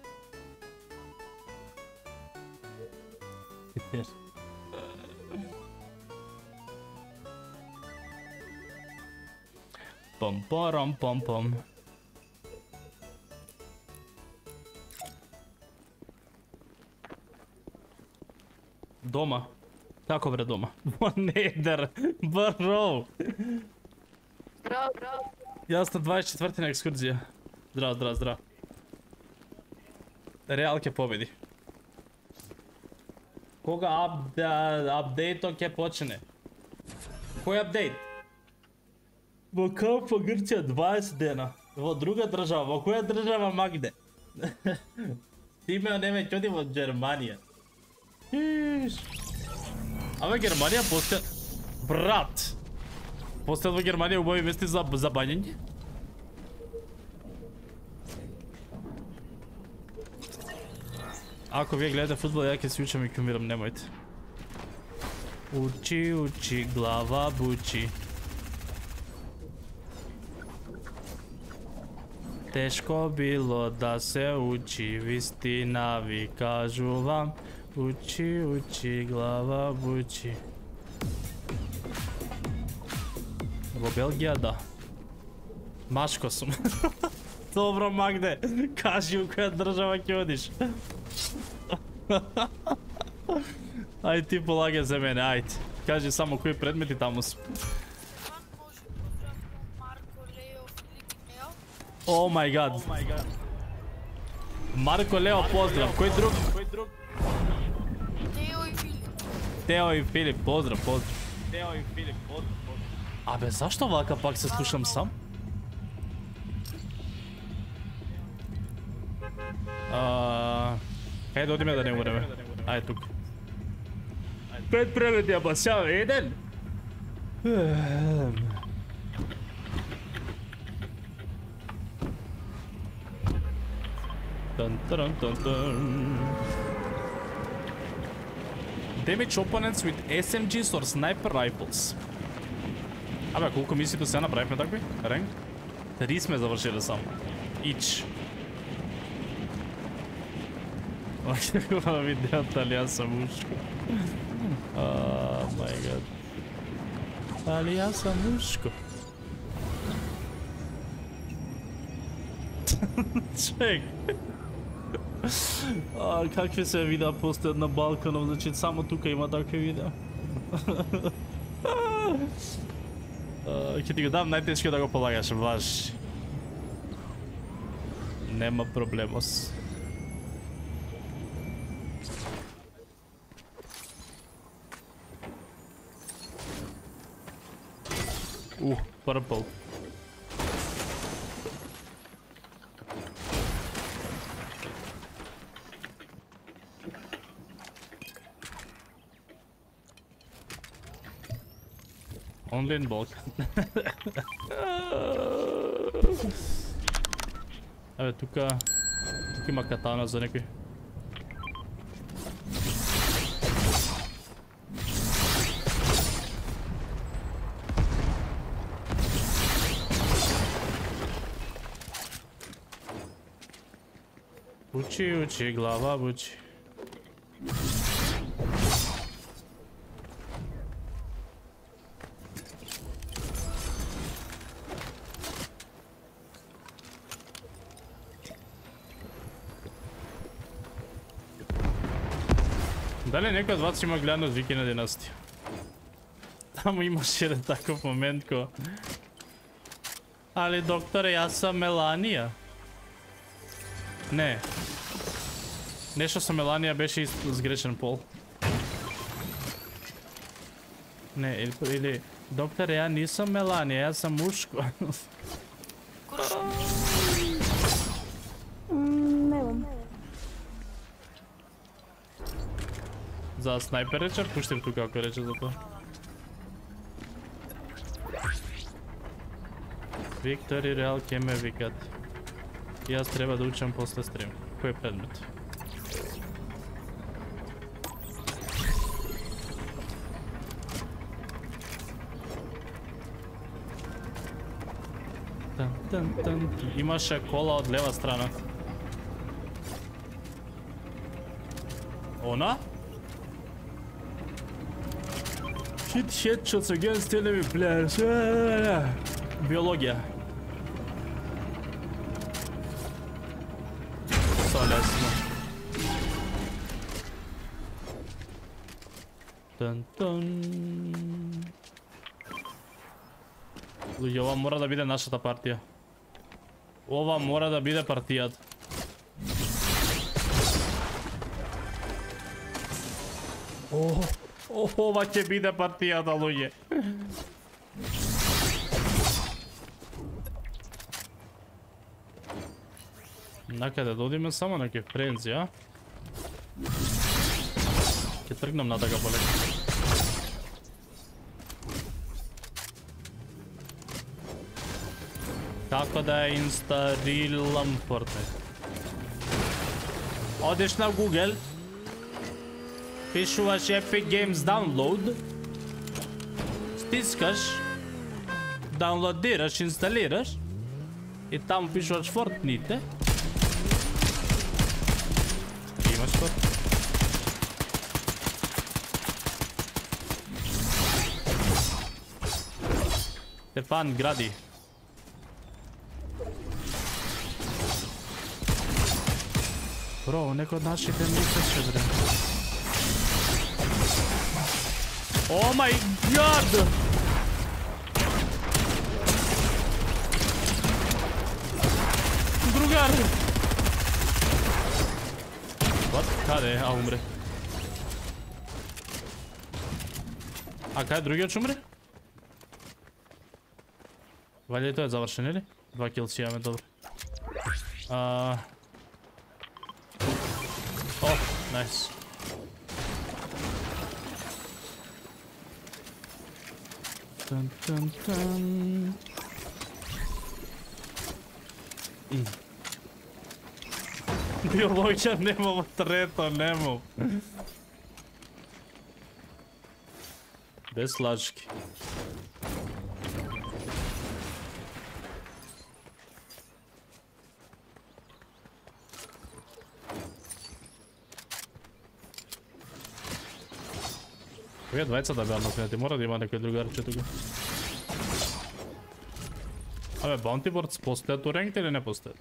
Питер. Pom pom pom pom. Doma. Kako bre doma? Neder, bro. Zdravo, zdravo. Jasno, 24. ekskurzija. Zdrav, zdrav, zdrav. Realke pobedi. Koga update-o ke počne? Koji update? Во камп во Грција 20 дена. Во друга држава, во која држава Магде? Тимео неме ќе оди во Германија. Иш. Абе Германија постоја... Брат! Постојат во Германија убави мести за, за бањење? Ако вие гледате футбол, ја ќе се учам и кумирам, немојте. Учи, учи, глава бучи. Тешко било да се учи, вистина ви кажувам. Учи, учи, глава бучи. Во Белгија, да. Машко сум. Добро, Магде. Кажи у која држава ќе одиш. Ај ти полаге за мене, ајде. Кажи само кои предмети таму Oh my god. Marko Leo, pozdrav. Koji drug? Teo i Filip. Teo i Filip, pozdrav, pozdrav. Teo i Filip, pozdrav, pozdrav. A be, zašto ovakav pak se slušam sam? Uh, hajde, odi me da ne ureme. Ajde, tuk. Pet preletja, pa sjave, jedan. Ehm... таран тан тан. Damage opponents with SMGs or sniper rifles. Абе, колку мисите се направивме такви? Ренг? Три сме завршили само. Ич. Каква видеото, али јас сум ушко. Oh my god. Али јас сум ушко. Чек. А, какви се видеа постојат на Балканов, значи само тука има такви видеа. А, Ќе ти го дам најтешко да го полагаш, ваш. Нема проблемос. Ух, purple. Only in bulk. Абе, тука... Тука има катана за некој. Учи, учи, глава учи. Дали некој од вас има гледано Вики на династија? Таму имаше еден таков момент ко... Али докторе, јас сам Меланија. Не. Нешто со Меланија беше изгрешен сгрешен пол. Не, или, или докторе, ја нисам Меланија, јас сам мушко. За снайпер речер, пуштим тука ако рече за тоа. Виктор и Реал ке ме викат. Јас треба да учам после стрим. Кој е предмет? Тан, тан, тан. Имаше кола од лева страна. Она? Hit headshots against enemy players. Биологија. Солесно. Тан тан. Луѓе, ова мора да биде нашата партија. Ова мора да биде партијата. О, о, ова ќе биде партијата, луѓе. Накаде да одиме само на Кефрензи, а? Ке тргнам на така полека. Како да ја инсталирам Fortnite? Одиш на Google, пишуваш Epic Games Download, стискаш, даунлодираш, инсталираш и таму пишуваш Fortnite. Имаш Fortnite. Стефан гради. Бро, некој од нашите мисеше, се бре. О мај гад! Другар! What? Каде? А, умре. А кај другиот ќе умре? Валје тоа е или? Два кил си имаме, добро. А... О, найс. Dun, dun, dun. Mm. Bio Lojča, nemamo treto, nemamo. Bez lački. Е двајца да беа напнети? Мора да има некој другарче тука. Абе, bounty boards постојат у ренкт или не постојат?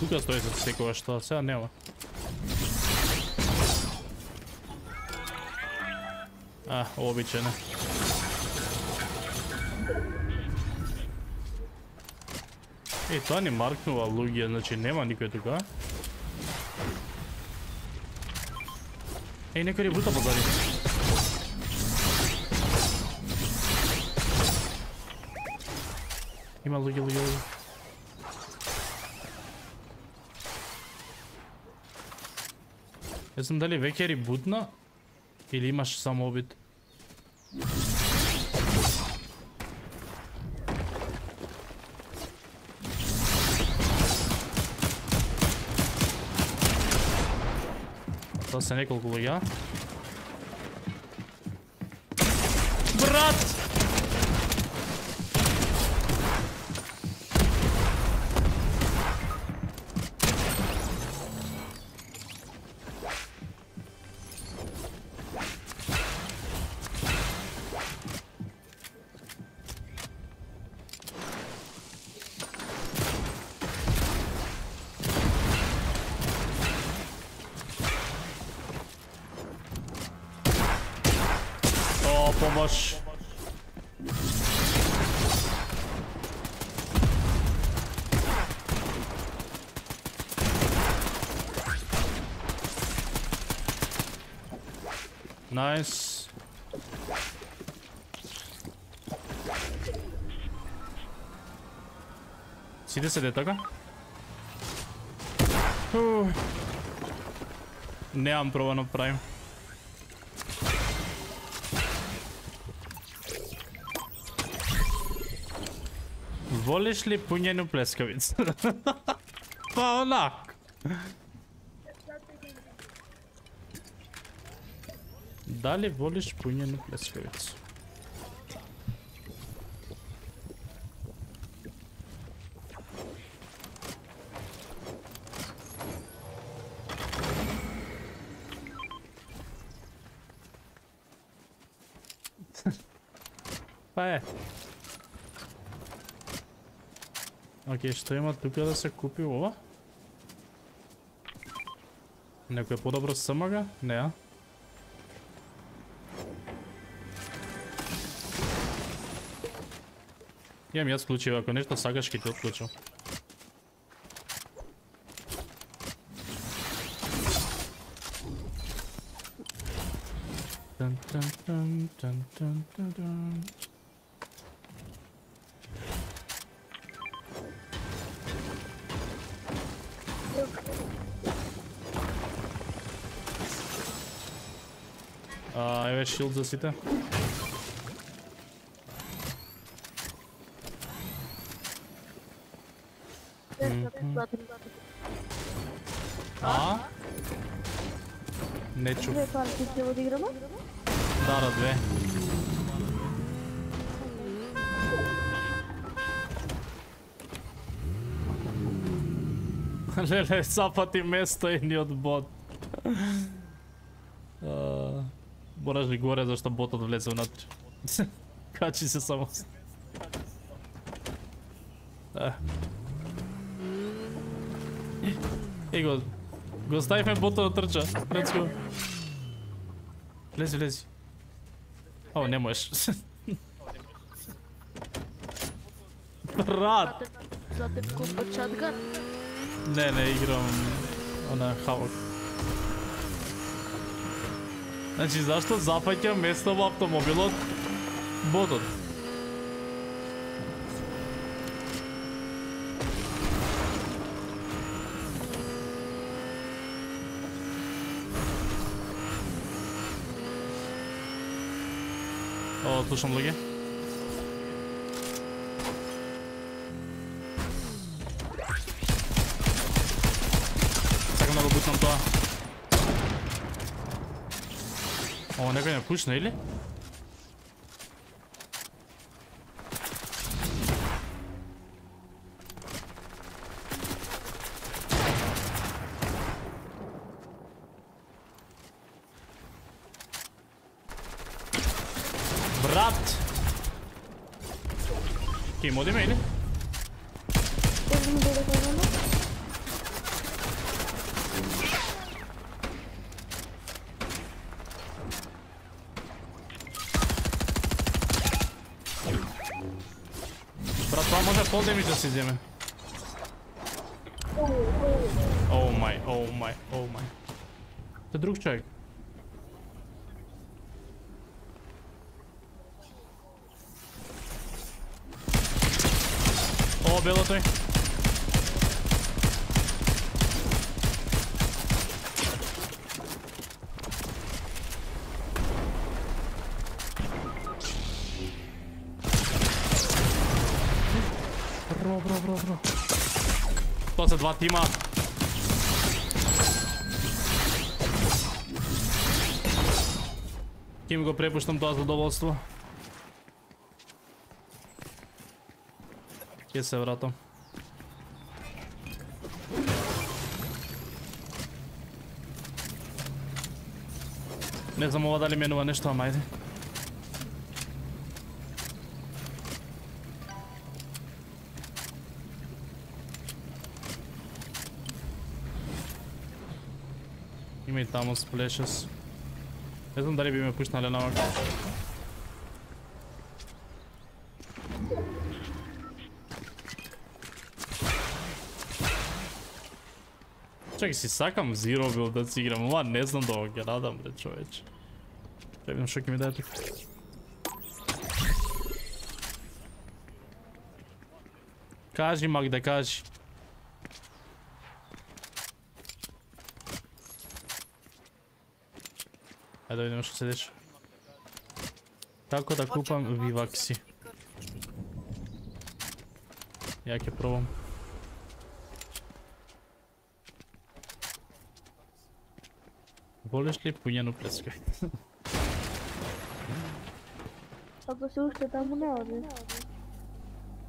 Тука стои се секоја што, сега нема. А, обичајно. Е, тоа ни маркнува луѓе, значи нема никој тука. Еј, некој ребута бута позади. Има луѓе, луѓе, луѓе. Не знам дали веќе ребутна или имаш само обид. Sen ekol kulu ya. 30 е така. Фу. Неам проба прајм. Волиш ли пуњену плескавица? па онак. Дали волиш пуњену плескавицу? Океј, што има тука да се купи ова? Некој подобро самага? Не, а? Јам јас клучеви, ако нешто сакаш ке ти отклучам. За сите. А? Не чув. Две партии ќе одиграме? Да, да, две. Леле, запати место едниот бот. Ли горе зашто ботот влезе внатре. Качи се само. Е. Го, го ставивме ботот да трча. Let's go. Влези, влези. О, не можеш. Брат! За теб купа чатган. Не, не играм она Хавок. Значи зашто запаќа место во автомобилот ботот? О, слушам луѓе. Ова некој не пушна или? Брат! Може пол демидж да се земе. Оу мај, оу мај, оу мај. Те друг човек. О, бело тој. Бро, бро, бро, бро. Тоа се два тима. Ќе ми го препуштам тоа задоволство. Ќе се вратам. Не знам ова дали менува нешто, ама ајде. tamo splashes. Ne znam da li bi me puštnali na ovako. Čekaj, si sakam zero build da si igram, ova ne znam da ovog je radam bre čoveč. Čekaj, imam šok mi dati. Kaži mak da kaži. Ajde vidimo što se dječe. Tako da kupam vivaksi? Jak je probam. Voliš li punjenu plesku? Ako se ušte tamo ne odi.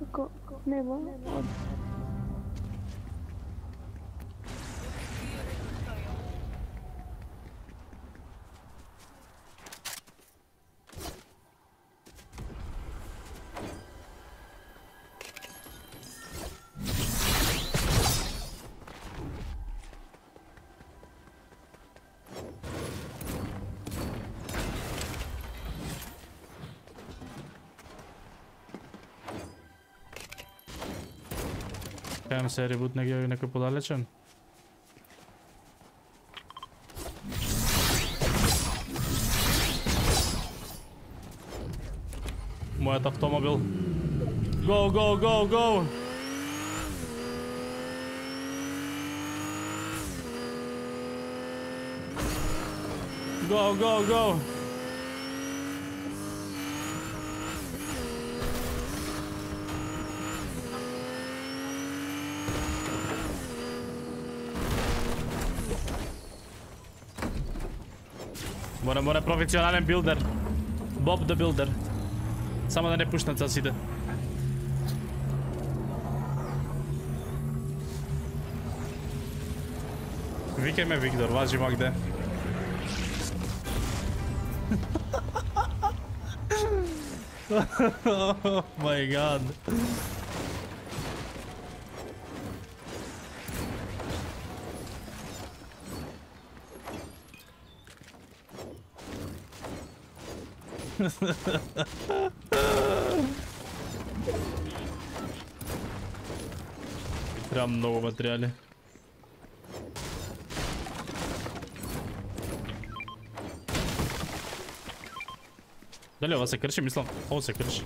Ako nema, odi. Нема, оди. Кајам се ребут некој некој подалечен. Мојот автомобил. Go, go, go, go! Go, go, go! Мора, мора професионален билдер. Боб the билдер. Само да не пушнат за сите. Викај ме Виктор, важи Магде. oh my god. Прям много материали. Дали ова се крши, мислам, ово се крши.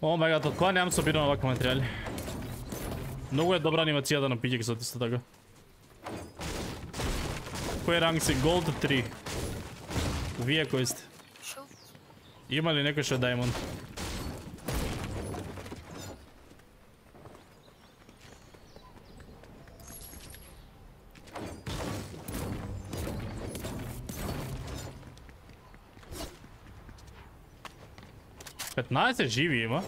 О мај гад, од кога немам собирано ваква материјали? Многу е добра анимацијата да на пиќек за тиста така. Кој е ранг си? Gold 3. Вие кој сте? Има ли некој шо Даймонд? Петнадесет живи има.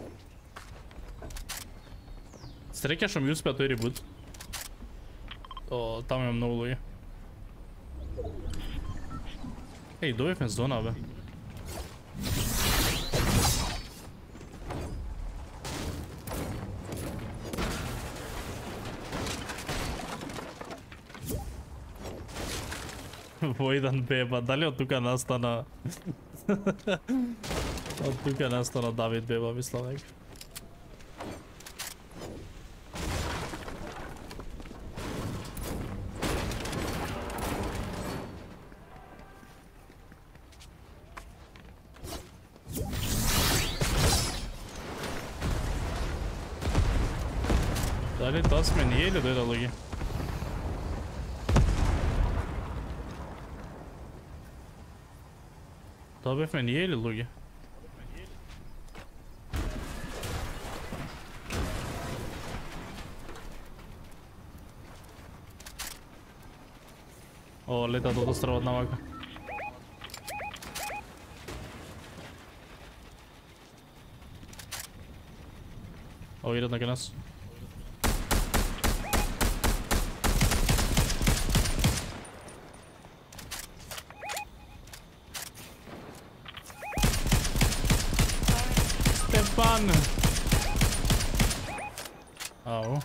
Среќа што ми успеа тој ребут. О, таму има многу луѓе. Еј, добивме зона, бе. Војдан Беба, дали од тука настана... од тука настана Давид Беба, мислам дека. Тоа бевме ние или луѓе? О, летат од островот на вака. О, идат на нас. Stefan! Ау.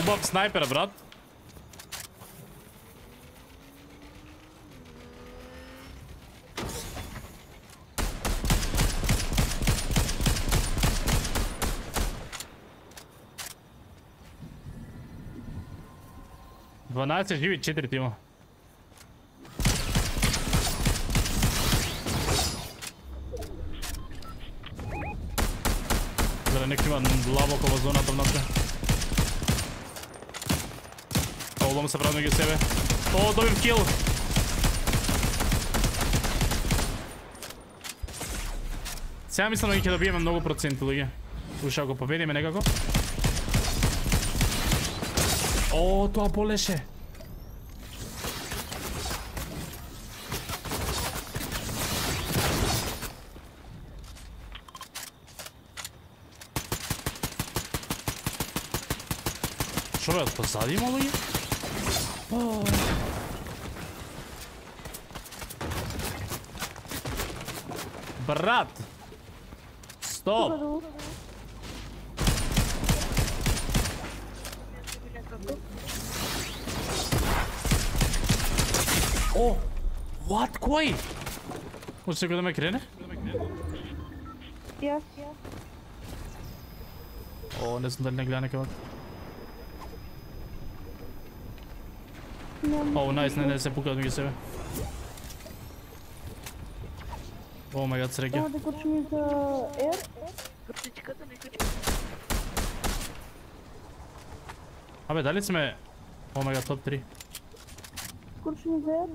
Убав снайпер, брат. Дванаесет живи, четири тима. Гледа, некој има длабоко во зоната внатре. Само се правда ги себе. О, добив кил. Сега мислам дека ќе добиеме многу проценти, луѓе. Уша ако победиме некако. О, тоа болеше. Шо бе, позади има луѓе? Oh. Брат! Стоп! О! What? Кой? Hoşça kalın makrene. Yes. O ne sınırına gidene kadar. Па, Оу, найс, не, не се пукаат меѓу себе. О, мај гад, среќа. Ама да кучим за Р? Кучичката не кучим. Абе, дали сме... О, мај гад, топ 3. Кучим за ер?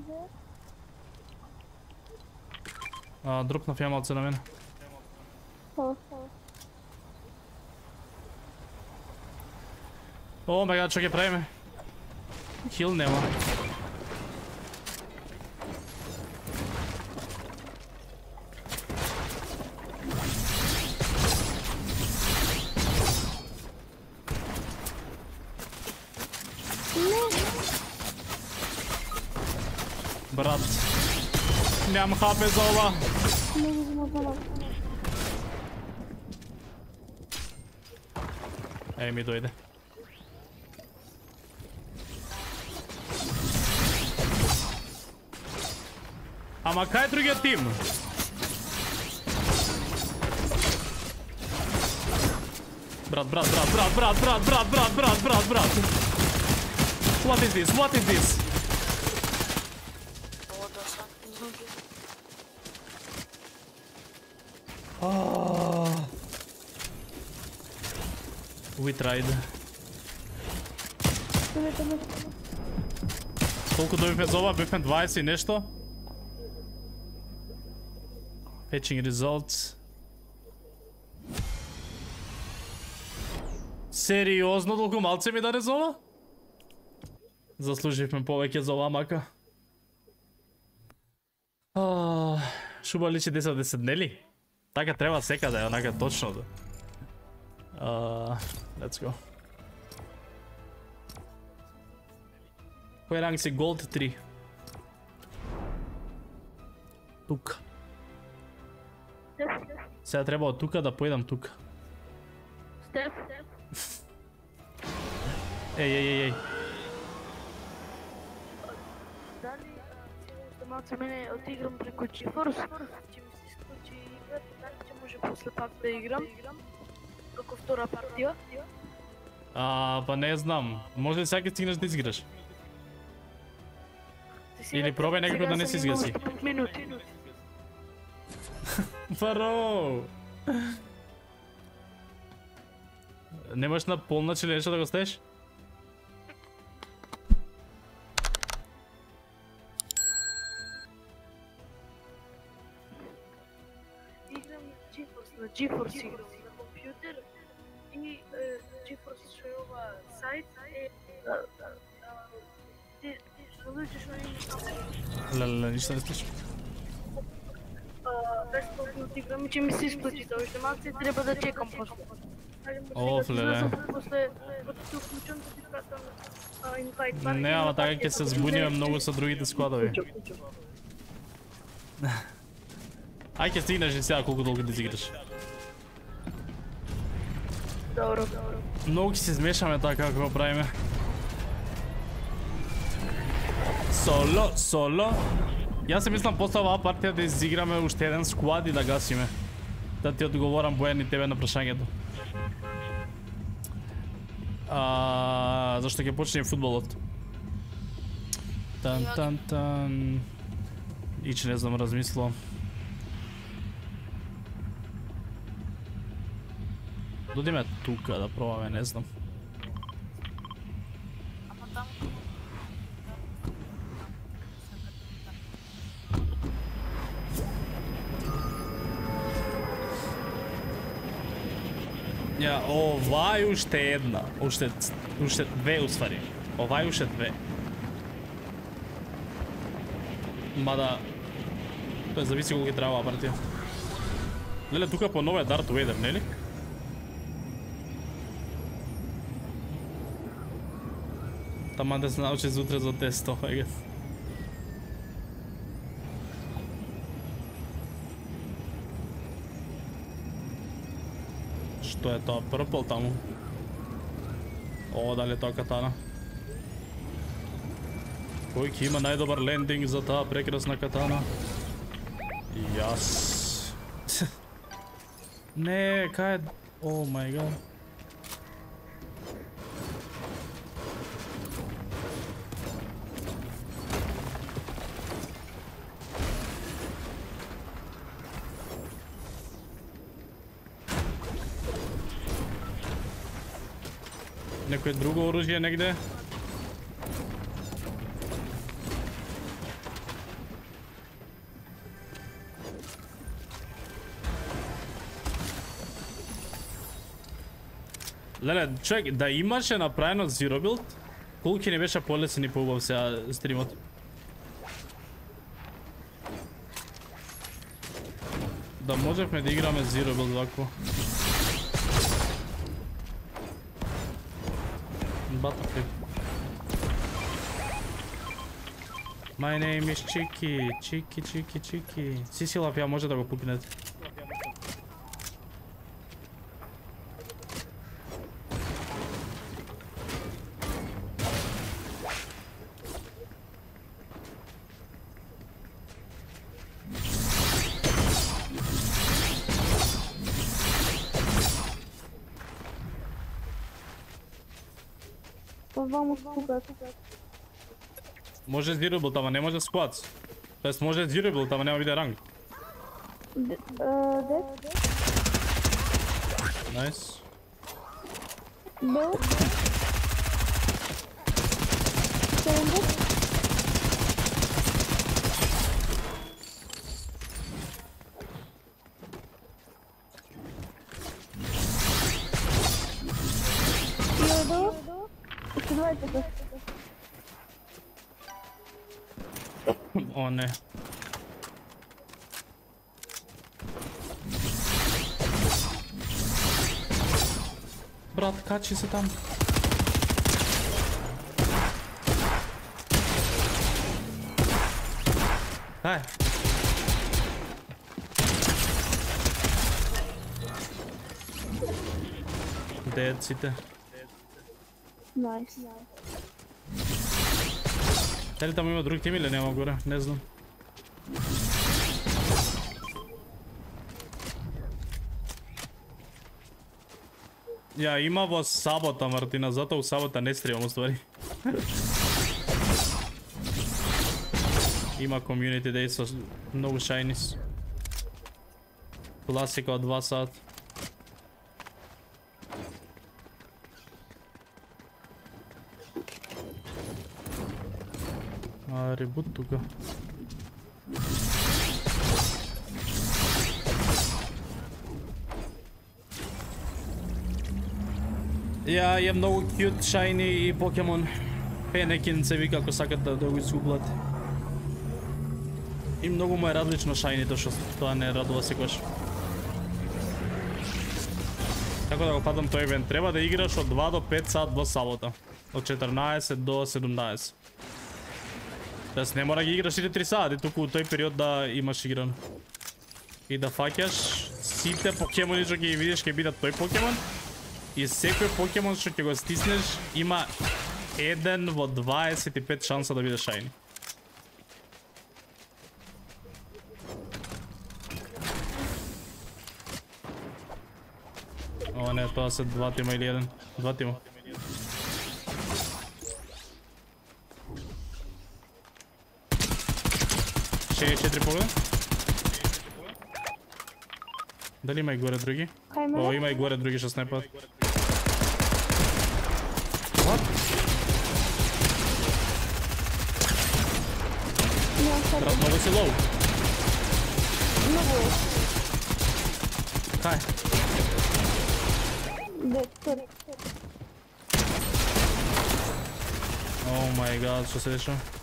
А, дропнав ја малце на мене. О, мај гад, шо ќе правиме? Хил нема. Нямам хапе за ова. Не го змазала. Еј ми дојде. Ама кај е другиот тим? Брат, брат, брат, брат, брат, брат, брат, брат, брат, брат, брат. What is this? What is this? Ah. We tried. Колку добивме за ова? Бивме 20 и нешто? Fetching results. Сериозно толку малце ми даде за ова? Заслуживме повеќе за ова мака. Шуба личи 10 10 нели? Така треба секаде, онака точно. да. А, let's go. Кој ранг си? Gold 3. Тука. Сега треба од тука да појдам тука. Стеф, Еј, еј, еј, еј. дали а, малце мене отиграм преку GeForce, ќе ми се исклучи играта, дали ќе може после пак да играм, како втора партија. А, па не знам. Може ли сега ќе стигнеш да изиграш? Или пробај некако да не се изгаси. 5 минути. Паро! Немаш на полнач или нешто да го на GeForce, Леле, ништо не слушам. а, бесплатно да играм и ќе ми се исплати тоа уште малце треба да чекам после. Оф, ти леле. ти да ти. Не, ама така ќе се збуниме многу со другите складови. Ај ќе стигнеш и сега колку долго да изиграш. Добро, добро. Многу ќе се измешаме така како го правиме. Соло, соло. Јас се мислам после оваа партија да изиграме уште еден сквад и да гасиме. Да ти одговорам Бојан и тебе на прашањето. А, зашто ќе почне фудбалот. Тан тан тан. Ич не знам размислувам. Додиме тука да пробаме, не знам. Ја, овај уште една, уште, уште две усвари. Ова е уште две. Мада, тоа зависи колку ќе треба оваа партија. Леле, тука по нове дарт Vader, нели? Таман да се научи за утре за тесто, Што е тоа purple таму? О, дали е тоа катана? Кој ќе има најдобар лендинг за таа прекрасна катана? Јас. Не, кај е... О мај гад. Некој друго оружје негде? Леле, човек, да имаше направено Zero Build, колку ќе не беше полесен и поубав сега стримот. Да можевме да играме Zero Build вако. My name is Chiki, Chiki, Chiki, Chiki. Сиси лап, ја може да го пукнете. Па ваму скупат. Може зирубл, тама не може сквац. Тоест може зирубл, тама нема биде ранг. Найс. Бил. О, не. Брат, качи се там. Ај. Дед сите. Найс. Дали таму има друг тим или нема горе? Не знам. Ја, има во сабота, Мартина, затоа у сабота не стримам, уствари. има community day со многу шајнис. Класика од 2 сат. А, ребут тука. Ја, е многу кјут, шајни и покемон. Пенекин се вика ако сакат да, да го изгублат. И многу му е различно шајнито, што тоа не радува секојаш. Така да го падам тој евент. Треба да играш од 2 до 5 сат во сабота. Од 14 до 17. Тоест не мора да ги играш сите 3 сати, туку у тој период да имаш игран. И да фаќаш сите покемони што ќе ги видиш ќе бидат тој покемон. И секој покемон што ќе го стиснеш има 1 во 25 шанса да биде шајни. О, не, тоа се два тима или еден. Два тима. Ще четири погледа. Дали има и горе други? Хајме. О, има и горе други што снайпат. What? Брат, много си лоу. Многу. Кај? Дед, сори. О мај гад, што се дешава?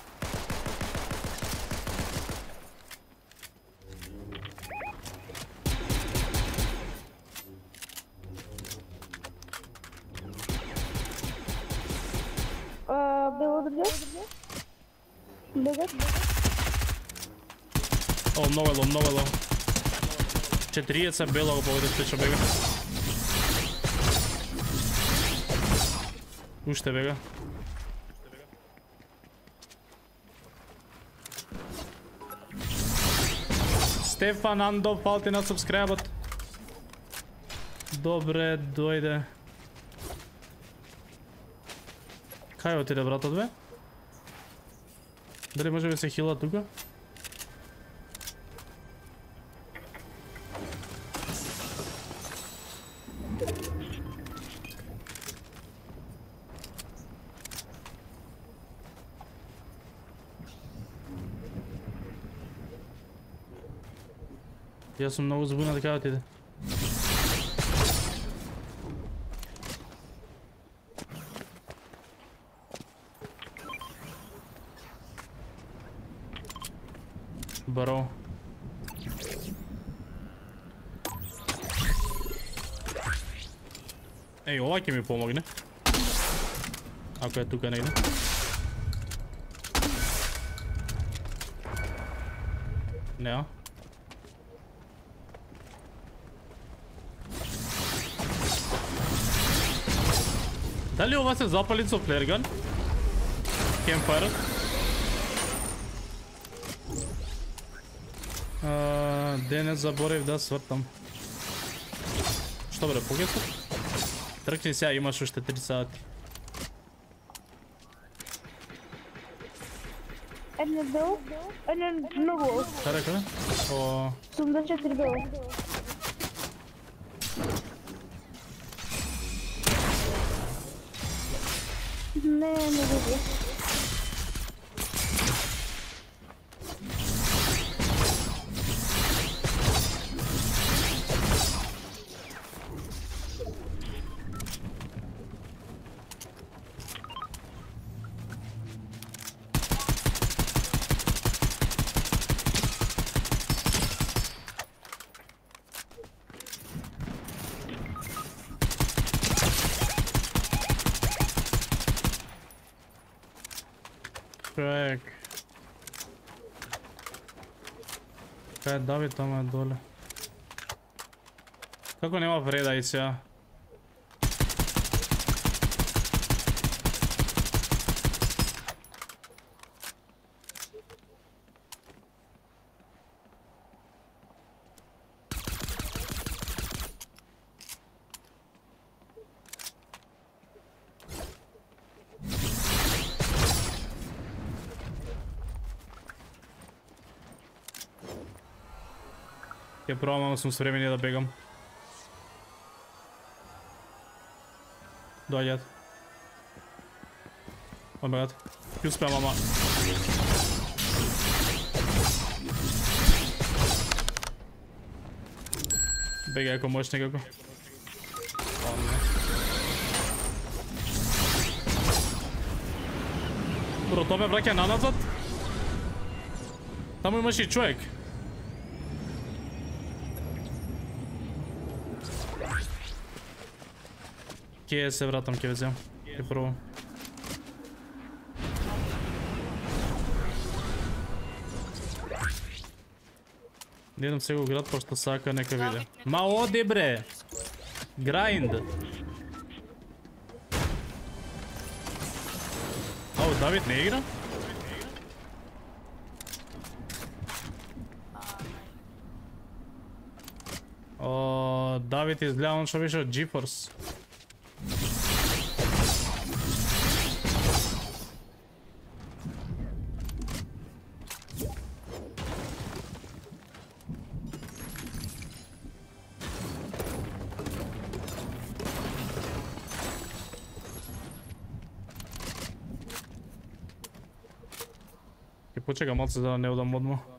Бегат? О, много е много е лоу. 40 бело го поведе спеча бега. Уште бега. Стефан Андов, фалти на субскрајбот. Добре, дојде. Кај отиде братот бе? Дали може да се хила тука? Јас сум многу збунат кај отиде. Баро. Еј, ова ќе ми помогне. Ако е тука негде. Неа. Дали ова се запали со флерган? Кемпфајрот? Денес заборев да свртам. Што бре, погесот? Тркни сега, имаш уште 3 сати. Еден бело, еден многу. Šta rekao ne? O... 74 бело. Не, не види. човек. da bi tamo dole. Kako nema vreda ići ja? Пробам, ама сум свремени да бегам. Доаѓаат. Обегат. Ќе успеам, ама... Бегај ако можеш некако. О, не. Бро, тоа ме враќа на назад. Таму имаш и човек. Ке се вратам, ке ве земам. Ќе пробам. Не идам сега у град, пошто сака нека виде. Ма оди бре! Грайнд! Ау, Давид не игра? О, Давид изгледа он што беше од GeForce. Ќе почекам малце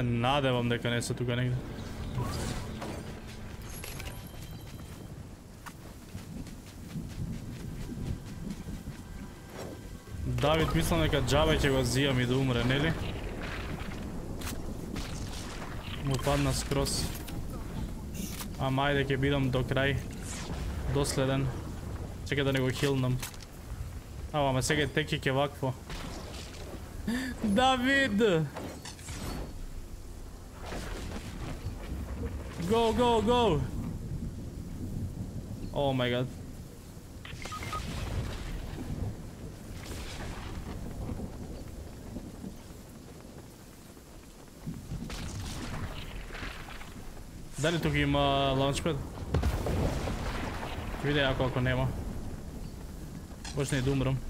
Се надевам дека не се тука негде. Давид мислам дека джабе ќе го зијам и да умре, нели? Му падна скрос. Ама ајде ќе бидам до крај. Доследен. чека да не го хилнам. Ама, ама сега теки ќе вакво. Давид! Go, go, go. Oh my god. Da li tu ima launchpad? Vide ako ako nema. Možda i da umrem.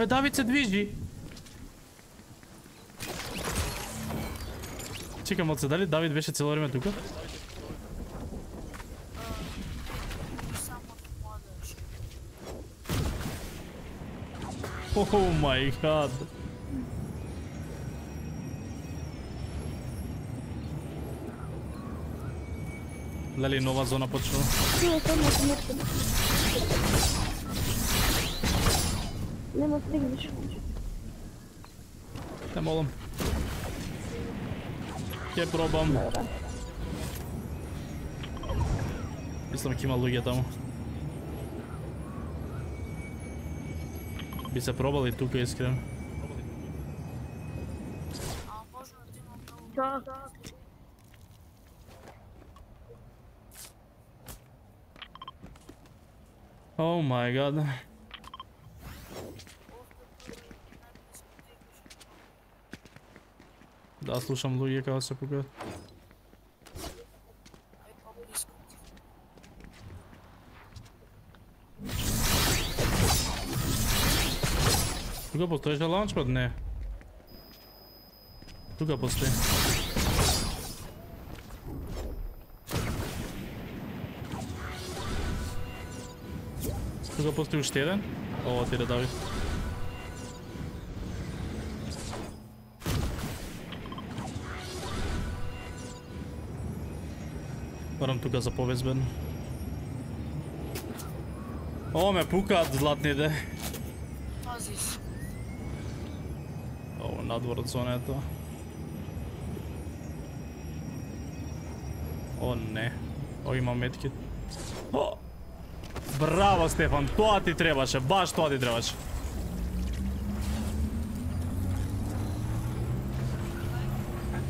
Абе, Давид се движи. Чекам од се дали Давид беше цело време тука? О my гад! Дали нова зона почнува? Не, тоа не Нема да стигнеш. Те молам. Ќе пробам. Мислам ќе има луѓе таму. Би се пробал и тука искрено. Да. Oh my god. Да слушам луѓе како се пукаат. Тука постоеше лаунчпад? Не. Тука постои. Тука постои уште еден. Ова ти да дави. Барам тука за повезбедно. О, ме пукаат златните. Пази се. Ово надвор од зонето. О, не. О, има меткит. О! Браво, Стефан, тоа ти требаше, баш тоа ти требаше.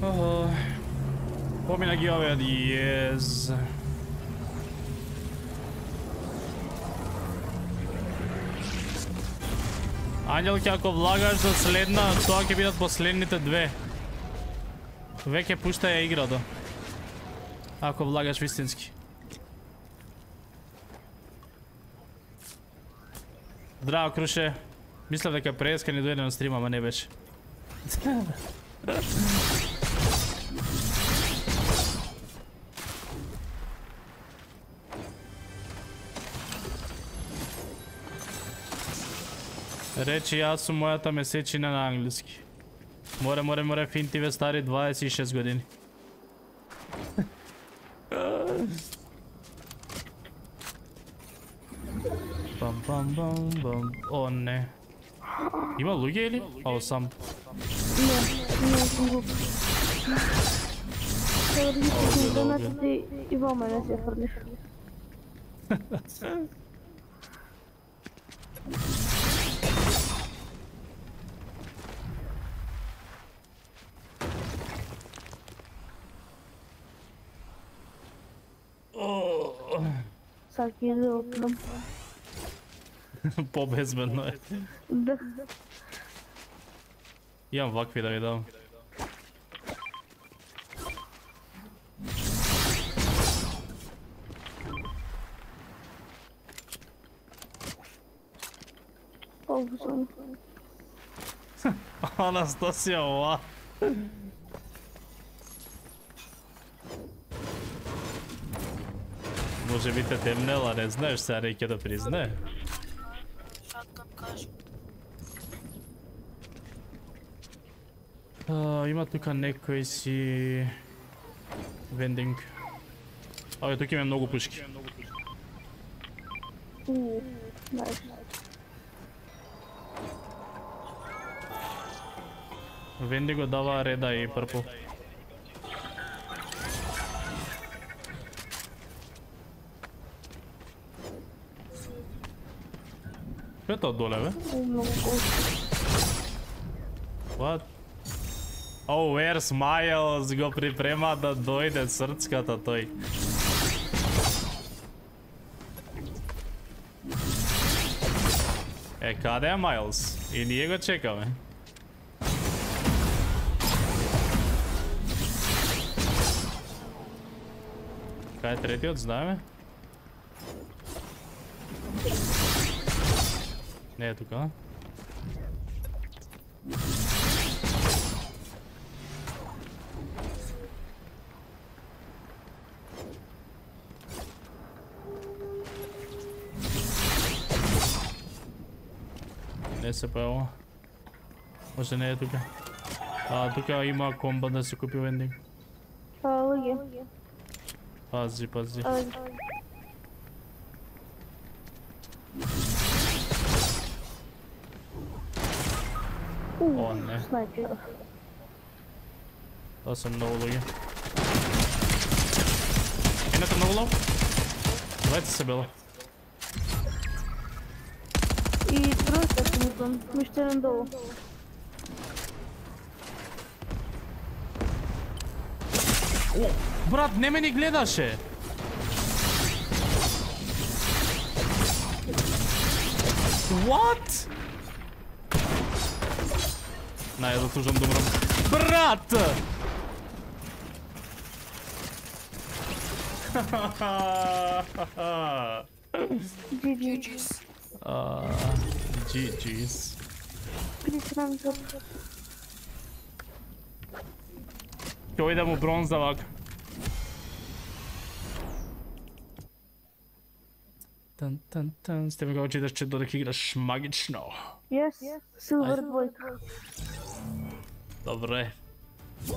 О, Помина ги овие, јез. Ангелки, ако влагаш за следна, тоа ќе бидат последните две. Веќе пушта ја играта. Ако влагаш вистински. Здраво, Круше. Мислев дека преска ни дојде на стрима, ама не беше. Речи јас сум мојата месечина на англиски. Море, море, море, финтиве стари 26 години. Пам, пам, пам, пам. О, не. Има луѓе или? Ао, сам. Не, не сум глуп. Донатите и во мене се фрлиш. Саки да опнам. Побезбедно е. Да. Имам вакви да ви дам. Ovo sam. Анастасија, ова. Може би те темнела, не знаеш, сега реќе да признае. А, има тука некој си вендинг. Абе, тука има многу пушки. Венди го дава реда и прпл. Што е тоа доле, бе? What? Oh, where's Miles? го припрема да дојде срцката тој. Е, каде е Miles? И ние го чекаме. Кај е третиот, знаеме? Не е тука, а? Не се појава. Може не е тука. А, тука има комба да се купи вендинг. А, О, не. снайпер. Тоа се многу луѓе. Едната многу лов? Двајца се бела. И тројка сум утон, уште еден долу. Брат, не ме ни гледаше. What? Нај, заслужам да умрам. Брат! GG's. А, GG's. Присрам за... Ќе ојдем у бронза вака. Тан, тан, тан. Сте ми го очиташ че додека играш магично. Yes, Silver двојка. Добре.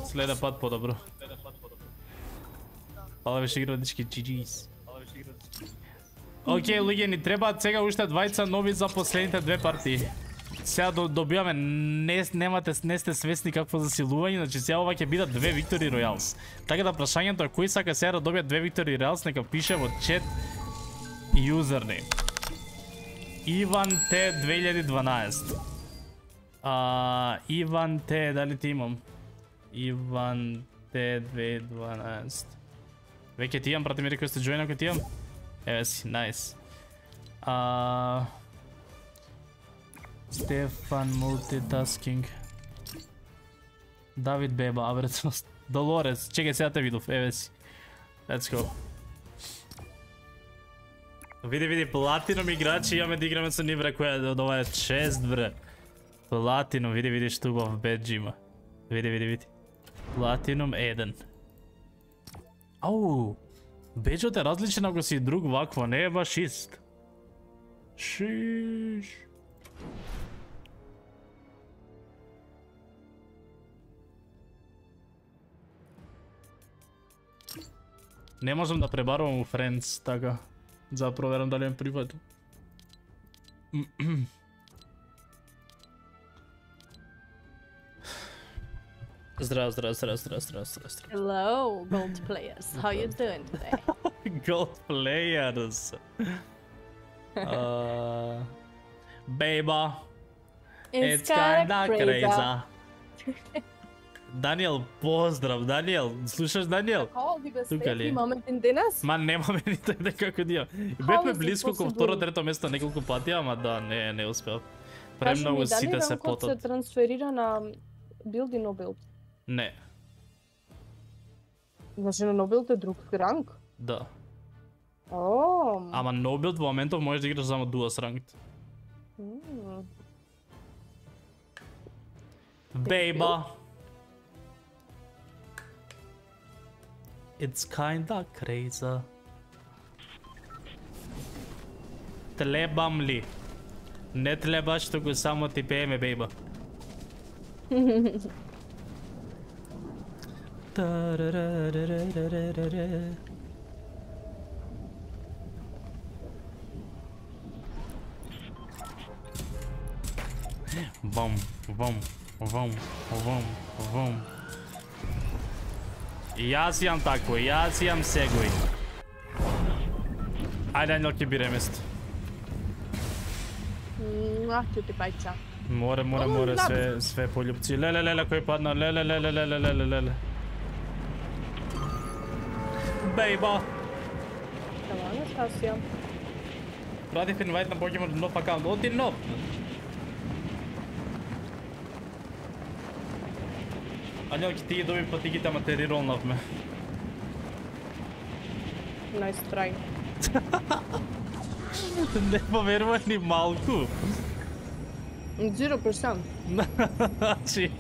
Следа пат подобро. Фала беше иградички GG's. Океј, луѓе, ни требаат сега уште двајца нови за последните две партии. Сега до, добиваме, не, немате, не сте свесни какво засилување, значи сега ова ќе бидат две виктори ројалс Така да прашањето е кој сака сега да добие две виктори ројалс нека пише во чет username. Иван Т 2012. А, Иван Т, дали ти имам? Иван Т 2012. Веќе ти имам, брате ми рекој да сте join ако ти имам? Еве си, најс. А... Стефан мултитаскинг. Давид Беба, абрецност. Долорес, чекај сега те видов, еве си. Let's go. Види, види, платином играчи имаме да играме со нивра бре, која од ова е чест, бре. Платином, види, види што убав беджи има. Види, види, види. Платинум 1. Ау, беджот е различен ако си друг вакво, не е баш ист. Шиш. Не можам да пребарувам у Friends, така. За да проверам дали ме прифати. Здраво, здраво, здраво, здраво, здраво, здраво. Hello, gold players. How you doing today? Gold players. Uh, Бейба. It's kinda crazy. Даниел, поздрав, Даниел. Слушаш, Даниел? Тука ли светли е? моментин денес? Ма немаме нито еден како. How Бевме близко кон второ, трето место неколку пати, ама да, не, не успеав. Кажи ми, Премногу сите се ранкот се потат. трансферира на билд и no build? Не, Значи на build е друг ранг? да. О, Ама build во моментов можеш да играш само дуас ranked. м. Бейба. It's kinda crazy. Тлебам ли? Не тлебаш, туку само ти пееме, бейба. Тарарарарарарара. Бум, бум, бум, бум, бум. И Јас имам такво, јас имам сегој. Ајде, Анјел, ќе бире место. Муа, ти пајца. Море, море, О, море, да. све, све полюбци. Леле, леле, кој падна, леле, леле, леле, леле, леле. Бейба. Ела, Анастасија. Пратив инвайт на Pokemon нов акаунт. Оти нов. Анјел, ќе ти ги доби патиките, ама те реролнавме. Nice try. Не поверуваш ни малку. 0%. Значи...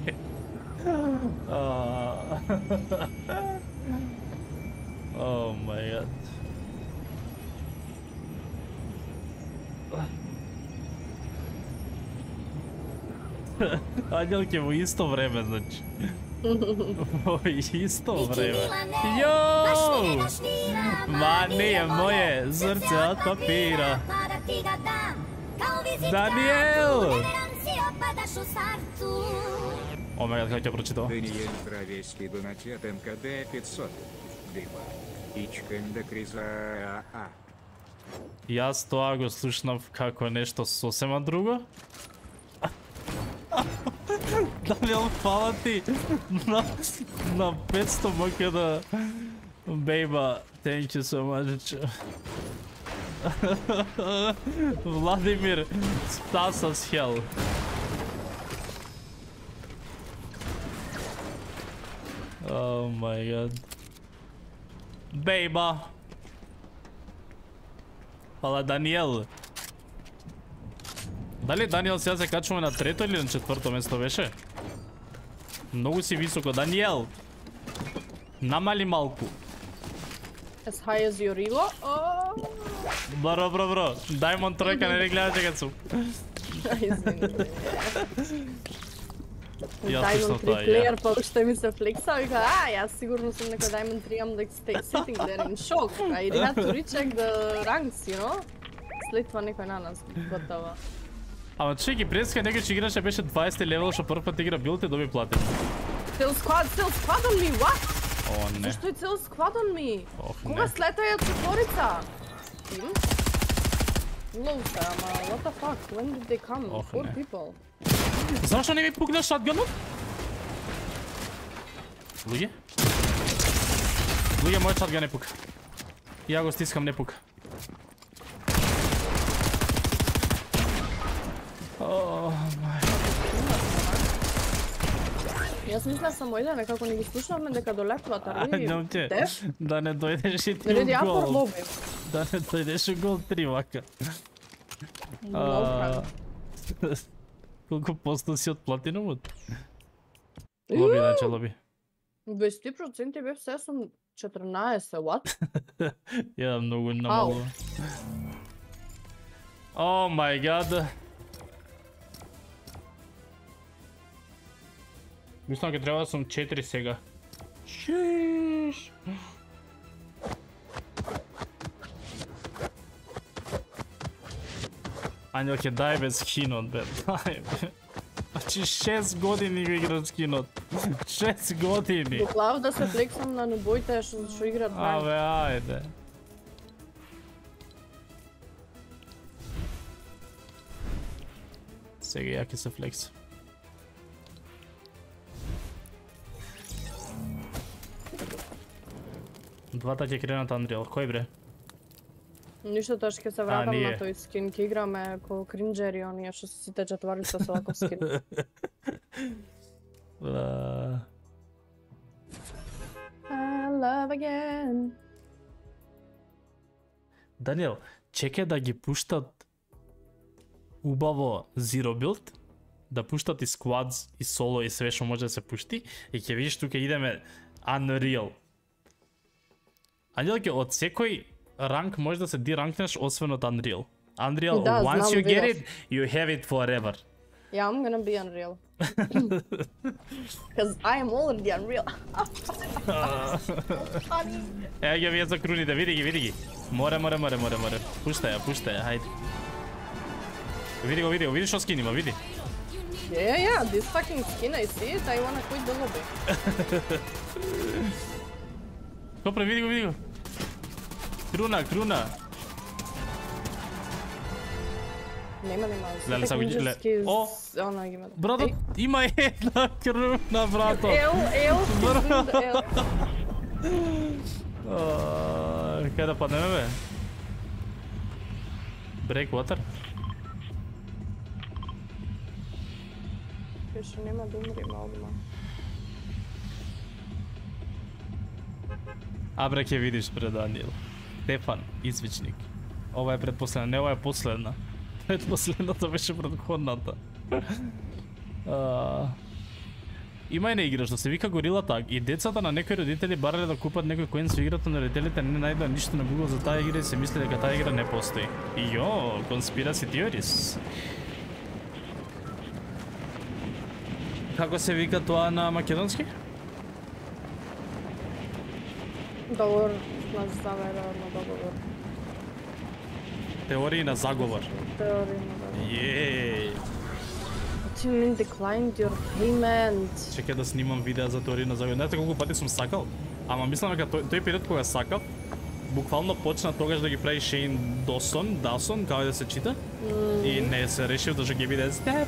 А. О мај гад. Ањел ќе во исто време, значи. Во исто време. Јоу! Ма не е моје зрце од папира. Даниел! О мај гад, како ќе прочитав? Даниэль Травеський Донатет МКД 500. Ичканда Криза. Јас тоа го слушнав како нешто сосема друго. Даниел, фала ти на, на 500 МКД. Бейба, thank you so much. Владимир Стасас Хел. Oh my god. Бейба. Фала Даниел. Дали Даниел сега се качува на трето или на четврто место беше? Многу си високо. Даниел! Намали малку. As high as your ego? Oh, Бро, бро, бро. Даймонд тројка не ли гледате кад сум. извини. Diamond слушам 3 тоа, ја. player, па уште ми се флекса, вика, а, јас сигурно сум некој Diamond 3, I'm like stay, sitting there in shock. I had to recheck the ranks, you know? Слетва некој на нас, готово. Ама чеки, преска некој че играше беше 20 левел, што прв пат игра билд и доби платен. Still squad, still squad on me, what? О, не. Зашто е цел squad on me? Ох, Кога не. слета ја четворица? Лоу се, ама what the fuck, when did they come? Ох, Four не. people. Зашто не ми пукнеш шатганот? Луѓе? Луѓе, мојот шатган не пука. Ја го стискам, не пука. О, мај. Јас мисля само иде, некако не ги слушавме дека долетват, али... Те? Да не дојдеш и ти у гол. Да не дојдеш у гол три вака. Колку посто си од платинумот? Лоби, значи лоби. 20% бев се сум 14, what? Ја многу намало. О мај гад. Мислам дека треба да сум 4 сега. Шиш. Ањел ќе дај без скинот, бе. Дај, бе. Значи 6 години го играм скинот. 6 години. Доклав да се флексам на нубоите што што играат. Абе, ајде. Сега ја ќе се флекс. Двата ќе кренат Unreal. Кој бре? Ништо тоа ќе се вратам на тој скин, ќе играме ко кринџери, оние што се сите четворица со ваков скин. А, I love again. Даниел, чекај да ги пуштат убаво Zero Build, да пуштат и squads, и соло, и све што може да се пушти, и ќе видиш тука идеме Unreal. Анјел ќе од секој ранк може да се деранкнеш освен од Unreal. Unreal, Да, once знам, you get it, you have it forever. Yeah, I'm gonna be unreal. Cause I am already unreal. Еа ги вие за круните, види ги, види ги. Море, море, море, море, море. Пушта ја, пушта ја, хајде. Види го, види го, види што скин има, види. Yeah, yeah, yeah, this fucking skin, I see it, I wanna quit the lobby. Копре, види го, види го. Круна, круна. Нема, нема. Леле, сега ги- ле- О! О! Она ги има. Братот, има една круна, брато. Ел, ел, Бро. ел. А, Кај да паднеме, бе? Breakwater? Više nema da umrima odmah. А бре, ќе видиш пред Даниел. Стефан, извичник. Ова е предпоследна, не ова е последна. Предпоследната беше предходната. А, Има една игра што да се вика горила таг. и децата на некои родители барале да купат некој коин со играта, на родителите не најдоа ништо на Google за таа игра и се мисли дека таа игра не постои. Јо, конспираси теорис. Како се вика тоа на македонски? Dogovor na zavera na dogovor. Теории на заговор. Teorija na dogovor. Јеј. What do you mean declined your payment? Чекај да снимам видеа за теорија на заговор. Знаете колку пати сум сакал? Ама мислам дека тој, тој период кога сакав, буквално почна тогаш да ги прави Шейн Досон, Дасон, како да се чита. И не се решив да ќе ги биде степ.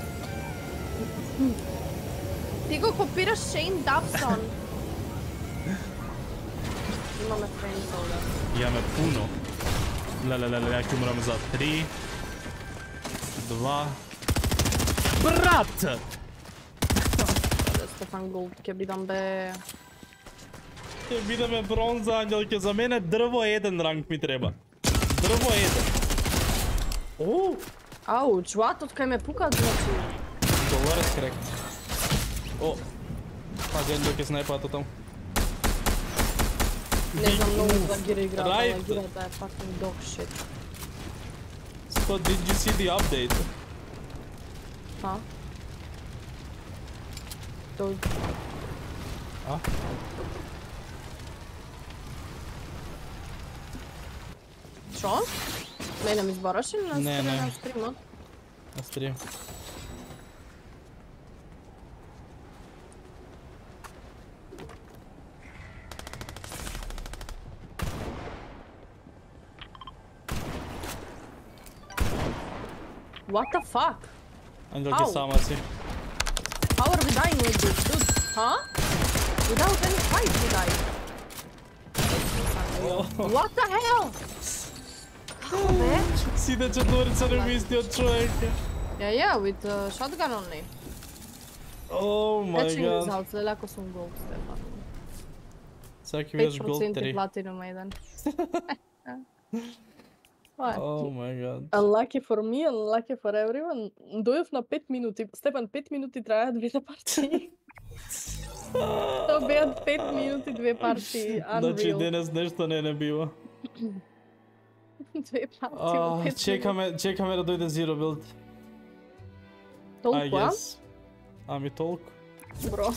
Ти го копираш Shane Dawson. Имаме ovde. Имаме пуно. Леле, леле, ја ќе умрам за 3, 2, Брат! Stefan Gold ќе бидам бе... Ќе бидеме бронза, Ангелке. За мене дрво еден ранг ми треба. Дрво еден. О, Ауч, ватот кај ме пука, значи. добар скрек. О, пази Ангелке снайпата таму. Не знам многу да ги играта, Right. ала играта е fucking dog shit. So did you see the update? Па? Тој... А? Шо? Мене ми збораше на Не, страна не. на стримот? What the fuck? I'm. How are we dying with this, dude? Huh? Without any fight, we died. Oh. What the hell? Kako, See da će dvorica ne misli od trying. Yeah, yeah, with uh, shotgun only. Oh my god. Neću im znao, zelo ako sam gold, Stefan. Svaki mi još gold 3. 5% platinum 1. Oh my god. Unlucky for me, unlucky for everyone. Дојав на 5 минути. Степан, 5 минути трајаат двете партии. Тоа беа 5 минути две партии. Значи Unreal. денес нешто не не бива. Две партии 5 чекаме, чекаме да дојде Zero Build. Толку, а? Ами толку. Бро.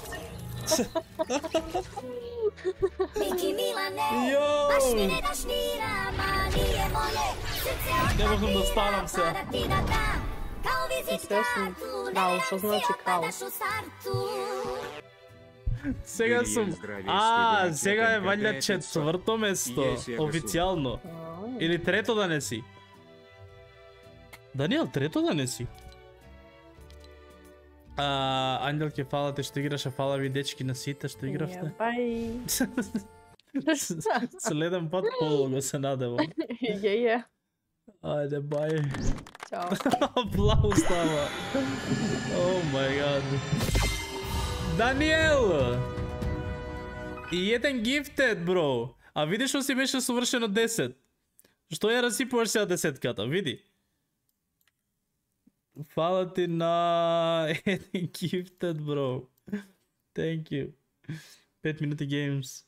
Не можам да станам се. Крал, што значи крал? Сега сум... А, сега е е четврто место, официјално. Или трето да не си. Даниел, трето да не си. А, Ангел ќе фала те што играше, фала ви дечки на сите што игравте. Бај. Следен пат полого се надевам. Је, је. Ајде, бај. Чао. Аплауз става. О мај гад. Даниел! И еден гифтед, бро. А видиш што си беше совршено 10. Што ја расипуваш сега десетката? Види. Фала ти на еден гифтед, бро. Thank you. 5 минути games.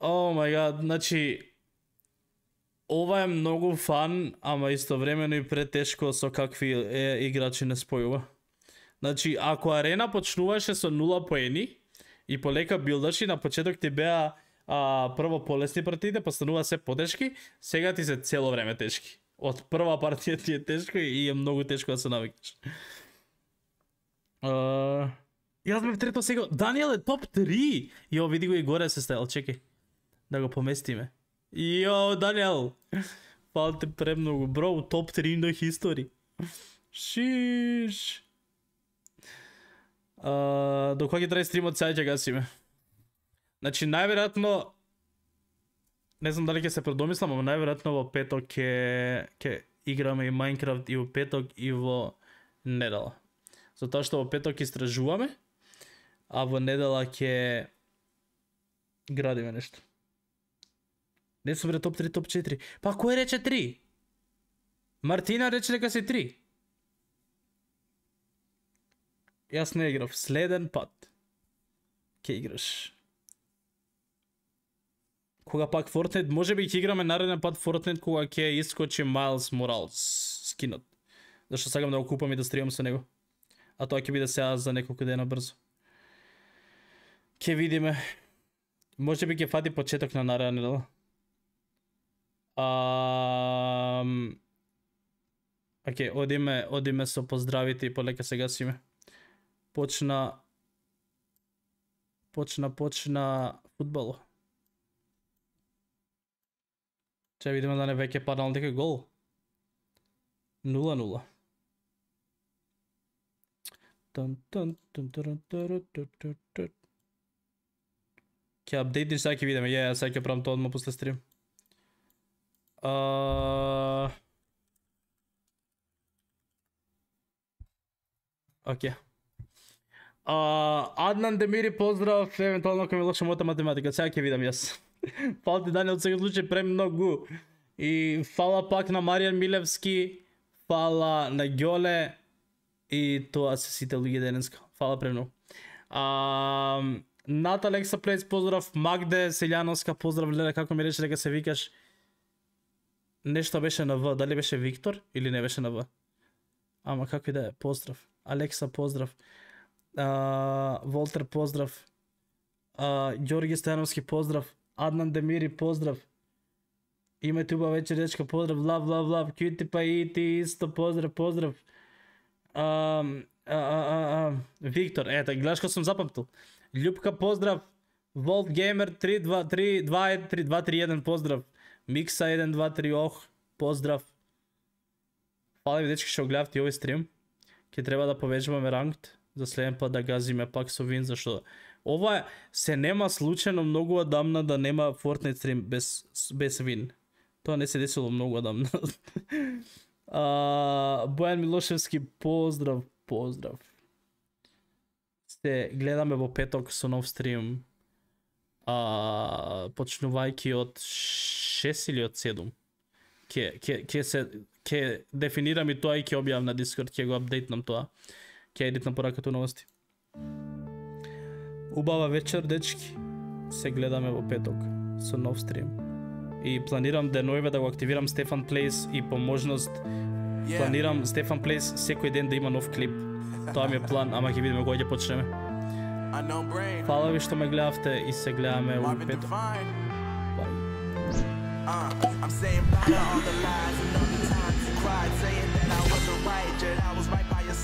О мај гад, значи ова е многу фан, ама истовремено и претешко со какви е, играчи не спојува. Значи, ако арена почнуваше со нула поени и полека билдаши, на почеток ти беа а, прво полесни партиите, па станува се потешки, сега ти се цело време тешки. Од прва партија ти е тешко и е многу тешко да се навикнеш. Uh, јас бев трето сега. Даниел е топ 3! Јо, види го и горе се стајал, чекај. Да го поместиме. Јо, Даниел! Фала те премногу, бро, топ 3 на хистори. Шиш! Uh, до кога ќе трае стримот, сега ќе гасиме. Значи, најверојатно, не знам дали ќе се предомислам, ама најверојатно во петок ќе ќе играме и Minecraft и во петок и во недела. Затоа што во петок истражуваме, а во недела ќе градиме нешто. Не сум топ 3, топ 4. Па кој рече 3? Мартина рече дека си 3. Јас не играв. Следен пат. Ке играш. Кога пак Fortnite, може би ќе играме нареден пат Fortnite кога ќе искочи Miles Morales скинот. Зашто сакам да го купам и да стримам со него. А тоа ќе биде сега за неколку дена брзо. Ќе видиме. Може би ќе фати почеток на наредна недела. Ам... Океј, одиме, одиме со поздравите и полека се гасиме. Почна почна почна фудбало. Че видиме да не веќе паднал дека гол. 0-0. Ке тун сега ќе видиме. Ја, сега ќе правам тоа одма после стрим. А... Океј. А, Аднан Демири, поздрав, евентуално ако ми лоша мојата математика, сега ќе видам јас. Фала ти Даниел, сега случај премногу. И фала пак на Маријан Милевски, фала на Ѓоле и тоа се сите луѓе денеска. Фала премногу. А, Ната Алекса Плейс, поздрав, Магде Селјановска, поздрав, Леле, како ми рече дека се викаш? Нешто беше на В, дали беше Виктор или не беше на В? Ама како и да е, поздрав. Алекса, поздрав. А, Волтер, поздрав. А, Ѓорги Стојановски, поздрав. Аднан Демири, поздрав. Имајте убава вечер, дечка, поздрав. Лав, лав, лав. Кјути па и ти исто, поздрав, поздрав. А, а, а, а, а, Виктор, ето, гледаш како сум запамтил. Љупка, поздрав. Волт Геймер 323 231 поздрав. Микса 123 ох, поздрав. Фала ви дечки што гледавте овој стрим. Ке треба да повежбаме ранкт за следен пат да газиме пак со вин зашто ова се нема случајно многу одамна да нема Fortnite стрим без без вин. Тоа не се десило многу одамна. а, Бојан Милошевски поздрав, поздрав. Се гледаме во петок со нов стрим. А, почнувајќи од 6 или од 7. Ке, ке, ке се ке дефинирам и тоа и ќе објавам на Discord, ќе го апдейтнам тоа. Ќе едитнам пораката новости. Убава вечер, дечки. Се гледаме во петок со нов стрим. И планирам денојве да го активирам Стефан Плейс и по можност планирам Стефан Плейс секој ден да има нов клип. Тоа ми е план, ама ќе видиме кога ќе почнеме. Фала ви што ме гледавте и се гледаме во петок. Uh, I'm saying bye to all the lies and all the times you cried, saying that I wasn't right, yet I was right by